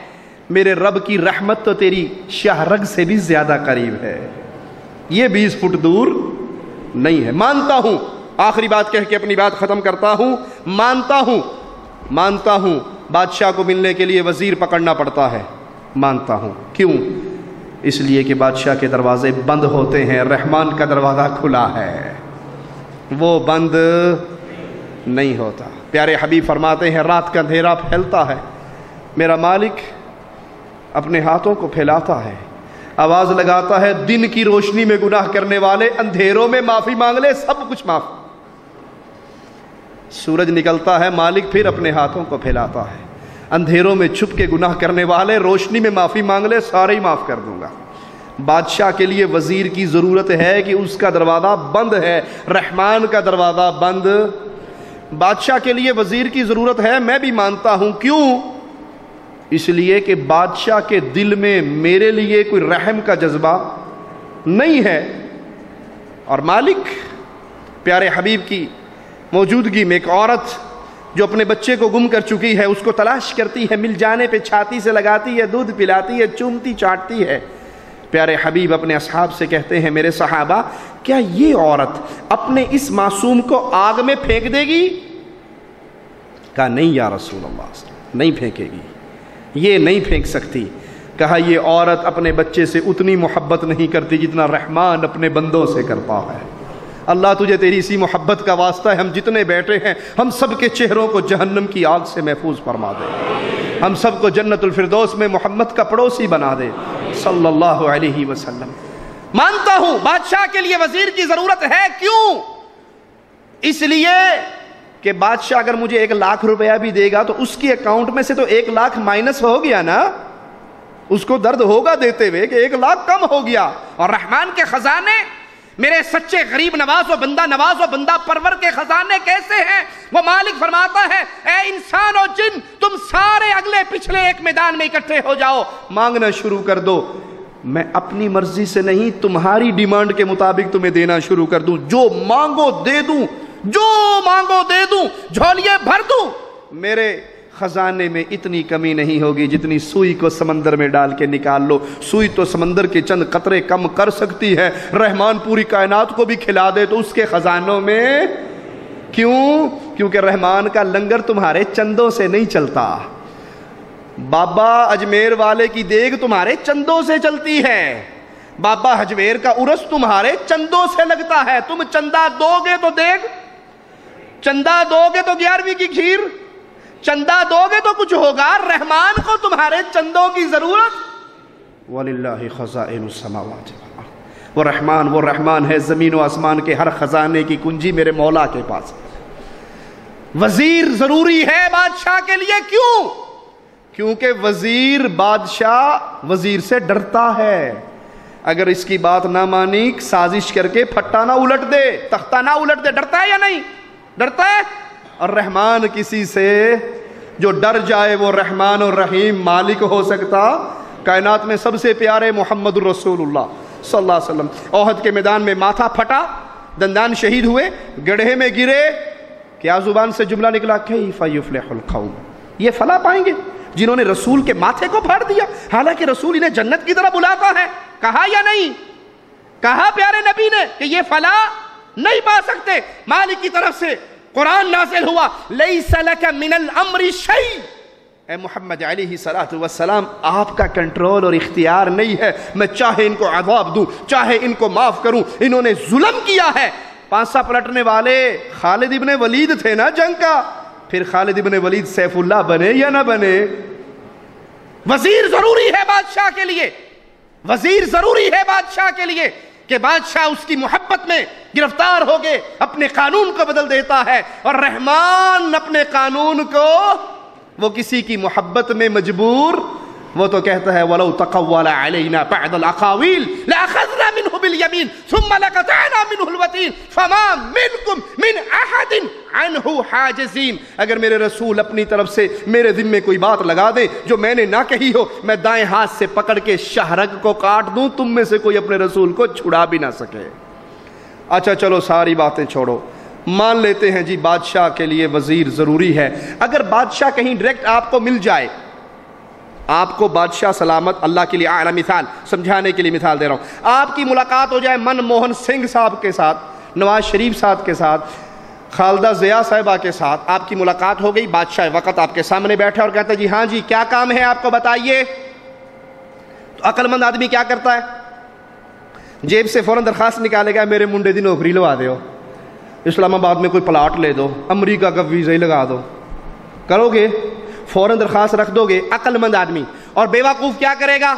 میرے رب کی رحمت تو تیری شاہ رگ سے بھی زیادہ قریب ہے۔ یہ بیس فٹ دور نہیں ہے۔ مانتا ہوں۔ آخری بات کہہ کے اپنی بات ختم کرتا ہوں۔ مانتا ہوں۔ مانتا ہوں۔ بادشاہ کو ملنے کے لیے وزیر پکڑنا پڑتا ہے۔ مانتا ہوں۔ کیوں؟ اس لیے کہ بادشاہ کے دروازے بند ہوتے ہیں، رحمان کا دروازہ کھلا ہے۔ وہ بند نہیں ہوتا۔ پیارے حبیب فرماتے ہیں، رات کا اندھیرا پھیلتا ہے۔ میرا مالک اپنے ہاتھوں کو پھیلاتا ہے۔ آواز لگاتا ہے، دن کی روشنی میں گناہ کرنے والے، اندھیروں میں معافی مانگ لے، سب کچھ معاف۔ سورج نکلتا ہے، مالک پھر اپنے ہاتھوں کو پھیلاتا ہے۔ اندھیروں میں چھپ کے گناہ کرنے والے، روشنی میں معافی مانگ لے، سارے ہی معاف کر دوں گا۔ بادشاہ کے لیے وزیر کی ضرورت ہے کہ اس کا دروازہ بند ہے۔ رحمان کا دروازہ بند۔ بادشاہ کے لیے وزیر کی ضرورت ہے، میں بھی مانتا ہوں۔ کیوں؟ اس لیے کہ بادشاہ کے دل میں میرے لیے کوئی رحم کا جذبہ نہیں ہے۔ اور مالک، پیارے حبیب کی موجودگی میں ایک عورت جو اپنے بچے کو گم کر چکی ہے، اس کو تلاش کرتی ہے، مل جانے پہ چھاتی سے لگاتی ہے، دودھ پلاتی ہے، چومتی، چاٹتی ہے۔ پیارے حبیب، اپنے اصحاب سے کہتے ہیں، میرے صحابہ، کیا یہ عورت اپنے اس معصوم کو آگ میں پھینک دے گی؟ کہا، نہیں یا رسول اللہ، نہیں پھینکے گی۔ یہ نہیں پھینک سکتی۔ کہا، یہ عورت اپنے بچے سے اتنی محبت نہیں کرتی جتنا رحمان اپنے بندوں سے کرتا ہے۔ اللہ تجھے تیری اسی محبت کا واسطہ ہے، ہم جتنے بیٹھے ہیں، ہم سب کے چہروں کو جہنم کی آگ سے محفوظ فرما دے۔ ہم سب کو جنت الفردوس میں محمد کا پڑوسی بنا دے۔ صلی اللہ علیہ وسلم۔ مانتا ہوں، بادشاہ کے لیے وزیر کی ضرورت ہے کیوں؟ اس لیے کہ بادشاہ اگر مجھے ایک لاکھ روپیہ بھی دے گا تو اس کی اکاؤنٹ میں سے تو ایک لاکھ مائنس ہو گیا نا؟ اس کو درد ہوگا دیتے ہوئے کہ ایک لاکھ کم ہو گیا۔ اور رحمان کے خزانے میرے سچے غریب نواز و بندہ نواز و بندہ، پرور کے خزانے کیسے ہیں؟ وہ مالک فرماتا ہے، اے انسان و جن، تم سارے اگلے پچھلے ایک میدان میں اکٹھے ہو جاؤ۔ مانگنا شروع کر دو۔ میں اپنی مرضی سے نہیں، تمہاری ڈیمانڈ کے مطابق تمہیں دینا شروع کر دوں۔ جو مانگو دے دوں، جو مانگو دے دوں، جھولیے بھر دوں۔ میرے خزانے میں اتنی کمی نہیں ہوگی جتنی سوئی کو سمندر میں ڈال کے نکال لو۔ سوئی تو سمندر کے چند قطرے کم کر سکتی ہے۔ رحمان پوری کائنات کو بھی کھلا دے تو اس کے خزانوں میں کیوں؟ کیونکہ رحمان کا لنگر تمہارے چندوں سے نہیں چلتا۔ بابا اجمیر والے کی دیگ تمہارے چندوں سے چلتی ہے۔ بابا اجمیر کا ارس تمہارے چندوں سے لگتا ہے۔ تم چندہ دو گے تو دیگ، چندہ دو گے تو گیارہویں کی کھیر۔ چندہ دو گے تو کچھ ہوگا، رحمان کو تمہارے چندوں کی ضرورت؟ وَلِلَّهِ خَزَائِنُ السَّمَاوَاتِ وَالْأَرْضِ۔ وہ رحمان وہ رحمان ہے، زمین و آسمان کے ہر خزانے کی کنجی میرے مولا کے پاس۔ وزیر ضروری ہے بادشاہ کے لیے کیوں؟ کیونکہ وزیر بادشاہ وزیر سے ڈرتا ہے۔ اگر اس کی بات نہ مانی، سازش کر کے پھٹا نہ الٹ دے، تختہ نہ الٹ دے، ڈرتا ہے یا نہیں؟ ڈرتا ہے؟ اور رحمان کسی سے جو ڈر جائے وہ رحمان اور رحیم مالک ہو سکتا۔ کائنات میں سب سے پیارے محمد الرسول اللہ صلی اللہ علیہ وسلم۔ عہد کے میدان میں ماتھا پھٹا، دندان شہید ہوئے، گڑھے میں گرے۔ کیا زبان سے جملہ نکلا؟ کیف یفلح القوم؟ یہ فلا پائیں گے جنہوں نے رسول کے ماتھے کو پھاڑ دیا۔ حالانکہ رسول انہیں جنت کی طرح بلاتا ہے۔ کہا یا نہیں؟ کہا پیارے نبی نے کہ یہ فلا نہیں پا سکتے۔ مالک کی طرف سے قرآن نازل ہوا لیس لک من الامر شیء اے محمد علیہ السلام آپ کا کنٹرول اور اختیار نہیں ہے۔ میں چاہے ان کو عذاب دوں، چاہے ان کو معاف کروں، انہوں نے ظلم کیا ہے۔ پانسا پلٹنے والے خالد ابن ولید تھے نا جنگ کا؟ پھر خالد ابن ولید سیف اللہ بنے یا نہ بنے؟ وزیر ضروری ہے بادشاہ کے لیے۔ وزیر ضروری ہے بادشاہ کے لیے۔ کہ بادشاہ اس کی محبت میں گرفتار ہو کے اپنے قانون کو بدل دیتا ہے اور رحمان اپنے قانون کو وہ کسی کی محبت میں مجبور وہ تو کہتا ہے وَلَوْ تَقَوَّلَ عَلَيْنَا بَعْدَ الْأَقَاوِيلِ لَأَخَذْنَا مِنْ بِالْيَمِينِ، ثُمَّ لَقَطَعْنَا مِنْهُ الْوَتِينَ فَمَا مِنْكُمْ مِنْ أَحَدٍ عَنْهُ حَاجِزِينَ. اگر میرے رسول اپنی طرف سے میرے ذمہ کوئی بات لگا دیں جو میں نے نہ کہی ہو، میں دائیں ہاتھ سے پکڑ کے شہرگ کو کاٹ دوں، تم میں سے کوئی اپنے رسول کو چھڑا بھی نہ سکے۔ اچھا چلو ساری باتیں چھوڑو۔ مان لیتے ہیں جی بادشاہ کے لیے وزیر ضروری ہے۔ اگر بادشاہ کہیں ڈائریکٹ آپ کو مل جائے آپ کو بادشاہ سلامت اللہ کے لیے اعلیٰ مثال، سمجھانے کے لیے مثال دے رہا ہوں۔ آپ کی ملاقات ہو جائے من موہن سنگھ صاحب کے ساتھ، نواز شریف صاحب کے ساتھ، خالدہ ضیاء صاحبہ کے ساتھ آپ کی ملاقات ہو گئی، بادشاہ وقت آپ کے سامنے بیٹھے اور کہتا ہے جی ہاں جی کیا کام ہے آپ کو بتائیے؟ تو عقل مند آدمی کیا کرتا ہے؟ جیب سے فوراً درخواست نکالے گا، میرے منڈے دی نوکری لوا دو اسلام آباد میں کوئی پلاٹ لے دو، امریکہ کا ویزا ہی لگا دو۔ کرو گے؟ فوراً درخواست رکھ دو گے عقل مند آدمی۔ اور بیوقوف کیا کرے گا؟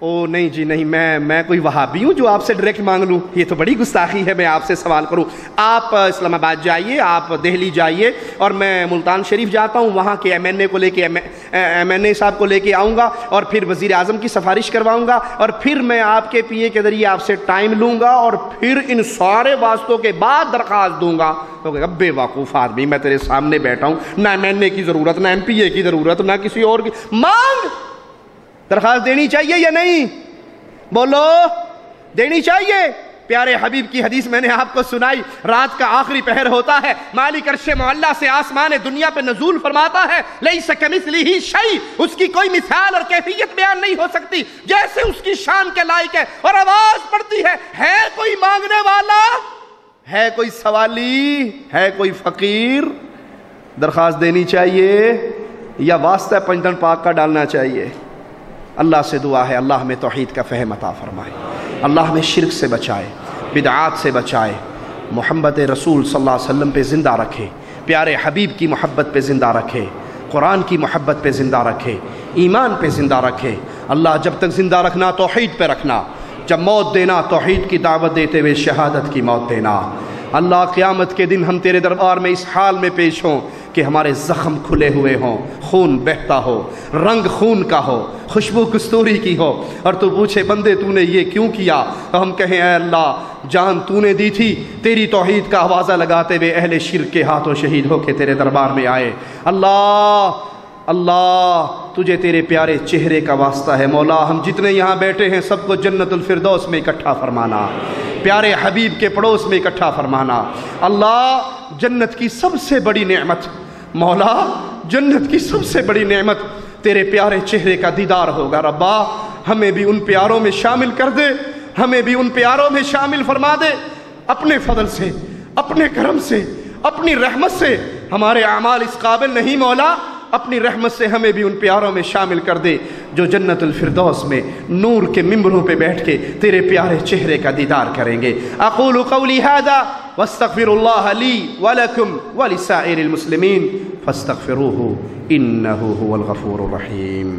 او نہیں جی نہیں، میں میں کوئی وہابی ہوں جو آپ سے ڈائریکٹ مانگ لوں۔ یہ تو بڑی گستاخی ہے، میں آپ سے سوال کروں۔ آپ اسلام آباد جائیے، آپ دہلی جائیے اور میں ملتان شریف جاتا ہوں۔ وہاں کے ایم این اے کو لے کے، ایم این اے صاحب کو لے کے آؤں گا اور پھر وزیر اعظم کی سفارش کرواؤں گا اور پھر میں آپ کے پی اے کے ذریعے آپ سے ٹائم لوں گا اور پھر ان سارے واسطوں کے بعد درخواست دوں گا۔ تو کہ بے وقوف آدمی، میں تیرے سامنے بیٹھا ہوں۔ نہ ایم این اے کی ضرورت، نہ ایم پی اے کی ضرورت، نہ کسی اور کی۔ مانگ! درخواست دینی چاہیے یا نہیں؟ بولو، دینی چاہیے؟ پیارے حبیب کی حدیث میں نے آپ کو سنائی، رات کا آخری پہر ہوتا ہے، مالک عرش معلہ سے آسمان دنیا پہ نزول فرماتا ہے لیس کمثلی ہی شئی اس کی کوئی مثال اور کیفیت بیان نہیں ہو سکتی۔ جیسے اس کی شان کے لائق ہے اور آواز پڑتی ہے ہے کوئی مانگنے والا؟ ہے کوئی سوالی؟ ہے کوئی فقیر؟ درخواست دینی چاہیے یا واسطہ پنجن پاک کا ڈالنا چاہیے؟ اللہ سے دعا ہے، اللہ ہمیں توحید کا فہم عطا فرمائے۔ اللہ ہمیں شرک سے بچائے، بدعات سے بچائے۔ محمد رسول صلی اللہ علیہ وسلم پہ زندہ رکھے۔ پیارے حبیب کی محبت پہ زندہ رکھے۔ قرآن کی محبت پہ زندہ رکھے۔ ایمان پہ زندہ رکھے۔ اللہ جب تک زندہ رکھنا، توحید پہ رکھنا۔ جب موت دینا، توحید کی دعوت دیتے ہوئے شہادت کی موت دینا۔ اللہ قیامت کے دن ہم تیرے دربار میں اس حال میں پیش ہوں۔ کہ ہمارے زخم کھلے ہوئے ہوں، خون بہتا ہو، رنگ خون کا ہو، خوشبو کستوری کی ہو۔ اور تو پوچھے، بندے، تو نے یہ کیوں کیا؟ تو ہم کہیں، اے اللہ، جان تو نے دی تھی، تیری توحید کا آوازہ لگاتے ہوئے اہل شرک کے ہاتھوں شہید ہو کے تیرے دربار میں آئے۔ اللہ اللہ تجھے تیرے پیارے چہرے کا واسطہ ہے۔ مولا، ہم جتنے یہاں بیٹھے ہیں، سب کو جنت الفردوس میں اکٹھا فرمانا۔ پیارے حبیب کے پڑوس میں اکٹھا فرمانا۔ اللہ، جنت کی سب سے بڑی نعمت۔ مولا، جنت کی سب سے بڑی نعمت تیرے پیارے چہرے کا دیدار ہوگا۔ ربا، ہمیں بھی ان پیاروں میں شامل کر دے۔ ہمیں بھی ان پیاروں میں شامل فرما دے۔ اپنے فضل سے، اپنے کرم سے، اپنی رحمت سے ہمارے اعمال اس قابل نہیں۔ مولا اپنی رحمت سے ہمیں بھی ان پیاروں میں شامل کر دے جو جنت الفردوس میں نور کے ممبروں پہ بیٹھ کے تیرے پیارے چہرے کا دیدار کریں گے۔ اقول قولی هذا واستغفر الله لي ولكم ولسائر المسلمين فاستغفروه إنه هو الغفور الرحيم